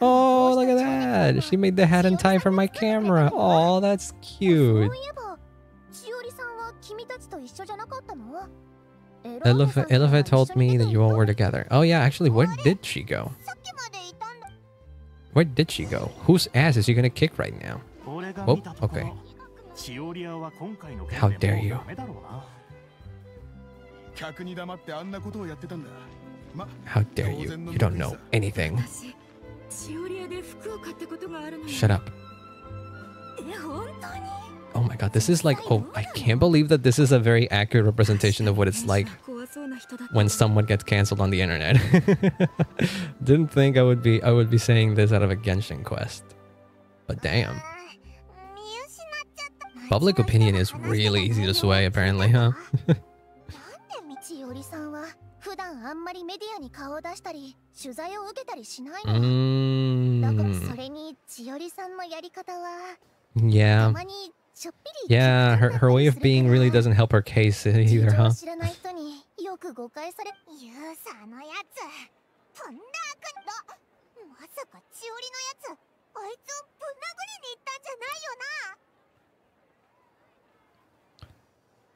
Oh, look at that. She made the hat and tie for my camera. Oh, that's cute. Elifa, Elifa told me that you all were together. Oh yeah, actually, where did she go? Where did she go? Whose ass is she gonna kick right now? Oh, okay. How dare you. ダメだろうな客に黙ってあんなことをやってたんだま How dare you? You don't know anything. 私シオリアで服を買ったことがあるのよ Shut up. え本当に Oh my god, this is like, oh, I can't believe that this is a very accurate representation of what it's like 怖そうな人だった when someone gets canceled on the internet. Didn't think I would be I would be saying this out of a Genshin quest. But damn. 見失っちゃった Public opinion is really easy to sway apparently, huh? まりメディアに顔を出したり取材を受けたりしないの。うーん。だからそれに千織さんのやり方は Yeah. たまにちょっぴり Yeah her, her way of being really doesn't help her case either huh? 知らない人によく誤解されユーサーのやつ。とんだくんだまさか千織のやつあいつをぶん殴りに行ったんじゃないよな。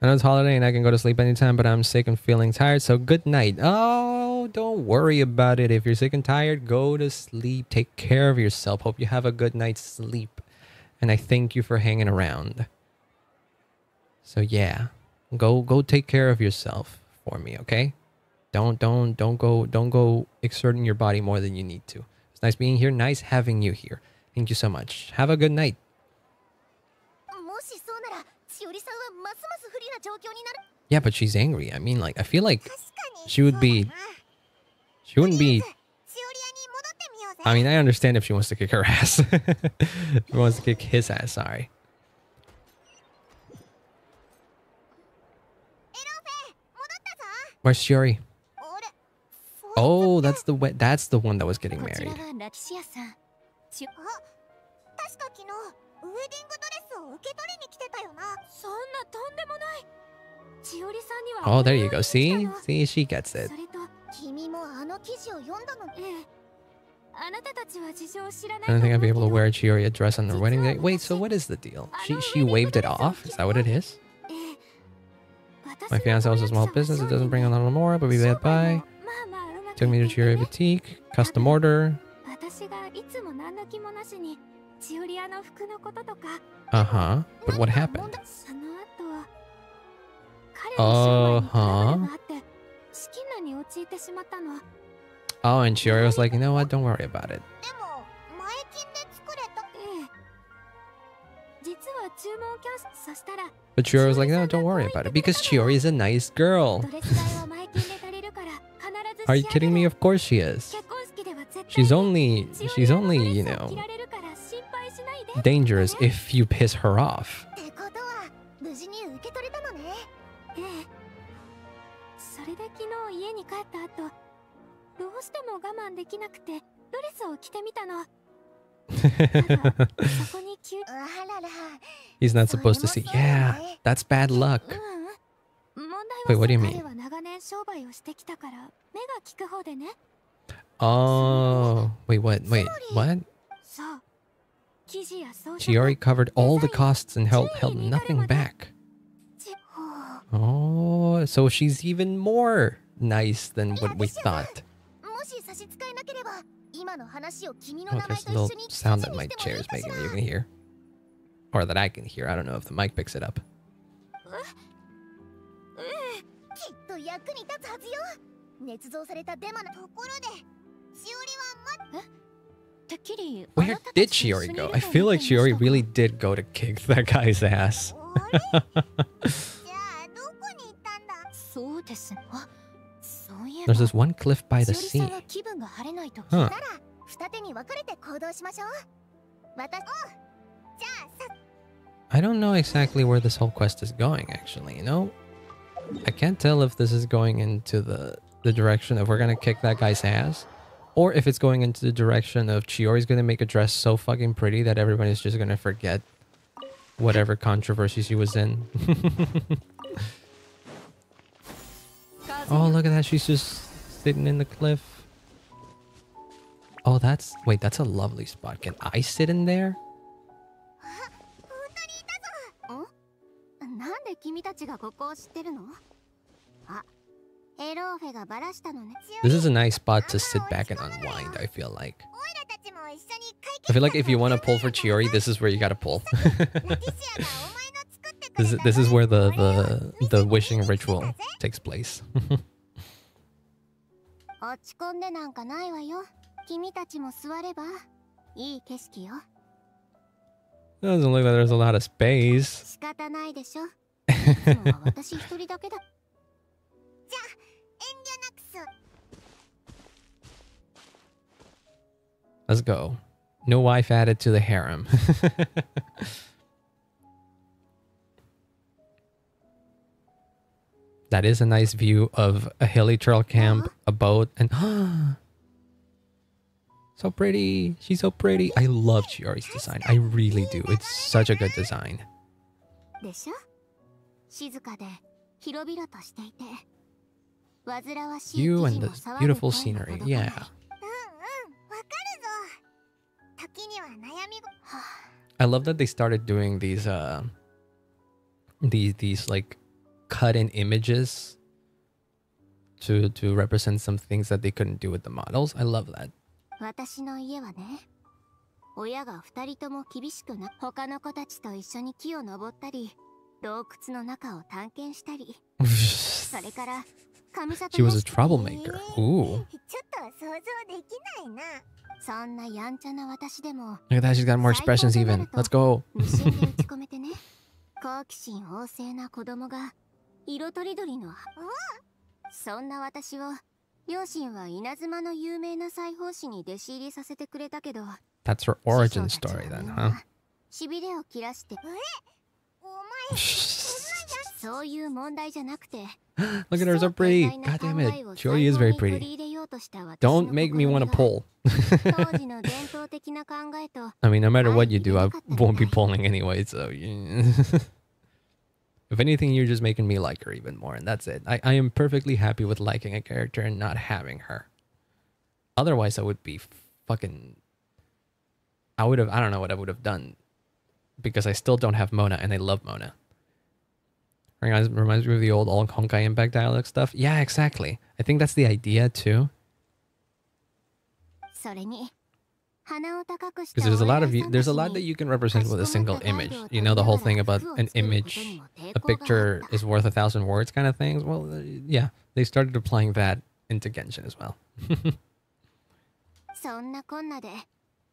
I know it's holiday and I can go to sleep anytime, but I'm sick and feeling tired, so good night. Oh, don't worry about it. If you're sick and tired, go to sleep. Take care of yourself. Hope you have a good night's sleep. And I thank you for hanging around. So yeah, go go take care of yourself for me, okay? Don't don't don't go don't go exerting your body more than you need to. It's nice being here. Nice having you here. Thank you so much. Have a good night. Yeah, but she's angry. I mean, like, I feel like she would be... She wouldn't be... I mean, I understand if she wants to kick her ass. she wants to kick his ass, sorry. Where's Shiori? Oh, that's the that's the one that was getting married. スを受け取りに来てたよなそんなとんでもない千織さんには Oh there you go see see she gets it それと君もあの記事を読んだのええ I don't think I'd be able to wear a Chioriya dress on the wedding day. Wait, so what is the deal? She she waved it off? Is that what it is? My fiance owns a small business. It doesn't bring in a lot of more, but we bad by. Took me to Chiori Boutique, custom order. Uh-huh. But what happened? Uh-huh. Oh, and Shiori was like, you know what, don't worry about it. But Chiori was like, no, don't worry about it, because Chiori is a nice girl. Are you kidding me? Of course she is. She's only, she's only, you know, dangerous if you piss her off. He's not supposed to see. Yeah, that's bad luck. Wait, what do you mean? Oh, wait, what? Wait, what? She already covered all the costs and held, held nothing back. Oh, so she's even more nice than what we thought. Oh, there's a little sound that my chair is making that you can hear. Or that I can hear. I don't know if the mic picks it up. Where did Chiori go? I feel like Chiori really did go to kick that guy's ass. There's this one cliff by the sea. Huh. I don't know exactly where this whole quest is going, actually, you know? I can't tell if this is going into the, the direction of we're gonna kick that guy's ass or if it's going into the direction of Chiori's gonna make a dress so fucking pretty that everyone is just gonna forget whatever controversy she was in. oh, look at that. She's just sitting in the cliff. Oh, that's... Wait, that's a lovely spot. Can I sit in there? Oh? This is a nice spot to sit back and unwind, I feel like. I feel like if you want to pull for Chiori, this is where you gotta pull. this, is, this is where the, the, the wishing ritual takes place. Doesn't look like there's a lot of space. Let's go. No wife added to the harem. that is a nice view of a hilly trail camp, a boat, and so pretty. She's so pretty. I love Chiori's design. I really do. It's such a good design. でしょ静かで広々としていて。煩わしい You 木 and 々 the も騒ぐ beautiful 声も scenery. 届かない Yeah. I love that they started doing these uh these these like cut in images to to represent some things that they couldn't do with the models. I love that. 私の家はね親が二人とも厳しくな他の子たちと一緒に木を登ったり洞窟の中を探検したりそれから上里 she was a 屋敷 troublemaker. Ooh. ちょっと想像できないなそんなやんちゃな私でも Look at that, she's got more expressions even. Let's go. 無心で打ち込めてね好奇心旺盛な子供が色とりどりのそんな私を両親は稲妻の有名な裁縫師に弟子入りさせてくれたけど That's her origin story then, huh? しびれを切らしてお前 Look at her, so pretty. God damn it. Chiori is very pretty. Don't make me want to pull. I mean, no matter what you do, I won't be pulling anyway, so... if anything, you're just making me like her even more, and that's it. I, I am perfectly happy with liking a character and not having her. Otherwise, I would be fucking... I would have... I don't know what I would have done. Because I still don't have Mona, and I love Mona. Reminds, reminds me of the old old Honkai Impact dialogue stuff. Yeah, exactly. I think that's the idea too. それに鼻を高くし Because た there's a lot of お偉 you, い there's さ a んた lot ち that に you can represent with a single image. You know the whole thing about an image, a picture is worth a thousand words kind of things. Well, uh, yeah, they started applying that into Genshin as well. そんなこんなで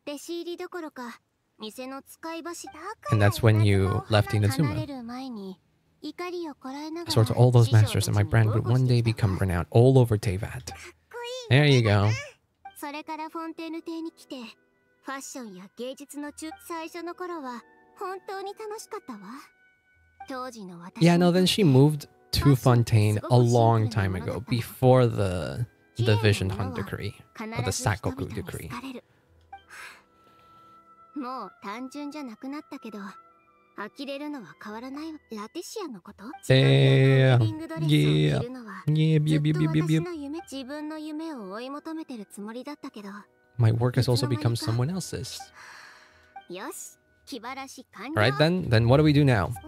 弟子入りどころか店の使い走 And that's when you left 離れ Inazuma. る前に怒りをこらえなが So ら to all those 師匠 masters た in ち my に brand 豪 would 語 one して day きた become renowned all over Tevat. こいい There you go. それからフォンテーヌ邸に来てファッションや芸術の中最初の頃は本当に楽しかったわ当時の私 Yeah, no, に then she moved to Fontaine a long time ago, before the the Vision Hunt decree. 必 or the ず人々 Sakoku に decree. 好かれるもう単純じゃなくなったけど 呆れるのは変わらないわラティシアのことえーウェディングドレスを着るのは Yeah, ず yep, っ yep, と yep, yep, 私 yep. の夢自分の夢を追い求めてるつもりだったけど My work has also become someone else's. よし気晴らし完了 All right, then, then what do we do now? すっか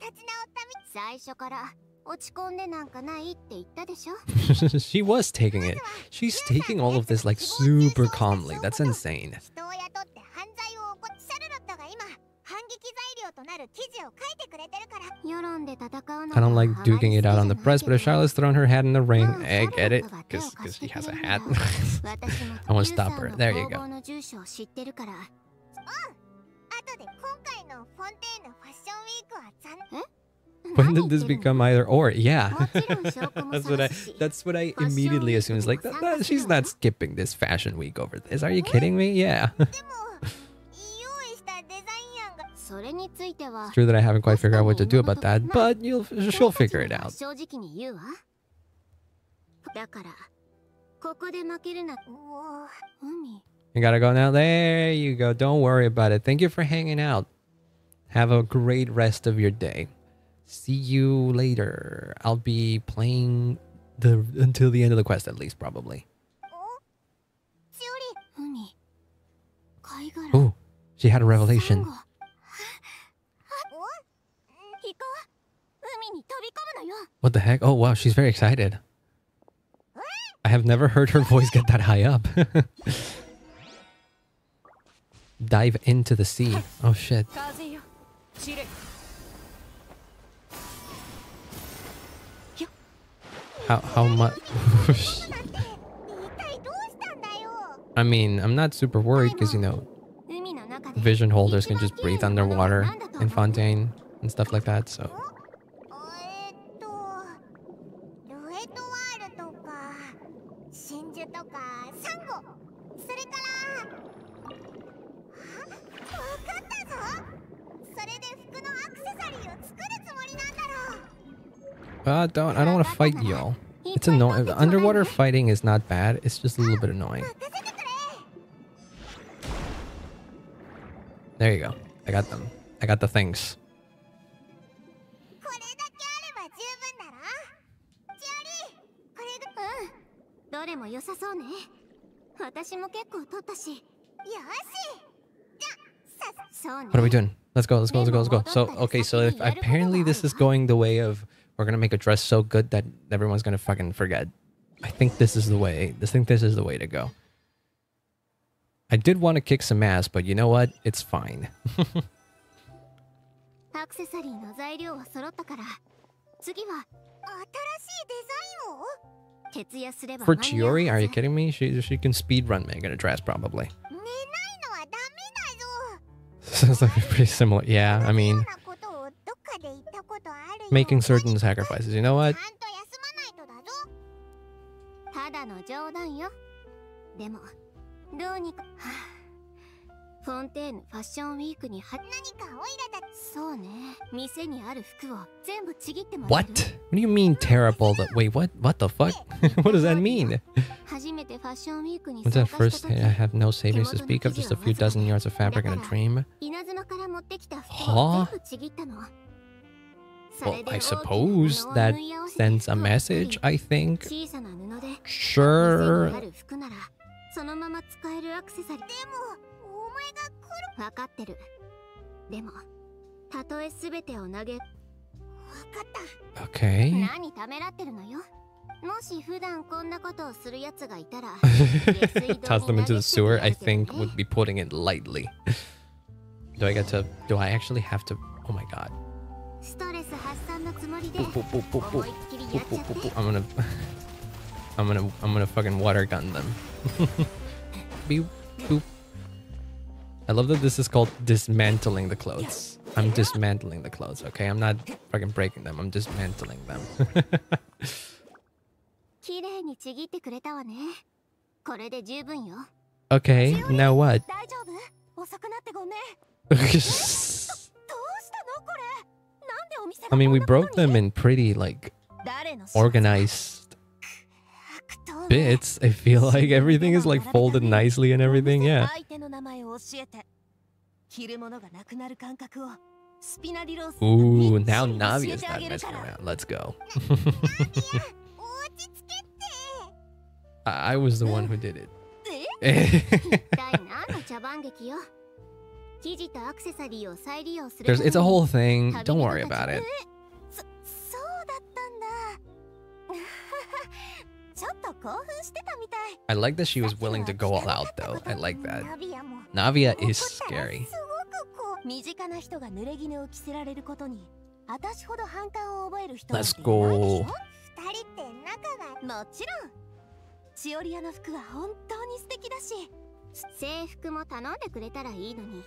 り立ち直ったみ最初から落ち込んでなんかないって言ったでしょ she was taking it. She's taking all of this like super calmly. That's insane. 人を雇って犯罪を起こシャルロットが今 反撃材料となる記事を書いてくれてるから。世論で戦うの。I don't like duking it out on the press, but if Charlotte's thrown her hat in the ring, I get it, because because she has a hat. I won't stop her. There you go. When did this become either or? Yeah, that's what I. That's what I immediately assume is like. That, that, she's not skipping this fashion week over this. Are you kidding me? Yeah. It's true that I haven't quite figured out what to do about that, but you'll she'll figure it out. 正直に言うわだから ここで負けるなうお海 You gotta go now. There you go. Don't worry about it. Thank you for hanging out. Have a great rest of your day. See you later. I'll be playing the until the end of the quest at least probably. しおり海貝殻 Oh, she had a サン revelation. What the heck? Oh, wow, she's very excited. I have never heard her voice get that high up. Dive into the sea. Oh, shit. How, how much? I mean, I'm not super worried because, you know, vision holders can just breathe underwater in Fontaine and stuff like that, so... I don't, I don't want to fight y'all. It's annoying. Underwater fighting is not bad. It's just a little bit annoying. There you go. I got them. I got the things. What are we doing? Let's go, let's go, let's go, let's go. So, okay, so if, apparently this is going the way of we're gonna make a dress so good that everyone's gonna fucking forget. I think this is the way. I think this is the way to go. I did want to kick some ass, but you know what? It's fine. For Chiori? Are you kidding me? She, she can speed run speedrun a Dress, probably. Sounds like pretty similar. Yeah, I mean making certain sacrifices. You know what? What? What do you mean terrible? That, wait, what? What the fuck? what does that mean? What's that first? I have no savings to speak of, just a few dozen yards of fabric and a dream. Huh? Well, I suppose that sends a message, I think. 小さな布で店に Sure. ある服ならそのまま使えるアクセサリーでもお前が来る分かってるでもたとえ全てを投げ分かった Okay. 何ためらってるのよもし普段こんなことをするやつがいたら Toss them into the sewer, I think would be putting it lightly. Do I get to. Do I actually have to. Oh my god. I'm gonna. I'm gonna. I'm gonna fucking water gun them. Beep, boop. I love that this is called dismantling the clothes. I'm dismantling the clothes, okay? I'm not fucking breaking them. I'm dismantling them. 綺麗にちぎってくれたわねこれで十分よ okay, now what? 大丈夫遅くなってごめん I どうしたのこれ なんでお店が mean, we こんな broke ことに them in pretty, like, 誰の仕業 organized 悪党 bits. I feel like everything is, like, folded nicely and everything, yeah. 相手の名前を教えて着るものがなくなる感覚をスピナディロース Ooh, みっち now り教え Navia's てあ not げる messing から around. Let's go. 落ち着けって I I was the one who did it. There's, it's a whole thing. 旅 Don't 人 worry たち about it. そそうだったんだちょっと興奮してたみたい I like that she was willing to go all out, though. I like that. ナビアも Navia 怒 is ったら scary. すごくこ身近な人が濡れ衣を着せられることに私ほど反感を覚える人なんて Let's いないでしょ go. う二人って仲がもちろんチオリアの服は本当に素敵だし制服も頼んでくれたらいいのに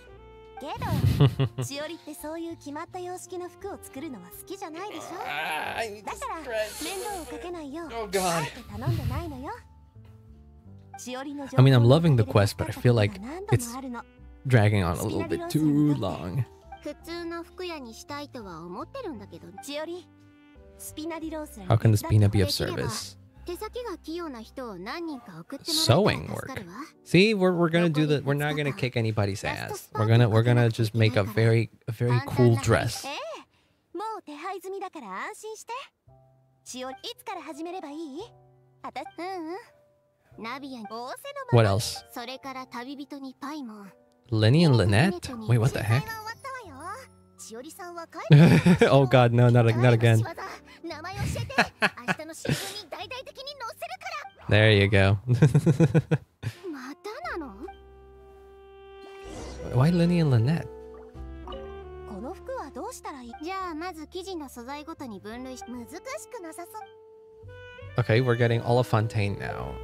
けどチオリってそういう決まった様式の服を作るのは好きじゃないでしょだから面倒をかけないよう Oh, God. あえて頼んでないのよチオリの I mean, I'm loving the 情報を quest, but I feel like 何度 it's もあるの dragging on a little bit too long. 普通の服屋にしたいとは思ってるんだけどチオリスピナディロース How can the Spina be of service? Sewing work. See, we're we're gonna do the. We're not gonna kick anybody's ass. We're gonna we're gonna just make a very a very cool dress. What else? Lyney and Lynette? Wait, what the heck? oh god, no, not not again. there you go. Why Lyney and Lynette? Okay, we're getting all of Fontaine now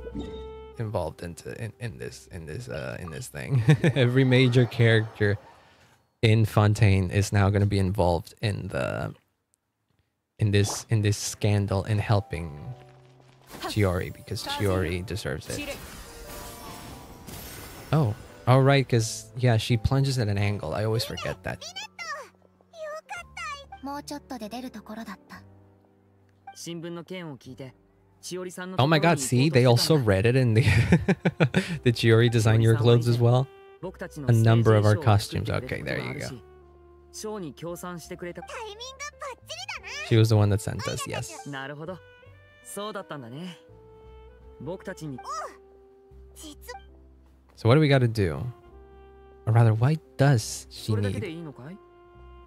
involved into in, in this in this uh in this thing. Every major character in Fontaine is now going to be involved in the in this in this scandal in helping Chiori because Chiori deserves it. Oh, all right, because yeah, she plunges at an angle. I always forget that. Oh my god, see? They also read it in the... Did Chiori design your clothes as well? 僕たちの A number of our ステージ costumes. 衣装を作ってく Okay, れた there ことがあ you る go. しショーに協賛してくれた She was the one that sent us, yes. なるほどそうだったんだね僕たちに So what do we got to do? Or rather, why does she それだけで need いいのかい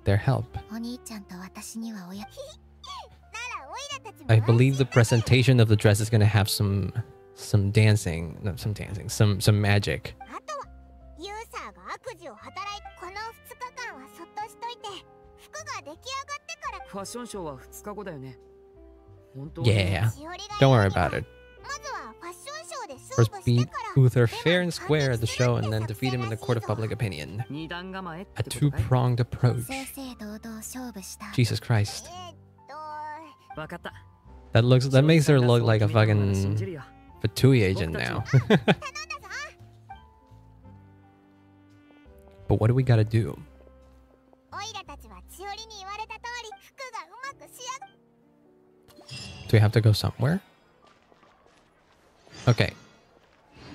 their help? お兄ちゃんと私にはおや I believe the presentation of the dress is going to have some some dancing, no, some dancing, some some magic. ナーが悪事を働いこの2日間はそっとしといて服が出来上がってからファッションショーは2日後だよね本当 Yeah Don't worry about it First beat Uther fair and square at the show and then defeat him in the court of public opinion. A two-pronged approach. Jesus Christ. That looks that makes her look like a fucking Fatui agent now. But what do we got to do? Do we have to go somewhere? Okay.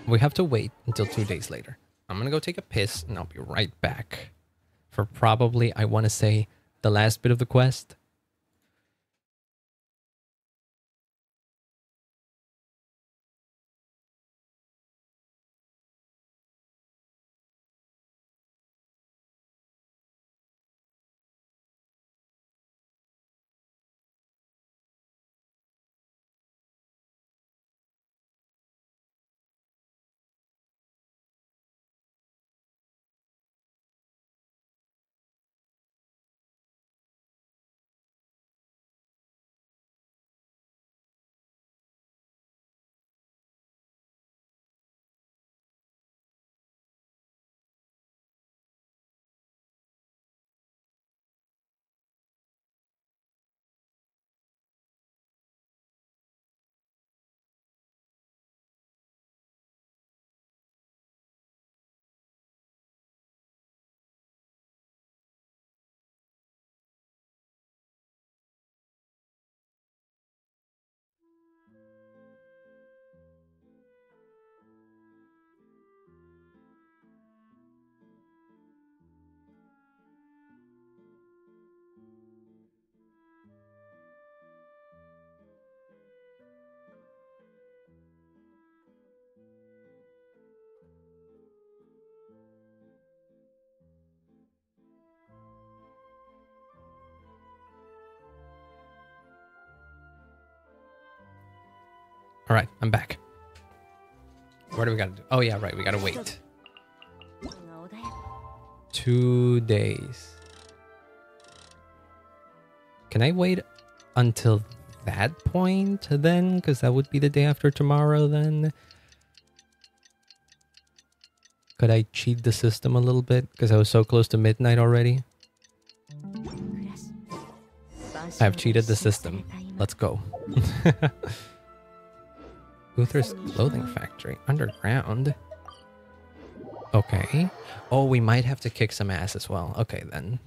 We have to wait until two days later. I'm gonna go take a piss and I'll be right back. For probably, I want to say, the last bit of the quest. All right, I'm back. What do we gotta do? Oh yeah, right. We gotta wait two days. Can I wait until that point then? Because that would be the day after tomorrow. Then could I cheat the system a little bit because I was so close to midnight already? I have cheated the system. Let's go. Uther's clothing factory underground. Okay. Oh, we might have to kick some ass as well. Okay, then.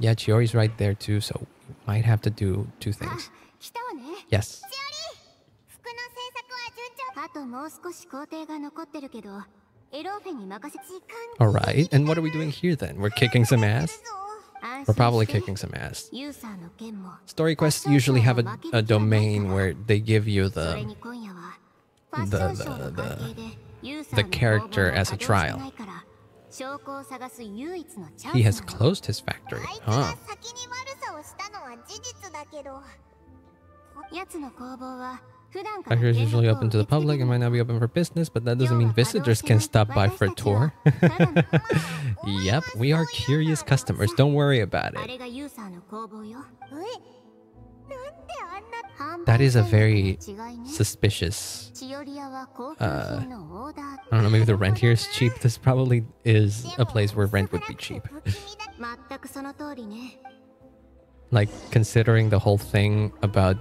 Yeah, Chiori's right there too, so we might have to do two things. Ah, yes. All right. And what are we doing here then? We're kicking some ass. We're probably kicking some ass. Story quests usually have a, a domain where they give you the the, the, the, the character as a trial. He has closed his factory, huh? Factory is usually open to the public and might not be open for business, but that doesn't mean visitors can stop by for a tour. Yep, we are curious customers. Don't worry about it. That is a very suspicious. Uh, I don't know, maybe the rent here is cheap. This probably is a place where rent would be cheap. like, considering the whole thing about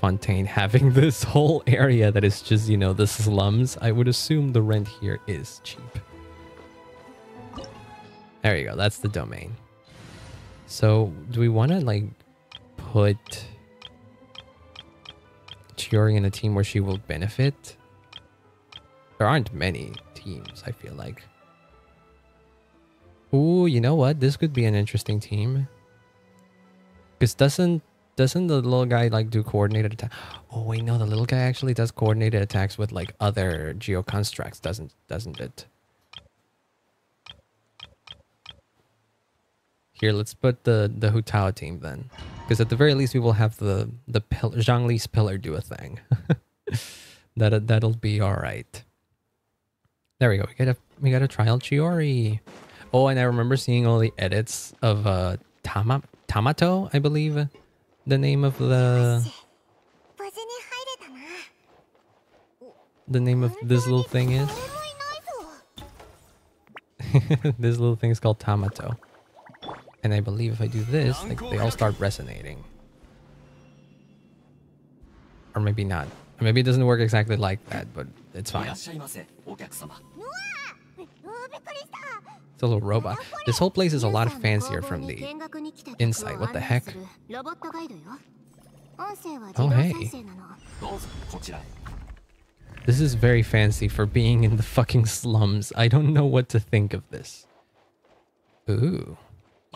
Fontaine having this whole area that is just, you know, the slums, I would assume the rent here is cheap. There you go. That's the domain. So, do we want to, like, put Chiori in a team where she will benefit? There aren't many teams, I feel like. Ooh, you know what? This could be an interesting team. Because doesn't doesn't the little guy like do coordinated attack? Oh wait, no, the little guy actually does coordinated attacks with like other geo constructs, doesn't doesn't it? Here, let's put the the Hu Tao team then, because at the very least we will have the the pill Zhongli's pillar do a thing. that that'll be all right. There we go. We got a we got a trial Chiori. Oh, and I remember seeing all the edits of uh Tama Tamoto, I believe, the name of the the name of this little thing is. this little thing is called Tamoto. And I believe if I do this, like they all start resonating. Or maybe not. Or maybe it doesn't work exactly like that, but it's fine. It's a little robot. This whole place is a lot fancier from the inside. What the heck? Oh, hey. This is very fancy for being in the fucking slums. I don't know what to think of this. Ooh.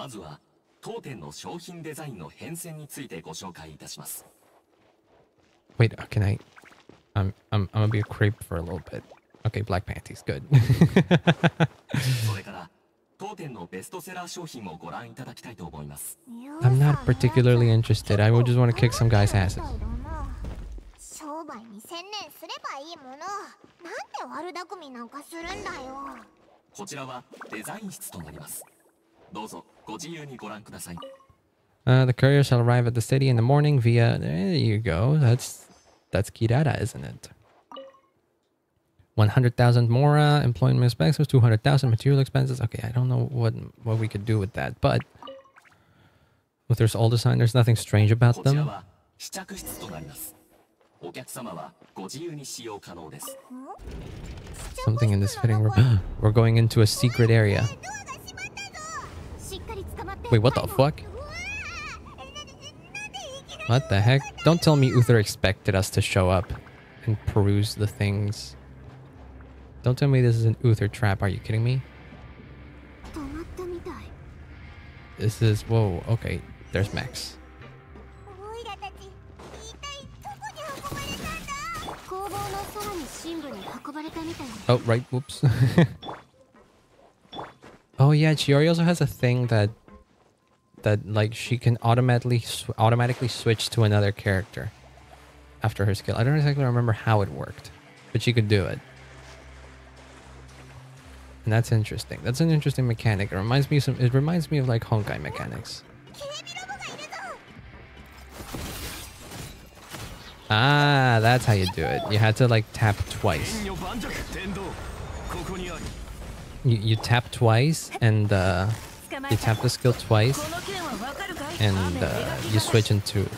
まずは当店の商品デザインの変遷についてご紹介いたします Wait, uh, can I? I'm I'm I'm gonna be a creep for a little bit. Okay, black panties, good. それから当店のベストセラー商品をご覧いただきたいと思います I'm not particularly interested. I would just want to kick some guys' asses. 商売に専念すればいいものなんで悪巧みなんかするんだよこちらはデザイン室となります Uh, the courier shall arrive at the city in the morning via... There you go. That's that's Kirara, isn't it? 100,000 Mora, employment expenses, 200,000 material expenses. Okay, I don't know what what we could do with that, but... with Uther's all design, there's nothing strange about them. Something in this fitting room. We're going into a secret area. Wait, what the fuck? What the heck? Don't tell me Uther expected us to show up and peruse the things. Don't tell me this is an Uther trap. Are you kidding me? This is... Whoa, okay. There's Max. Oh, right. Whoops. oh, yeah. Chiori also has a thing that that like she can automatically sw automatically switch to another character after her skill. I don't exactly remember how it worked, but she could do it. And that's interesting. That's an interesting mechanic. It reminds me of some it reminds me of like Honkai mechanics. Ah, that's how you do it. You had to like tap twice. You, you tap twice and uh you tap the skill twice, and uh, you switch into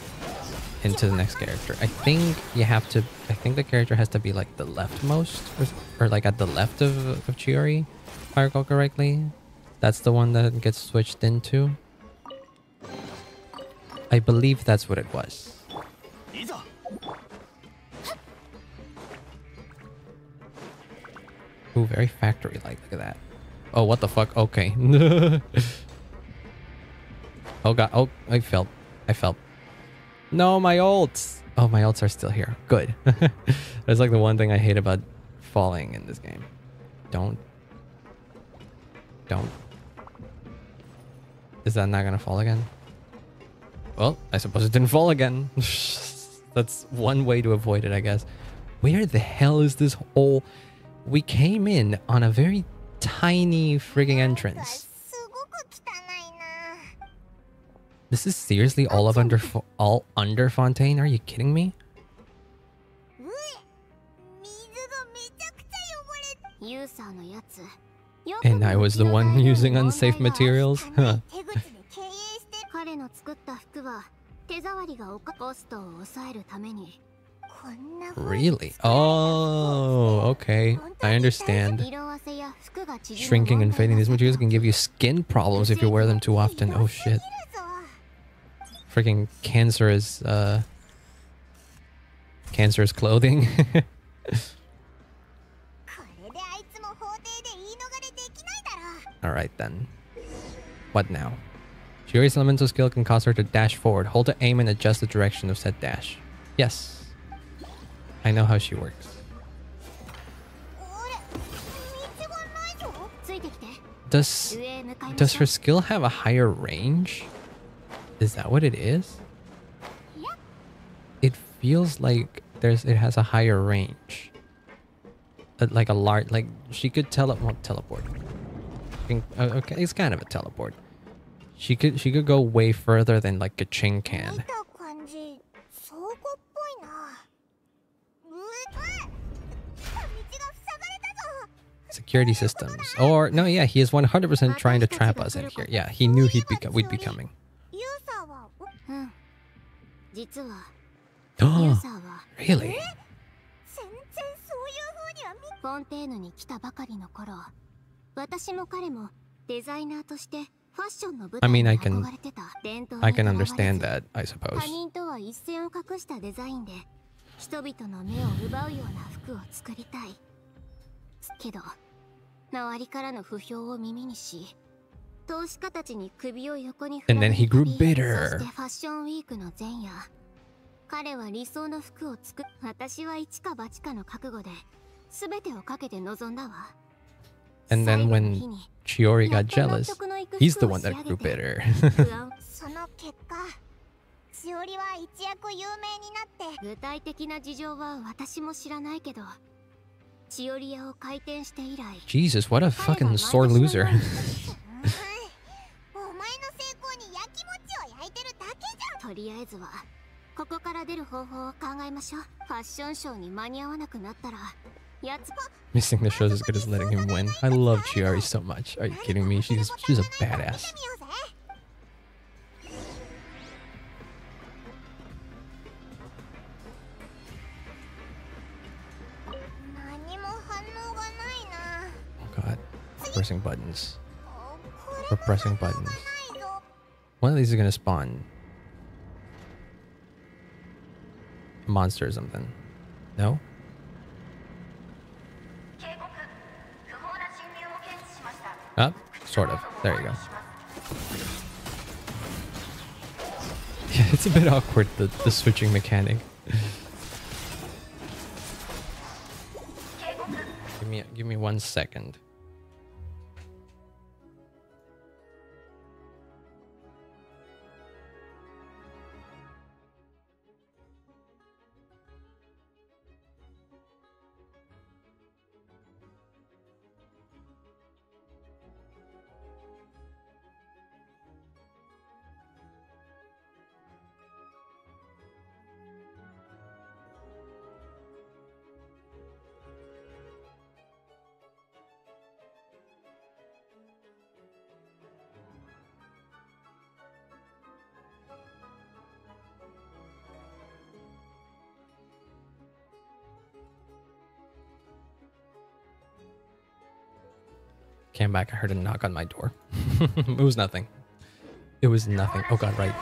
into the next character. I think you have to. I think the character has to be like the leftmost, or, or like at the left of of Chiori, if I recall correctly. That's the one that gets switched into. I believe that's what it was. Ooh, very factory-like. Look at that. Oh, what the fuck? Okay. oh god. Oh, I felt. I felt. No, my ults. Oh, my ults are still here. Good. That's like the one thing I hate about falling in this game. Don't. Don't. Is that not gonna fall again? Well, I suppose it didn't fall again. That's one way to avoid it, I guess. Where the hell is this hole? We came in on a very tiny frigging entrance. This is seriously all of under all under Fontaine? Are you kidding me? And I was the one using unsafe materials? Huh. Really? Oh, okay. I understand. Shrinking and fading. These materials can give you skin problems if you wear them too often. Oh, shit. Freaking cancer is, uh... Cancer is clothing. Alright then. What now? Chiori's elemental skill can cause her to dash forward. Hold to aim and adjust the direction of said dash. Yes. I know how she works. Does does her skill have a higher range? Is that what it is? It feels like there's it has a higher range. Uh, like a large like she could tele well, teleport. Uh, okay, it's kind of a teleport. She could she could go way further than like a chin can. security systems. Or, no, yeah, he is 100% trying to trap us in here. Yeah, he knew he'd be, we'd be coming. Oh, really? フォンテーヌに来たばかりの頃私も彼もデザイナーとしてファッションの舞台に憧れてた伝統にとらわれず他人とは一線を隠したデザインで人々の目を奪うような服を作りたいけど周りからの不評を耳にし投資家たちに首を横に振 And ら then れ he grew たり bitter. そしてファッションウィークの前夜彼は理想の服を作っ私は一か八かの覚悟で全てをかけて臨んだわ And then 最後の when 日に Chiori やっ got と納 jealous, 得のいく he's the 服を one 仕 that 上 grew げて bitter. 不安その結果しおりは一躍有名になって具体的な事情は私も知らないけど Jesus, what a fucking sore loser. Missing the show as good as letting him win. I love Chiori so much. Are you kidding me? She's she's a badass. pressing buttons. We're pressing buttons. One of these is gonna spawn. A monster or something. No? Up? Oh, sort of. There you go. Yeah, it's a bit awkward, the, the switching mechanic. give me give me one second. came back, I heard a knock on my door. it was nothing. It was nothing. Oh god, right.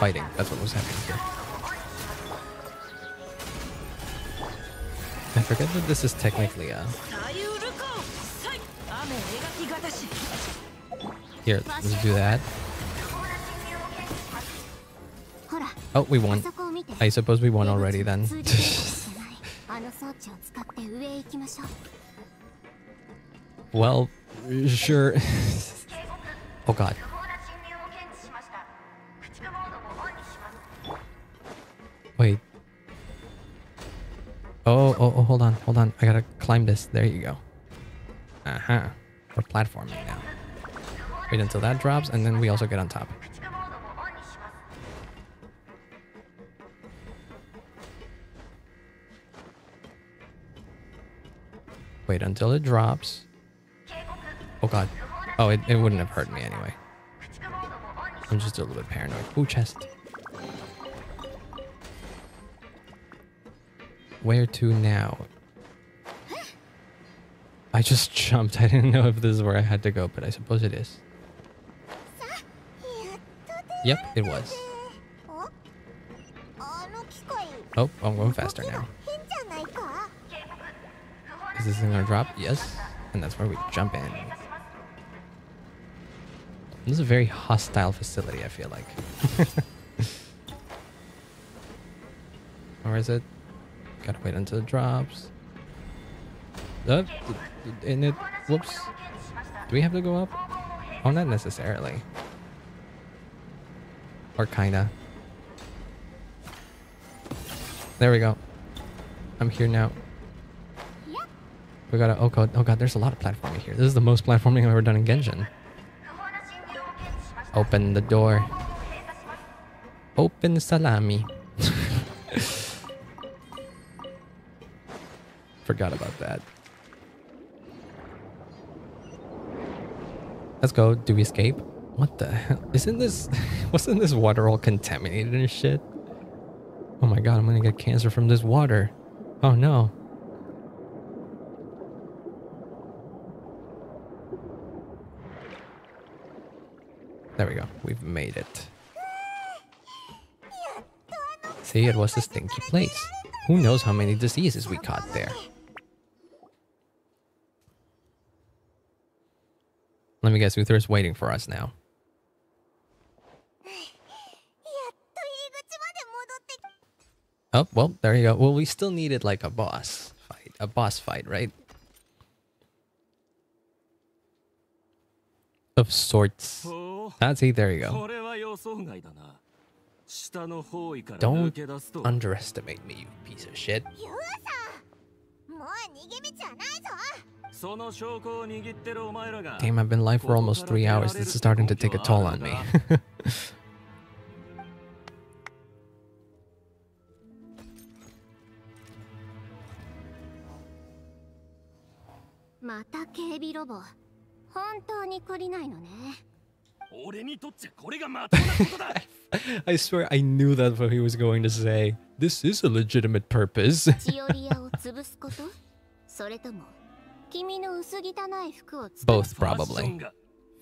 Fighting. That's what was happening here. I forget that this is technically a... Here, let's do that. Oh, we won. I suppose we won already then. well, sure. oh god. Wait. Oh, oh, oh, hold on, hold on. I gotta climb this. There you go. Uh huh. We're platforming now. Wait until that drops, and then we also get on top. Wait until it drops god. Oh, it, it wouldn't have hurt me anyway. I'm just a little bit paranoid. Ooh, chest. Where to now? I just jumped. I didn't know if this is where I had to go, but I suppose it is. Yep, it was. Oh, I'm going faster now. Is this thing gonna drop? Yes. And that's where we jump in. This is a very hostile facility, I feel like. or is it? Gotta wait until it drops. Uh, in it. Whoops. Do we have to go up? Oh, not necessarily. Or kinda. There we go. I'm here now. We gotta. Oh god. Oh god. There's a lot of platforming here. This is the most platforming I've ever done in Genshin. Open the door. Open salami. Forgot about that. Let's go. Do we escape? What the hell? Isn't this... Wasn't this water all contaminated and shit? Oh my god, I'm gonna get cancer from this water. Oh no. There we go. We've made it. See, it was a stinky place. Who knows how many diseases we caught there. Let me guess, Uther's waiting for us now. Oh, well, there you go. Well, we still needed like a boss fight, a boss fight, right? Of sorts. ほう Ah, see, there you go. これは予想外だな下の方位から Don't 抜け出すと underestimate me, you piece of shit. ユウさんもう逃げ道はないぞその証拠を握ってるお前らが Damn, I've been live for almost three hours. This is starting to take a toll on me. また警備ロボ本当に懲りないのね I swear I knew that's what he was going to say. This is a legitimate purpose. チオリアを潰すことそれとも君の薄汚い服を使 Both ファッショ probably. ンが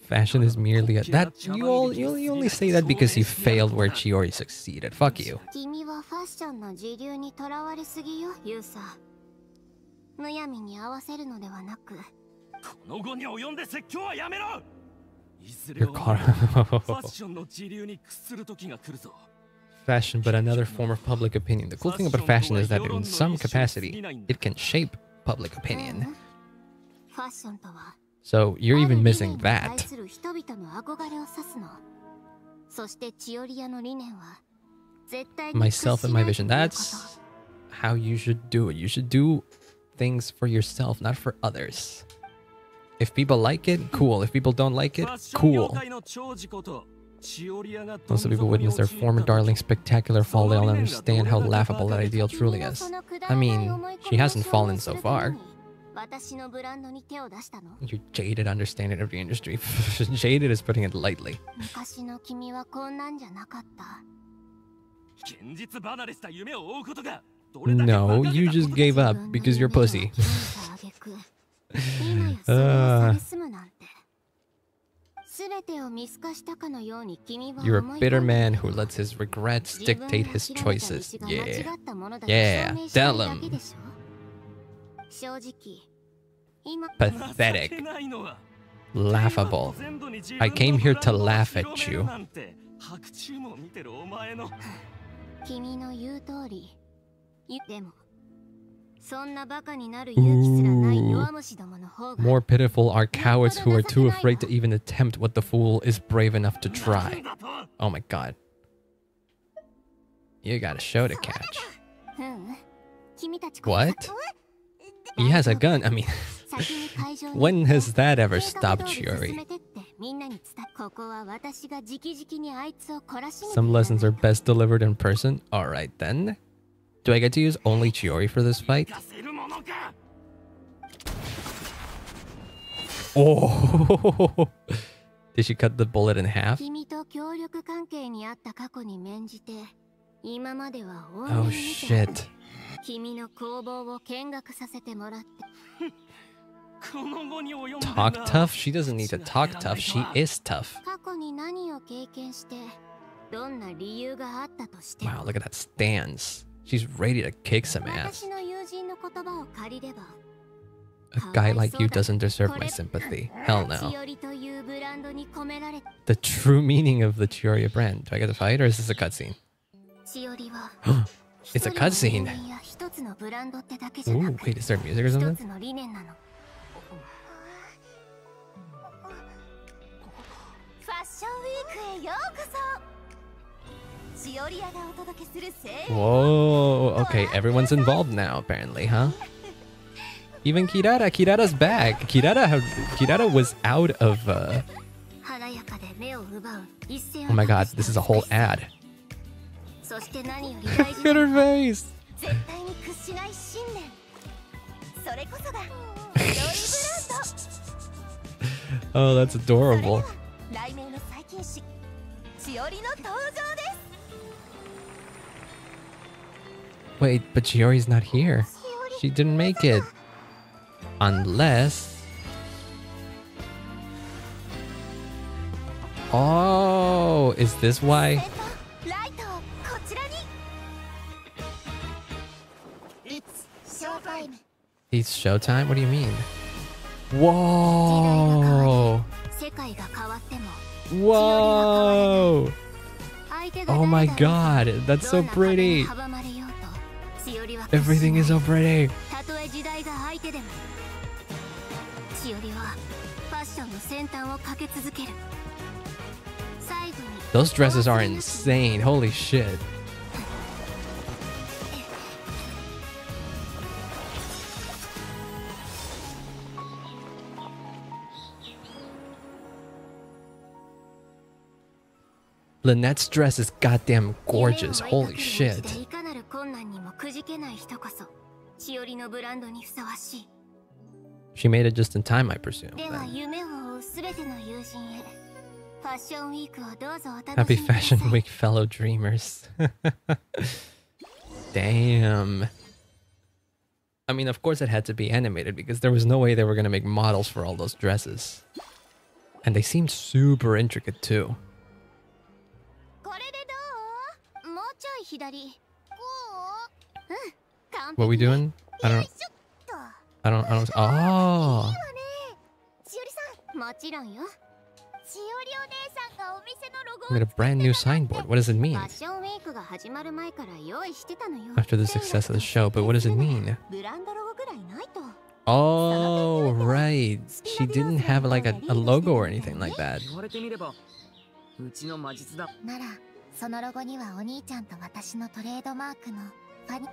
Fashion is merely a that you all you, you only say that because you failed where Chiori succeeded. Fuck you. 君はファッションの時流にとらわれすぎよユウサむやみに合わせるのではなくこの後に及んで説教はやめろ いずれ You're お前 caught. らファッションの時流に屈する時が来るぞ fashion, but another form of public opinion. The cool thing about fashion is that in some capacity, it can shape public opinion. ファッションとは So you're ある even 理 missing 念に対 that. する人々の憧れを指すのそしてチオリアの理念は絶対に屈し Myself and な my いとい vision. うこと That's how you should do it. You should do things for yourself, not for others. If people like it, cool. If people don't like it, cool. Most of people witness their former darling's spectacular fall. They'll understand how laughable that ideal truly is. I mean, she hasn't fallen so far. Your jaded understanding of the industry. jaded is putting it lightly. No, you just gave up because you're pussy. Uh, you're a bitter man who lets his regrets dictate his choices. Yeah. Yeah. Tell him. Pathetic. Laughable. I came here to laugh at you. でも Ooh. More pitiful are cowards who are too afraid to even attempt what the fool is brave enough to try. Oh my god. You got a show to catch. What? He has a gun. I mean, when has that ever stopped Chiori? Some lessons are best delivered in person. Alright then. Do I get to use only Chiori for this fight? 出せるものか Oh! Did she cut the bullet in half? 君と協力関係にあった過去に免じて今までは大 Oh 目に見て shit. 君の工房を見学させてもらってこの後に及んでな Talk tough? She doesn't need to talk tough. She is tough. 過去に何を経験してどんな理由があったとしても Wow, look at that stance. She's ready to kick some ass. A guy like you doesn't deserve my sympathy. Hell no. The true meaning of the Chioriya brand. Do I get to fight or is this a cutscene? it's a cutscene! Ooh, wait, is there music or something? Whoa, okay, everyone's involved now, apparently, huh? Even Kirara, Kirara's back. Kirara, Kirara was out of, uh... Oh my god, this is a whole ad. Look at her face! oh, that's adorable. Wait, but Chiori's not here. She didn't make it. Unless... Oh, is this why? It's showtime? What do you mean? Whoa! Whoa! Oh my god, that's so pretty! Everything is already. Those dresses are insane. Holy shit. Lynette's dress is goddamn gorgeous. Holy shit. でいかなる困難にもくじけない人こそしおりのブランドにふさわしい She made it just in time, I presume. では then. 夢を追うすべての友人へファッションウィークをどうぞお楽 Happy しみくださ Fashion い Week, fellow dreamers. Damn. I mean, of course, it had to be animated because there was no way they were going to make models for all those dresses. And they seemed super intricate too. これでどうもうちょい左こううん完 What are we doing? I don't. I don't. I don't. Oh. もちろんよ。しおりお姉さんがお店のロゴを made a brand new signboard. What does it mean? After the success of the show, but what does it mean? Oh, right. She didn't have like a, a logo or anything like that. なら、そのロゴにはお兄ちゃんと私のトレードマークの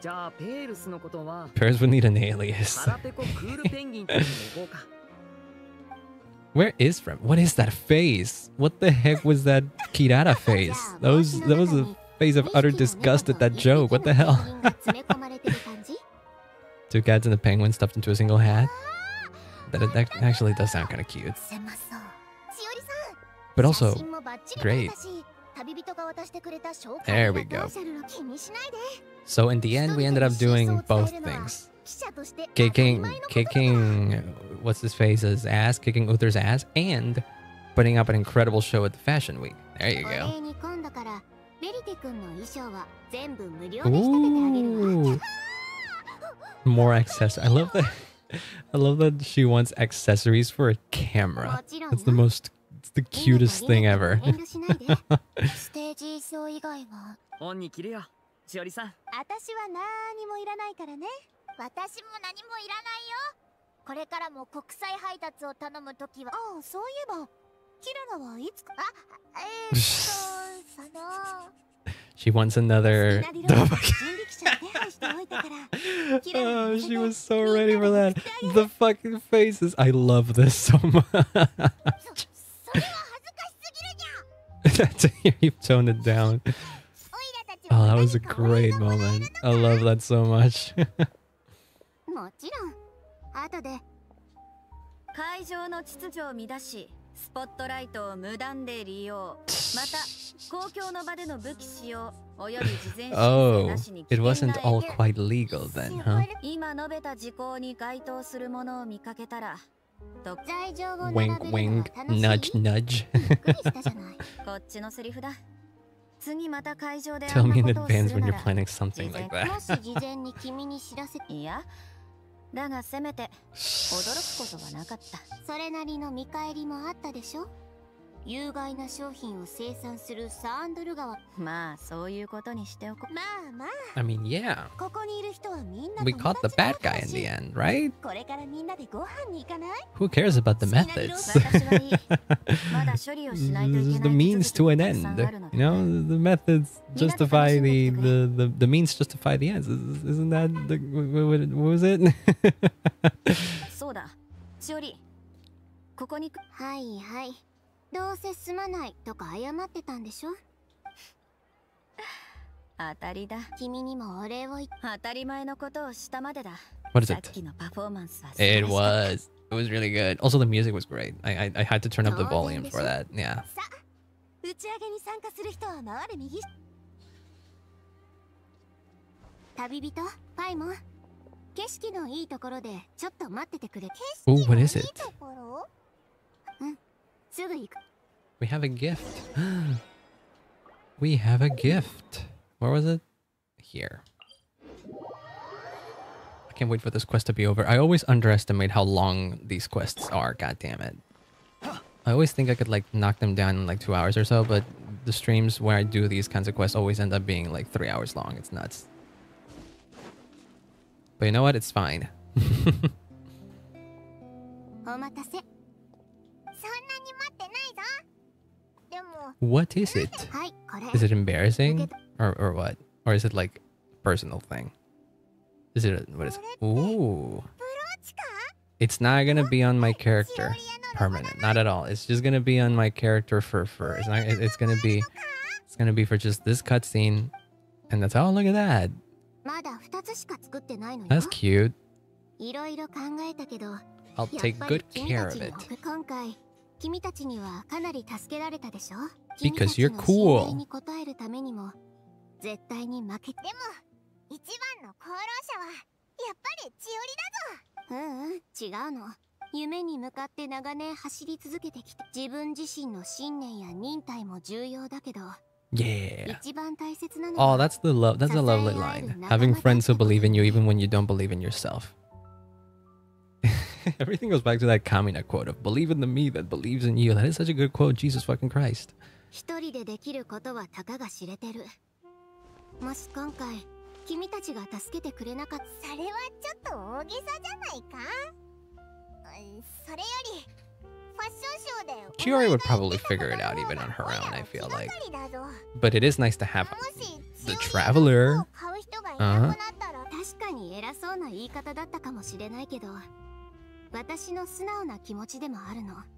じゃあペールスのことは Paris would need an alias. 腹ペコクールペンギンと呼ぼうか Where is from? What is that face? What the heck was that Kirara face? That was that was a face of utter disgust at that joke. What the hell? 詰め込まれてる感じ Two cats and a penguin stuffed into a single hat. That, that actually does sound kind of cute. 狭そうしおりさん But 写 also, 真もバッチリ great. There we go. So in the end, we ended up doing both things. Kicking, kicking, what's his face's ass, kicking Uther's ass, and putting up an incredible show at the Fashion Week. There you go. Ooh. More access. I love that. I love that she wants accessories for a camera. That's the most it's the cutest thing ever. she wants another. oh, she was so ready for that. The fucking faces. I love this so much. そそれは恥ずかしすぎるにゃ That's you toned it down. オイラたち Oh, は that was a 何か俺 great がもらえる moment. I love that so much. もちろん後で会場の秩序を乱しスポットライトを無断で利用また公共の場での武器使用および事前申請 Oh, なしに it 危険な wasn't all 影響 quite legal then, huh? 今述べた事項に該当するものを見かけたらと 罪状を並 Wink, べるの wink, は楽しい nudge, nudge. びっくりしたじゃないこっちのセリフだ。次また会場であ Tell んな me in ことをす advance る when な you're ら planning something like も that. し事前に君に知らせ。いやだがせめて驚くことはなかった。それなりの見返りもあったでしょ？有害な商品を生産するサンドル川まあそういうことにしておこうまあまあ I mean, yeah. ここにいる人はみんな We 友 caught the 達 bad guy in the end, right? これからみんなでご飯に行かない Who cares about the methods? 私はいいまだ処理をしないとい This け is な the い means to き an end. You で know, the methods justify the, the, the, the means justify the ends. Is- Isn't that the, what, what was it? そうだしおりここにくはいはいどうせすまないとか謝ってたんでしょ当たりだ君にもお礼を言っ当たり前のことをしたまでだ What is さっ it? きのパフォーマンスは素 It 晴らしかった was. It was really good. Also, the music was great. I I, I had to turn up the volume for that. Yeah. さ打ち上げに参加する人は回れ右旅人パイモン景色のいいところでちょっと待っててくれ Oh, what is いい it? ところすぐ行く we have a gift. we have a gift. Where was it? Here. I can't wait for this quest to be over. I always underestimate how long these quests are. God damn it. I always think I could like knock them down in like two hours or so, but the streams where I do these kinds of quests always end up being like three hours long. It's nuts. But you know what? It's fine. what is it? はいこれ Is it embarrassing or or what? Or is it like personal thing? Is it a, what is it? Ooh. ブローチか It's not gonna be on my character permanent. Not at all. It's just gonna be on my character for for. It's not. it- It's gonna be. It's gonna be for just this cutscene, and that's oh look at that. まだ2つしか作ってないのよ That's cute. いろいろ考えたけど I'll やっ take ぱり good 君 care たち of に it. 今回君たちにはかなり助けられたでしょ Because 君たち you're の cool. 信頼に応えるためにも絶対に負けてでも一番の功労者はやっぱり千織だぞうんうん違うの夢に向かって長年走り続けてきた自分自身の信念や忍耐も重要だけど Yeah. 一番大切なの Oh, は that's the love. That's a lovely line. Having friends who believe in you even when you don't believe in yourself. Everything goes back to that Kamina quote of believe in the me that believes in you. That is such a good quote. Jesus fucking Christ. 一人でできることはたかが知れてる。もし今回君たちが助けてくれなかった、それはちょっと大げさじゃないか。それより、ファッションショーで。Chiori would probably figure it out even on her own. I feel like. But it is nice to have the traveler. Uh huh.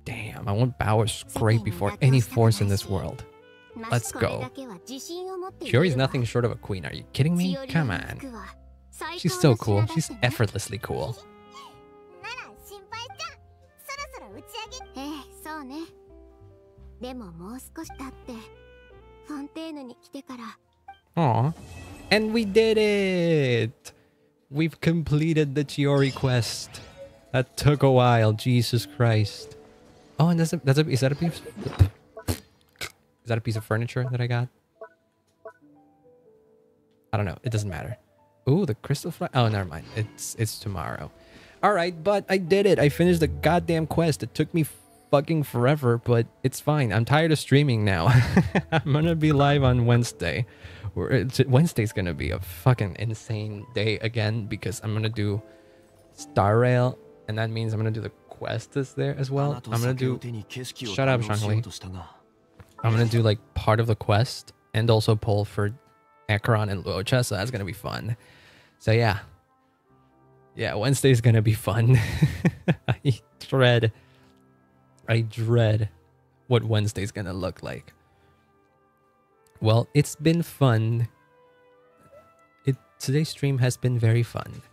Damn, I want Bauer's great before any force in this world. Let's go. Chiori's nothing short of a queen, are you kidding me? Come on. She's so cool, she's effortlessly cool. Aw. And we did it! We've completed the Chiori quest. That took a while. Jesus Christ. Oh, and that's a, that's a is that a piece? Is that a piece of furniture that I got? I don't know. It doesn't matter. Ooh, the crystal fly. Oh, never mind. It's it's tomorrow. All right, but I did it. I finished the goddamn quest. It took me fucking forever, but it's fine. I'm tired of streaming now. I'm gonna be live on Wednesday. Wednesday's gonna be a fucking insane day again because I'm gonna do Star Rail, and that means I'm gonna do the quest is there as well. I'm gonna do. Shut up, Zhongli. I'm gonna do like part of the quest and also pull for Acheron and Luocha, so that's gonna be fun. So yeah. Yeah, Wednesday's gonna be fun. I dread I dread what Wednesday's gonna look like. Well, it's been fun. It today's stream has been very fun.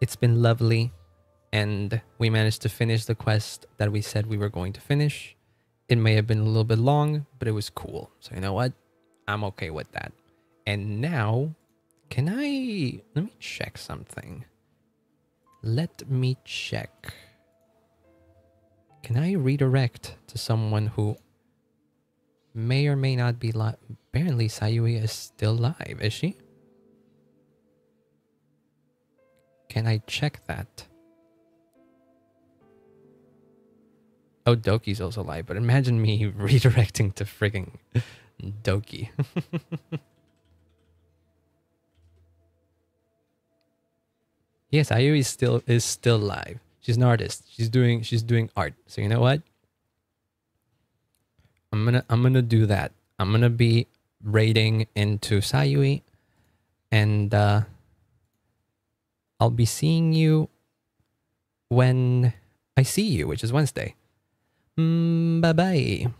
It's been lovely, and we managed to finish the quest that we said we were going to finish. It may have been a little bit long, but it was cool. So you know what? I'm okay with that. And now, can I let me check something? Let me check. Can I redirect to someone who may or may not be live? Apparently, Sayuri is still live, is she? Can I check that? Oh, Doki's also live, but imagine me redirecting to frigging Doki. yes, Ayu is still is still live. She's an artist. She's doing she's doing art. So you know what? I'm gonna I'm gonna do that. I'm gonna be raiding into Sayuri and uh I'll be seeing you when I see you, which is Wednesday. Mm, bye bye.